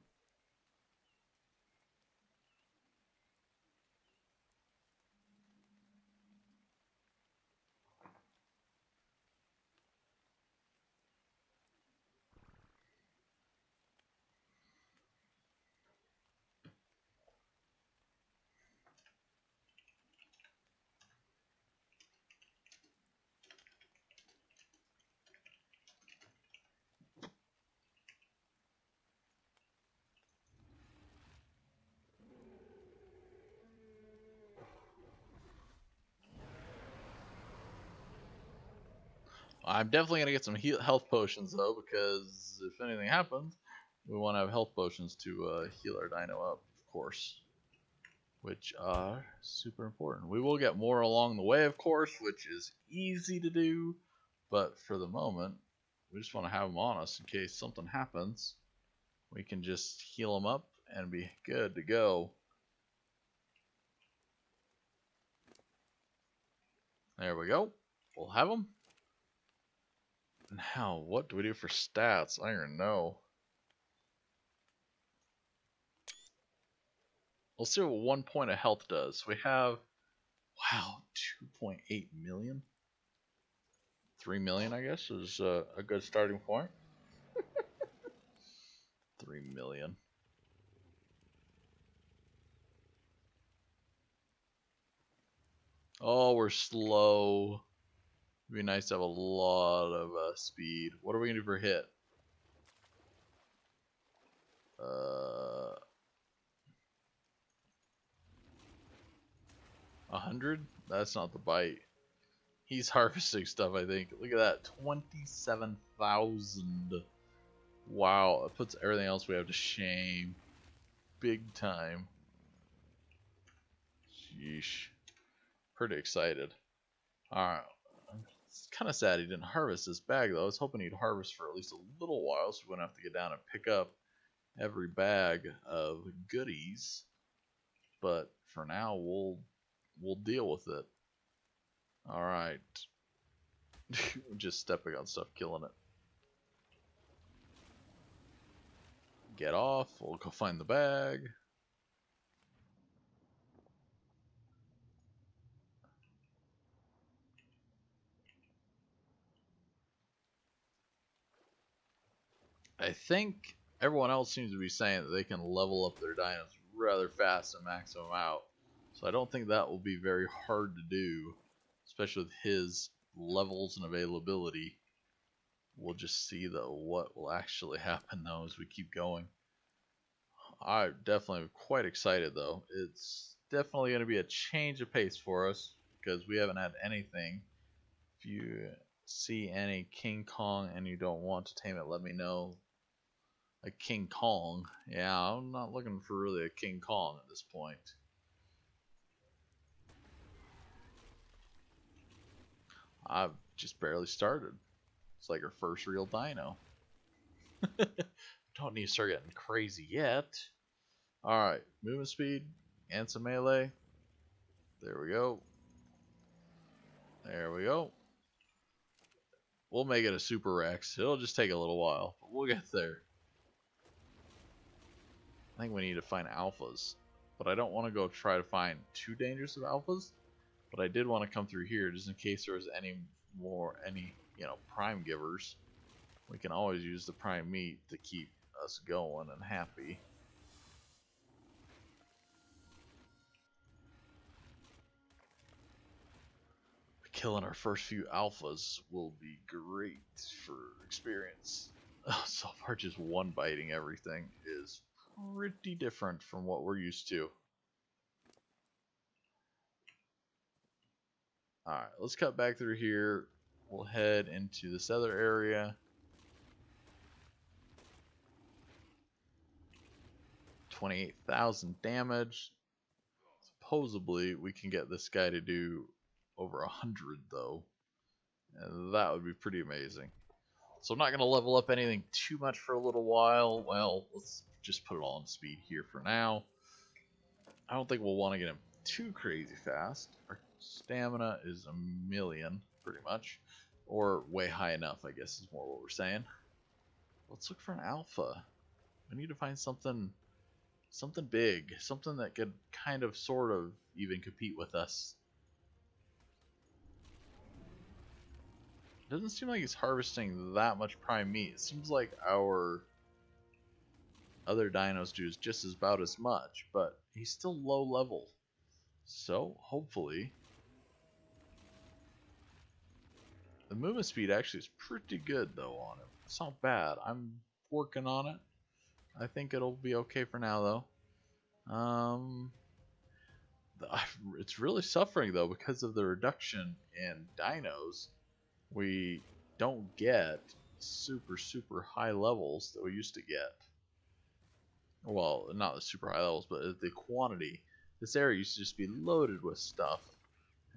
I'm definitely gonna get some heal health potions though, because if anything happens, we want to have health potions to uh, heal our dino up, of course, which are super important. We will get more along the way, of course, which is easy to do, but for the moment, we just want to have them on us in case something happens. We can just heal them up and be good to go. There we go. We'll have them. Now, what do we do for stats? I don't know. Let's see what one point of health does. We have, wow, 2.8 million? 3 million, I guess, is uh, a good starting point. 3 million. Oh, we're slow. It'd be nice to have a lot of uh, speed. What are we gonna do for hit? Uh, a hundred? That's not the bite. He's harvesting stuff, I think. Look at that, twenty-seven thousand. Wow, it puts everything else we have to shame, big time. Sheesh. Pretty excited. Alright. It's kind of sad he didn't harvest this bag though. I was hoping he'd harvest for at least a little while so we wouldn't have to get down and pick up every bag of goodies. But for now we'll we'll deal with it. Alright. Just stepping on stuff, killing it. Get off, we'll go find the bag. I think everyone else seems to be saying that they can level up their dinos rather fast and max them out. So I don't think that will be very hard to do, especially with his levels and availability. We'll just see though what will actually happen though as we keep going. I definitely am quite excited though. It's definitely going to be a change of pace for us because we haven't had anything. If you see any King Kong and you don't want to tame it, let me know a King Kong. Yeah, I'm not looking for really a King Kong at this point. I've just barely started. It's like our first real dino. Don't need to start getting crazy yet. Alright, movement speed and some melee. There we go. There we go. We'll make it a Super Rex. It'll just take a little while, but we'll get there. I think we need to find alphas. But I don't want to go try to find too dangerous of alphas. But I did want to come through here just in case there was any more, any, you know, prime givers. We can always use the prime meat to keep us going and happy. Killing our first few alphas will be great for experience. so far just one biting everything is pretty different from what we're used to. Alright, let's cut back through here. We'll head into this other area. Twenty-eight thousand damage. Supposedly, we can get this guy to do over a hundred, though, and that would be pretty amazing. So I'm not going to level up anything too much for a little while. Well, let's just put it all on speed here for now. I don't think we'll want to get him too crazy fast. Our stamina is a million, pretty much. Or way high enough, I guess is more what we're saying. Let's look for an alpha. We need to find something something big. Something that could kind of, sort of, even compete with us. It doesn't seem like he's harvesting that much prime meat. It seems like our other dinos do just as about as much, but he's still low level. So, hopefully... The movement speed actually is pretty good, though, on him. It's not bad. I'm working on it. I think it'll be okay for now, though. Um, it's really suffering, though, because of the reduction in dinos. We don't get super, super high levels that we used to get well, not the super high levels, but the quantity. This area used to just be loaded with stuff,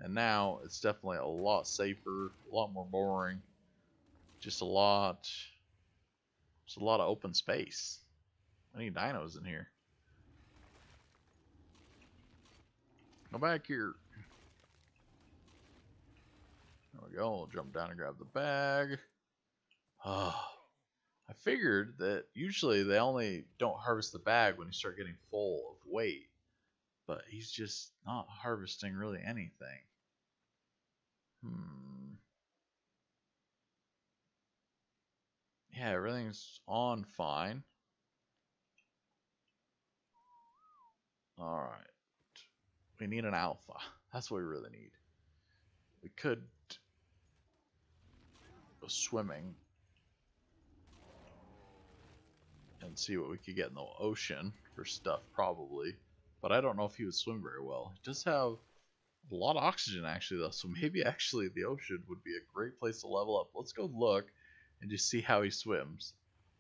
and now it's definitely a lot safer, a lot more boring, just a lot, just a lot of open space. I need dinos in here. Go back here. There we go. We'll jump down and grab the bag. Oh, I figured that usually they only don't harvest the bag when you start getting full of weight. But he's just not harvesting really anything. Hmm. Yeah, everything's on fine. Alright. We need an alpha. That's what we really need. We could go swimming and see what we could get in the ocean for stuff, probably. But I don't know if he would swim very well. He does have a lot of oxygen, actually, though, so maybe actually the ocean would be a great place to level up. Let's go look and just see how he swims.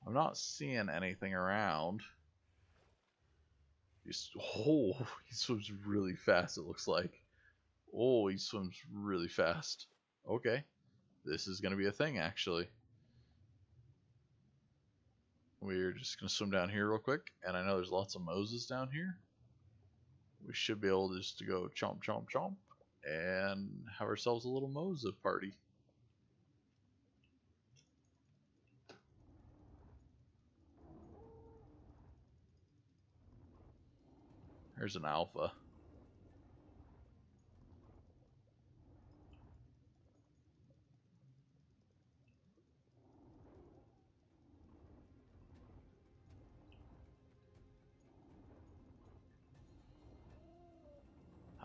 I'm not seeing anything around. He's, oh, he swims really fast, it looks like. Oh, he swims really fast. Okay. This is going to be a thing, actually. We're just going to swim down here real quick. And I know there's lots of Mosas down here. We should be able just to go chomp, chomp, chomp. And have ourselves a little Mosas party. There's an alpha.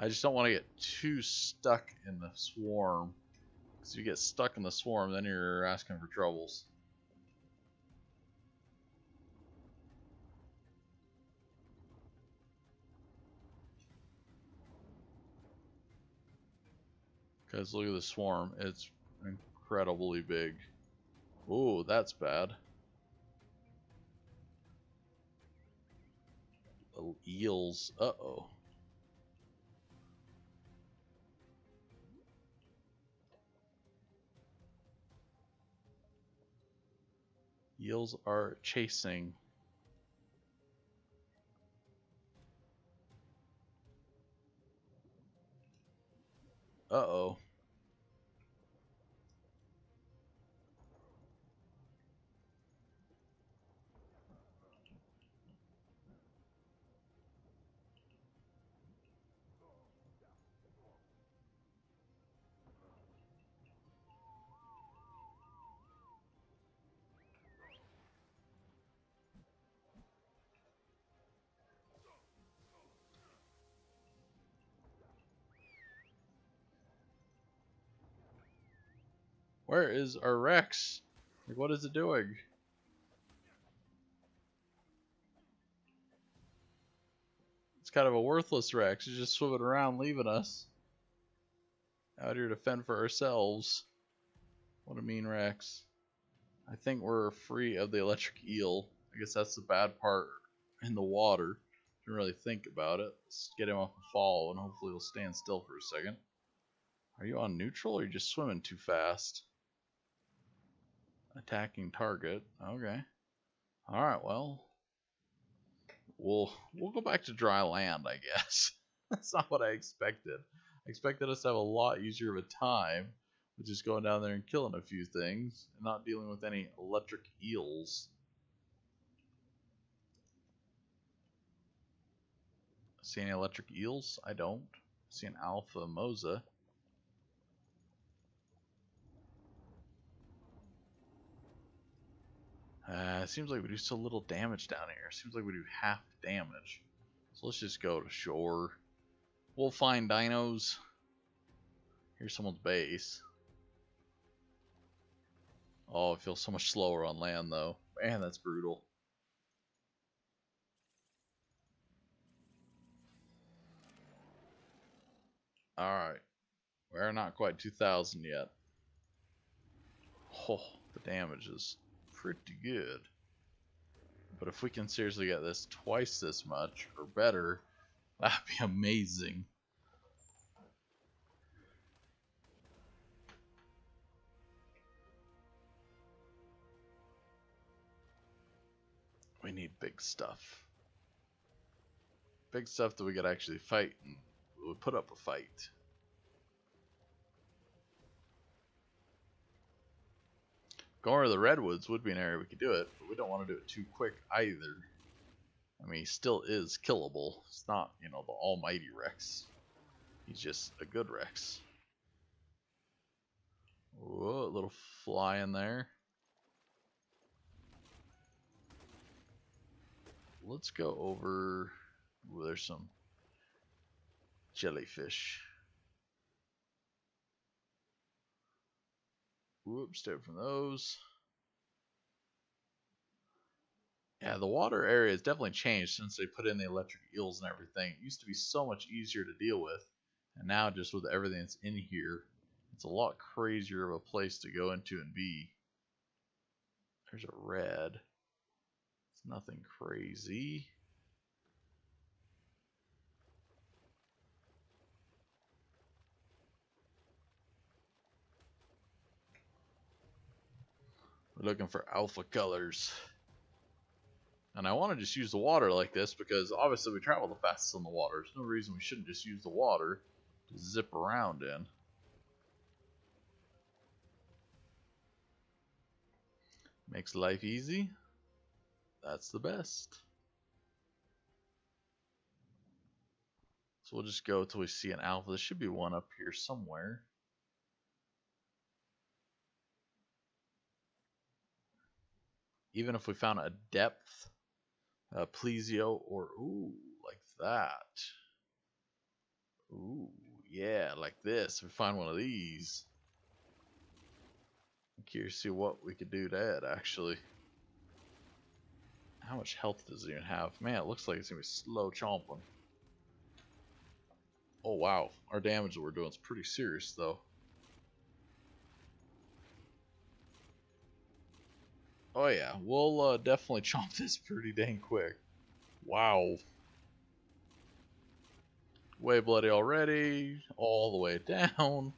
I just don't want to get too stuck in the swarm. Because if you get stuck in the swarm, then you're asking for troubles. Because look at the swarm. It's incredibly big. Ooh, that's bad. Little eels. Uh-oh. Eels are chasing. Uh-oh. Where is our Rex? Like, what is it doing? It's kind of a worthless Rex. He's just swimming around, leaving us. Out here to fend for ourselves. What a mean Rex. I think we're free of the electric eel. I guess that's the bad part in the water. Didn't really think about it. Let's get him off the fall and hopefully he'll stand still for a second. Are you on neutral or are you just swimming too fast? Attacking target. Okay. Alright, well. We'll we'll go back to dry land, I guess. That's not what I expected. I expected us to have a lot easier of a time with just going down there and killing a few things and not dealing with any electric eels. See any electric eels? I don't. See an alpha mosa. Uh, it seems like we do so little damage down here. Seems like we do half damage. So let's just go to shore. We'll find dinos. Here's someone's base. Oh, it feels so much slower on land though. Man, that's brutal. Alright. We're not quite 2,000 yet. Oh, the damage is pretty good. But if we can seriously get this twice this much, or better, that'd be amazing. We need big stuff. Big stuff that we could actually fight and we put up a fight. Going to the redwoods would be an area we could do it, but we don't want to do it too quick either. I mean, he still is killable. It's not, you know, the almighty Rex. He's just a good Rex. Whoa, a little fly in there. Let's go over... Ooh, there's some jellyfish. Whoops, stay from those. Yeah, the water area has definitely changed since they put in the electric eels and everything. It used to be so much easier to deal with. And now just with everything that's in here, it's a lot crazier of a place to go into and be. There's a red. It's nothing crazy. We're looking for alpha colors. And I want to just use the water like this because obviously we travel the fastest on the water. There's no reason we shouldn't just use the water to zip around in. Makes life easy. That's the best. So we'll just go until we see an alpha. There should be one up here somewhere. Even if we found a depth, a plesio, or ooh, like that. Ooh, yeah, like this. If we find one of these. I'm curious to see what we could do to it, actually. How much health does it even have? Man, it looks like it's going to be slow chomping. Oh, wow. Our damage that we're doing is pretty serious, though. Oh, yeah. We'll uh, definitely chomp this pretty dang quick. Wow. Way bloody already. All the way down.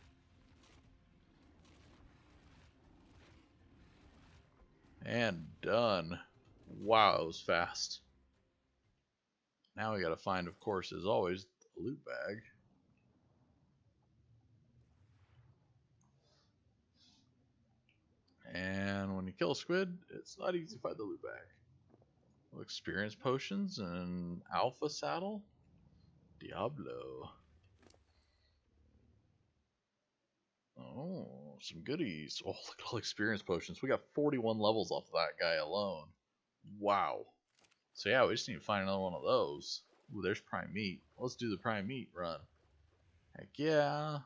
And done. Wow, it was fast. Now we gotta find, of course, as always, the loot bag. And when you kill a squid, it's not easy to find the loot bag. Experience potions and alpha saddle. Diablo. Oh, some goodies. Oh, look at all experience potions. We got 41 levels off of that guy alone. Wow. So yeah, we just need to find another one of those. Ooh, there's prime meat. Let's do the prime meat run. Heck yeah.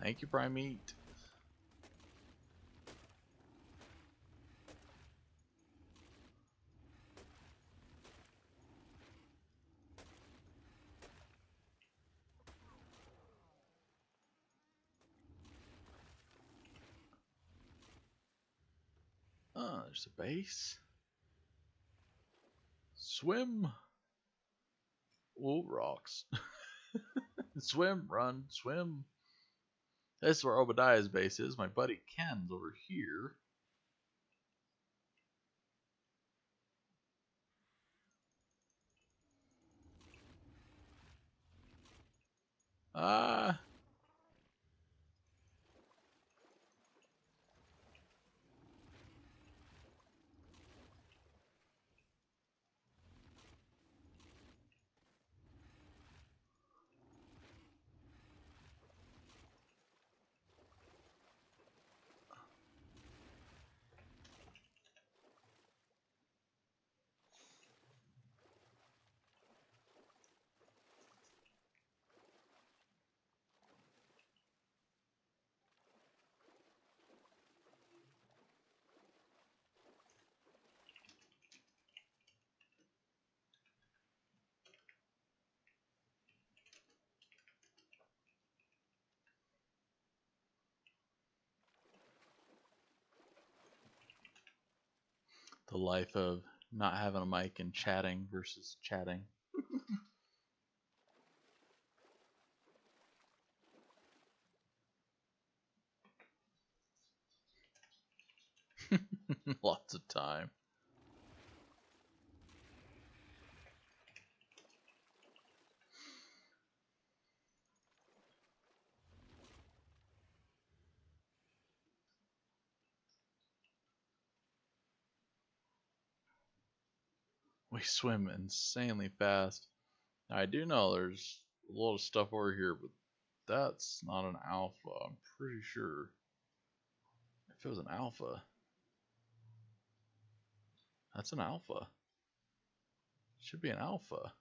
Thank you, prime meat. Oh, there's a base. Swim. Oh, rocks. swim, run, swim. This is where Obediah's base is. My buddy Ken's over here. Ah. Uh, the life of not having a mic and chatting versus chatting. Lots of time. We swim insanely fast. I do know there's a lot of stuff over here, but that's not an alpha, I'm pretty sure. If it was an alpha, that's an alpha. Should be an alpha.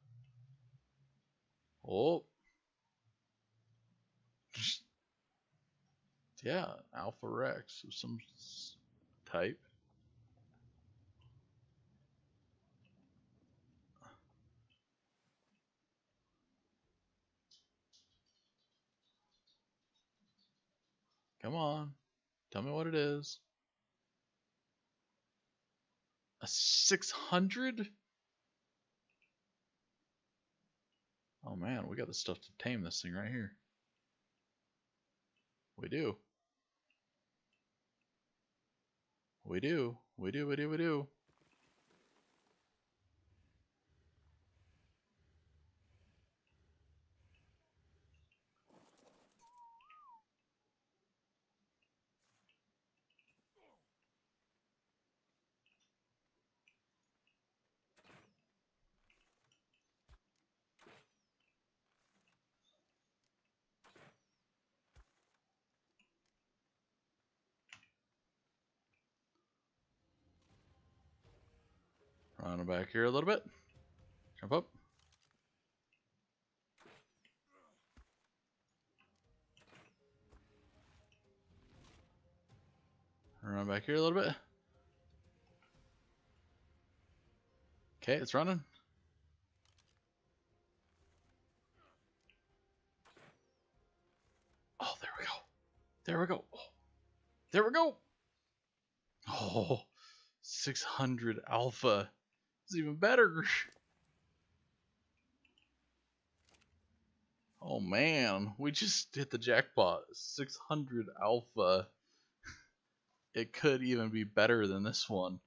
Oh. Yeah, Alpha Rex of some type. Come on. Tell me what it is. A 600? Oh man, we got the stuff to tame this thing right here. We do. We do. We do, we do, we do. Run back here a little bit. Jump up. Run back here a little bit. Okay, it's running. Oh, there we go. There we go. There we go. Oh, 600 alpha. It's even better. Oh man, we just hit the jackpot. 600 alpha. It could even be better than this one.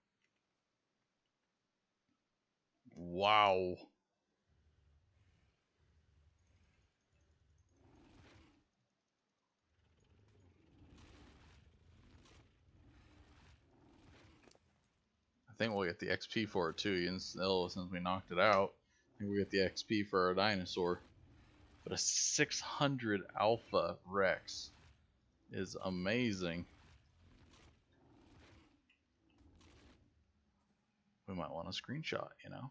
Wow. Think we'll get the XP for it too, even still since we knocked it out. I think we get the XP for our dinosaur. But a 600 Alpha Rex is amazing. We might want a screenshot, you know?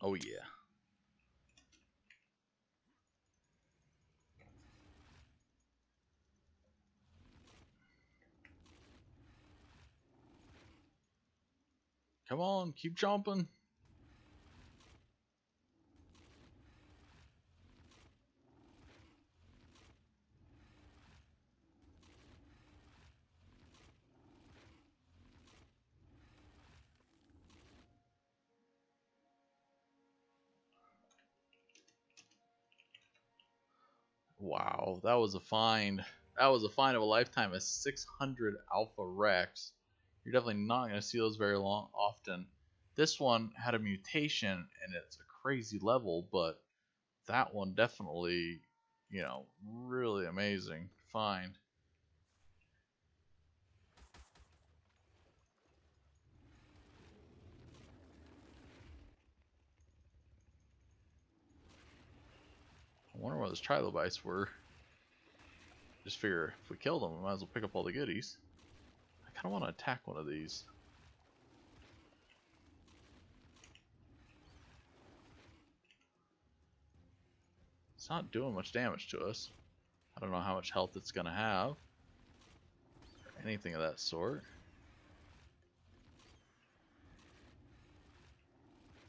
Oh yeah. Come on, keep jumping. That was a find. That was a find of a lifetime. A 600 Alpha Rex. You're definitely not going to see those very long often. This one had a mutation and it's a crazy level, but that one definitely, you know, really amazing find. I wonder what those trilobites were. Just figure if we kill them, we might as well pick up all the goodies. I kind of want to attack one of these. It's not doing much damage to us. I don't know how much health it's going to have. Or anything of that sort.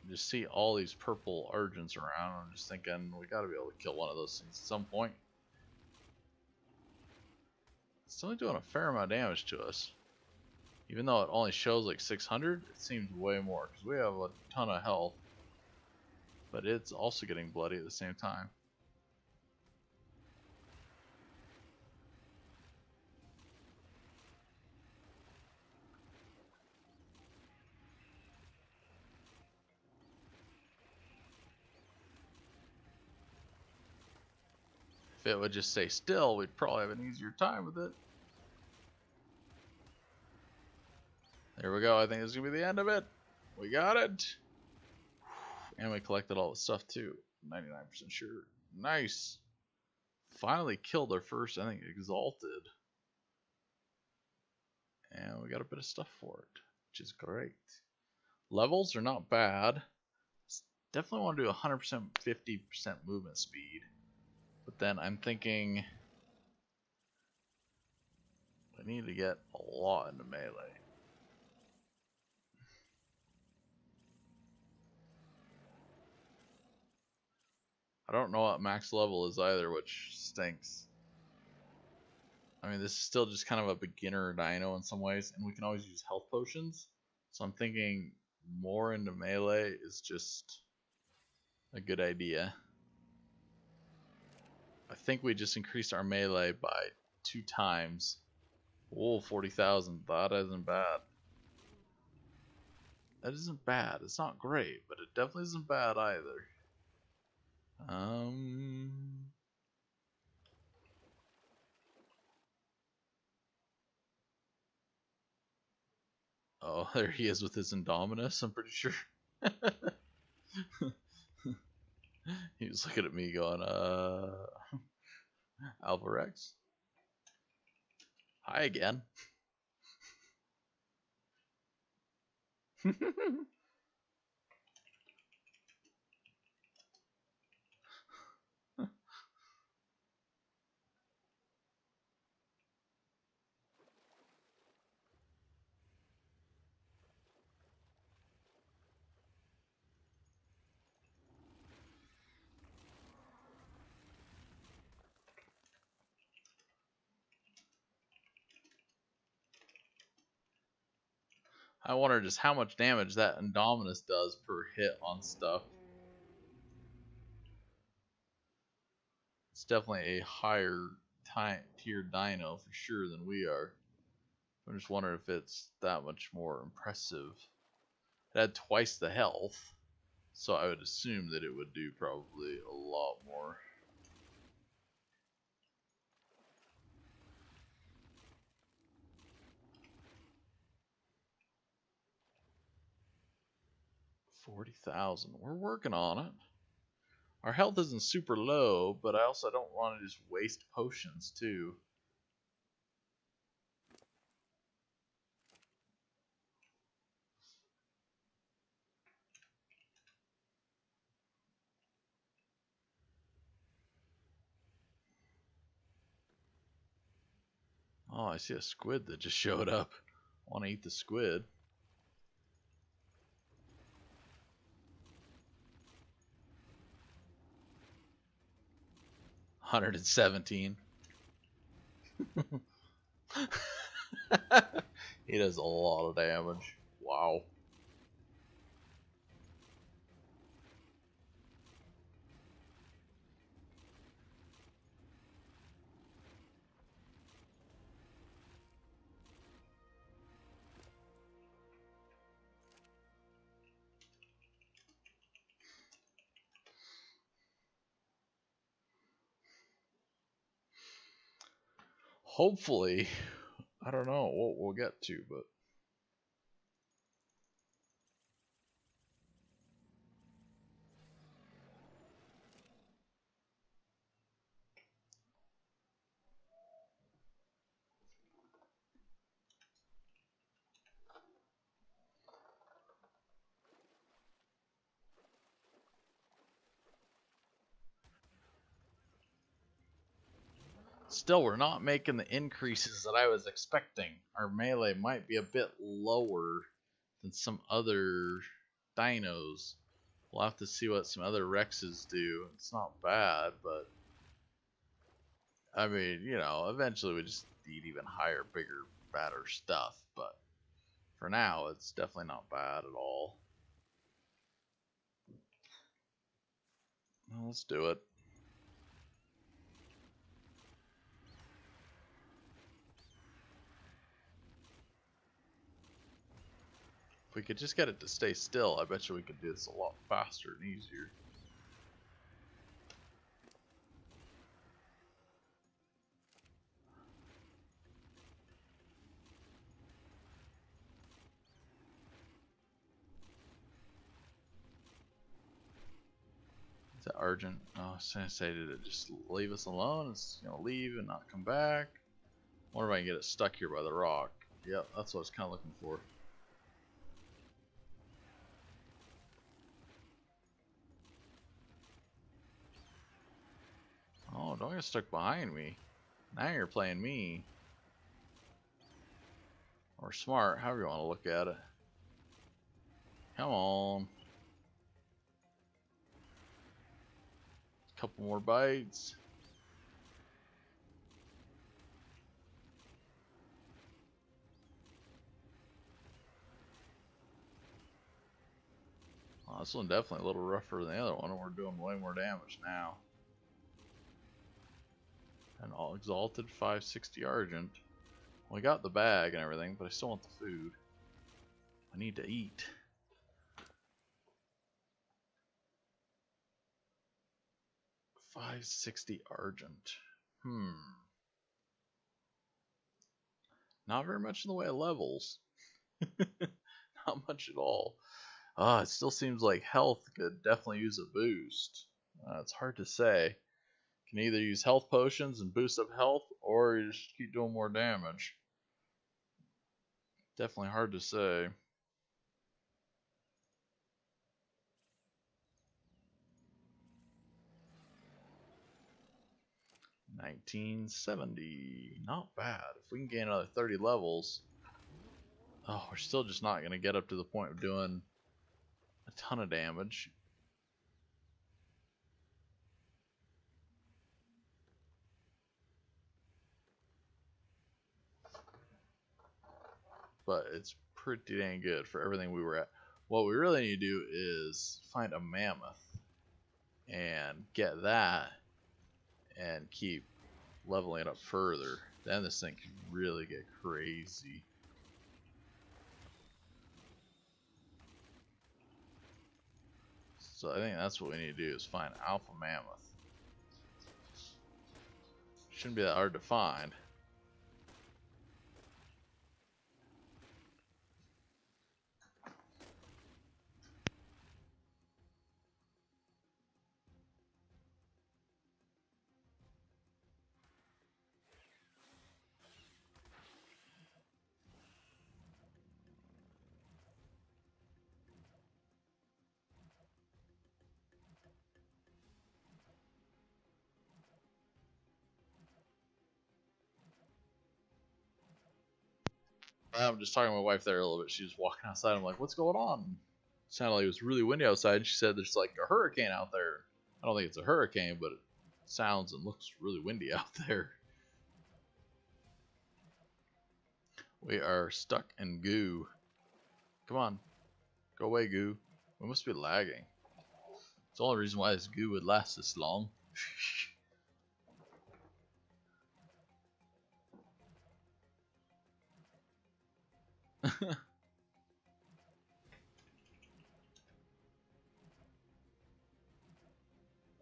Just see all these purple Argents around. I'm just thinking we got to be able to kill one of those things at some point. It's only doing a fair amount of damage to us. Even though it only shows like 600, it seems way more because we have a ton of health. But it's also getting bloody at the same time. It would just stay still, we'd probably have an easier time with it. There we go. I think this is going to be the end of it. We got it. And we collected all the stuff too. 99% sure. Nice. finally killed our first, I think, Exalted. And we got a bit of stuff for it, which is great. Levels are not bad. Definitely want to do 100% 50% movement speed. But then I'm thinking I need to get a lot into melee. I don't know what max level is either, which stinks. I mean, this is still just kind of a beginner dino in some ways, and we can always use health potions. So I'm thinking more into melee is just a good idea. I think we just increased our melee by two times. Oh, 40,000. That isn't bad. That isn't bad. It's not great, but it definitely isn't bad either. Um... Oh, there he is with his Indominus, I'm pretty sure. he was looking at me going, uh... Alpha Rex? Hi again. I wonder just how much damage that Indominus does per hit on stuff. It's definitely a higher tier dino for sure than we are. I'm just wondering if it's that much more impressive. It had twice the health, so I would assume that it would do probably a lot more. Forty thousand. We're working on it. Our health isn't super low, but I also don't want to just waste potions too. Oh, I see a squid that just showed up. Want to eat the squid. 117. he does a lot of damage. Wow. Hopefully, I don't know what we'll get to, but Still, we're not making the increases that I was expecting. Our melee might be a bit lower than some other dinos. We'll have to see what some other Rexes do. It's not bad, but I mean, you know, eventually we just need even higher, bigger, badder stuff. But for now, it's definitely not bad at all. Well, let's do it. We could just get it to stay still, I bet you we could do this a lot faster and easier. Is that Argent? Oh, I was gonna say, did it just leave us alone? It's gonna leave and not come back. Wonder if I can get it stuck here by the rock. Yep, that's what I was kind of looking for. Oh, don't get stuck behind me. Now you're playing me. Or smart, however you want to look at it. Come on. Couple more bites. Well, this one definitely a little rougher than the other one, and we're doing way more damage now. An exalted 560 argent. Well, I got the bag and everything, but I still want the food. I need to eat. Five sixty argent. Hmm. Not very much in the way of levels. Not much at all. Ah, uh, it still seems like health could definitely use a boost. Uh, it's hard to say. Can either use health potions and boost up health, or you just keep doing more damage. Definitely hard to say. Nineteen seventy, not bad. If we can gain another thirty levels, oh, we're still just not gonna get up to the point of doing a ton of damage. But it's pretty dang good for everything we were at. What we really need to do is find a mammoth and get that and keep leveling it up further. Then this thing can really get crazy. So I think that's what we need to do is find Alpha Mammoth. Shouldn't be that hard to find. I'm just talking to my wife there a little bit. She was walking outside. I'm like, what's going on? It sounded like it was really windy outside. She said there's like a hurricane out there. I don't think it's a hurricane, but it sounds and looks really windy out there. We are stuck in goo. Come on. Go away, goo. We must be lagging. It's the only reason why this goo would last this long.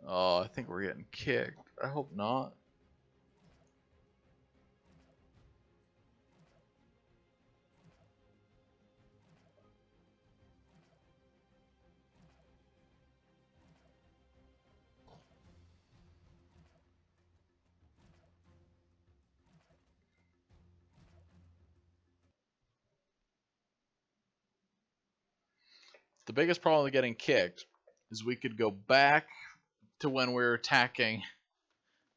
oh, I think we're getting kicked. I hope not. The biggest problem with getting kicked is we could go back to when we were attacking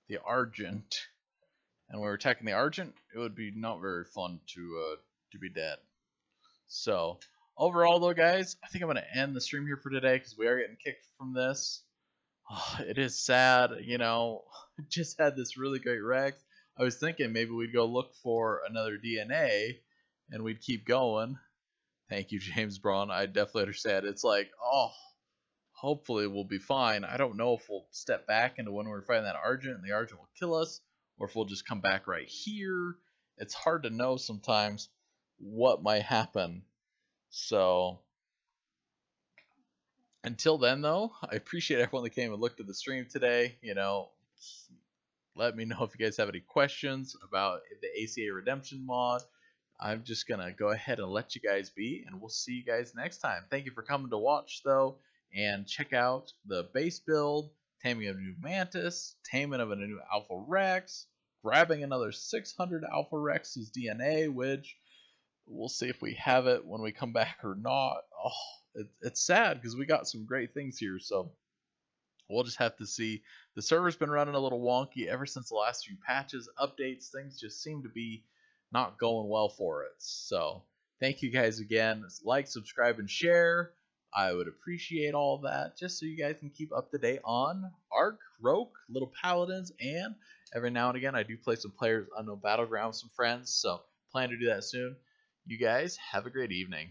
the Argent. And when we were attacking the Argent, it would be not very fun to uh, to be dead. So, overall though, guys, I think I'm going to end the stream here for today because we are getting kicked from this. Oh, it is sad, you know, just had this really great Rex. I was thinking maybe we'd go look for another DNA and we'd keep going. Thank you, James Braun. I definitely understand. It's like, oh, hopefully we'll be fine. I don't know if we'll step back into when we're fighting that Argent and the Argent will kill us, or if we'll just come back right here. It's hard to know sometimes what might happen. So, until then, though, I appreciate everyone that came and looked at the stream today. You know, let me know if you guys have any questions about the Ark Redemption mod I'm just going to go ahead and let you guys be, and we'll see you guys next time. Thank you for coming to watch, though. and check out the base build, taming of a new Mantis, taming of a new Alpha Rex, grabbing another 600 Alpha Rex's DNA, which we'll see if we have it when we come back or not. Oh, it, it's sad because we got some great things here, so we'll just have to see. The server's been running a little wonky ever since the last few patches, updates, things just seem to be not going well for it. So thank you guys again. Like, subscribe, and share. I would appreciate all that just so you guys can keep up to date on Ark, Rokh, Little Paladins, and every now and again I do play some players Unknown Battleground with some friends, so plan to do that soon. You guys have a great evening.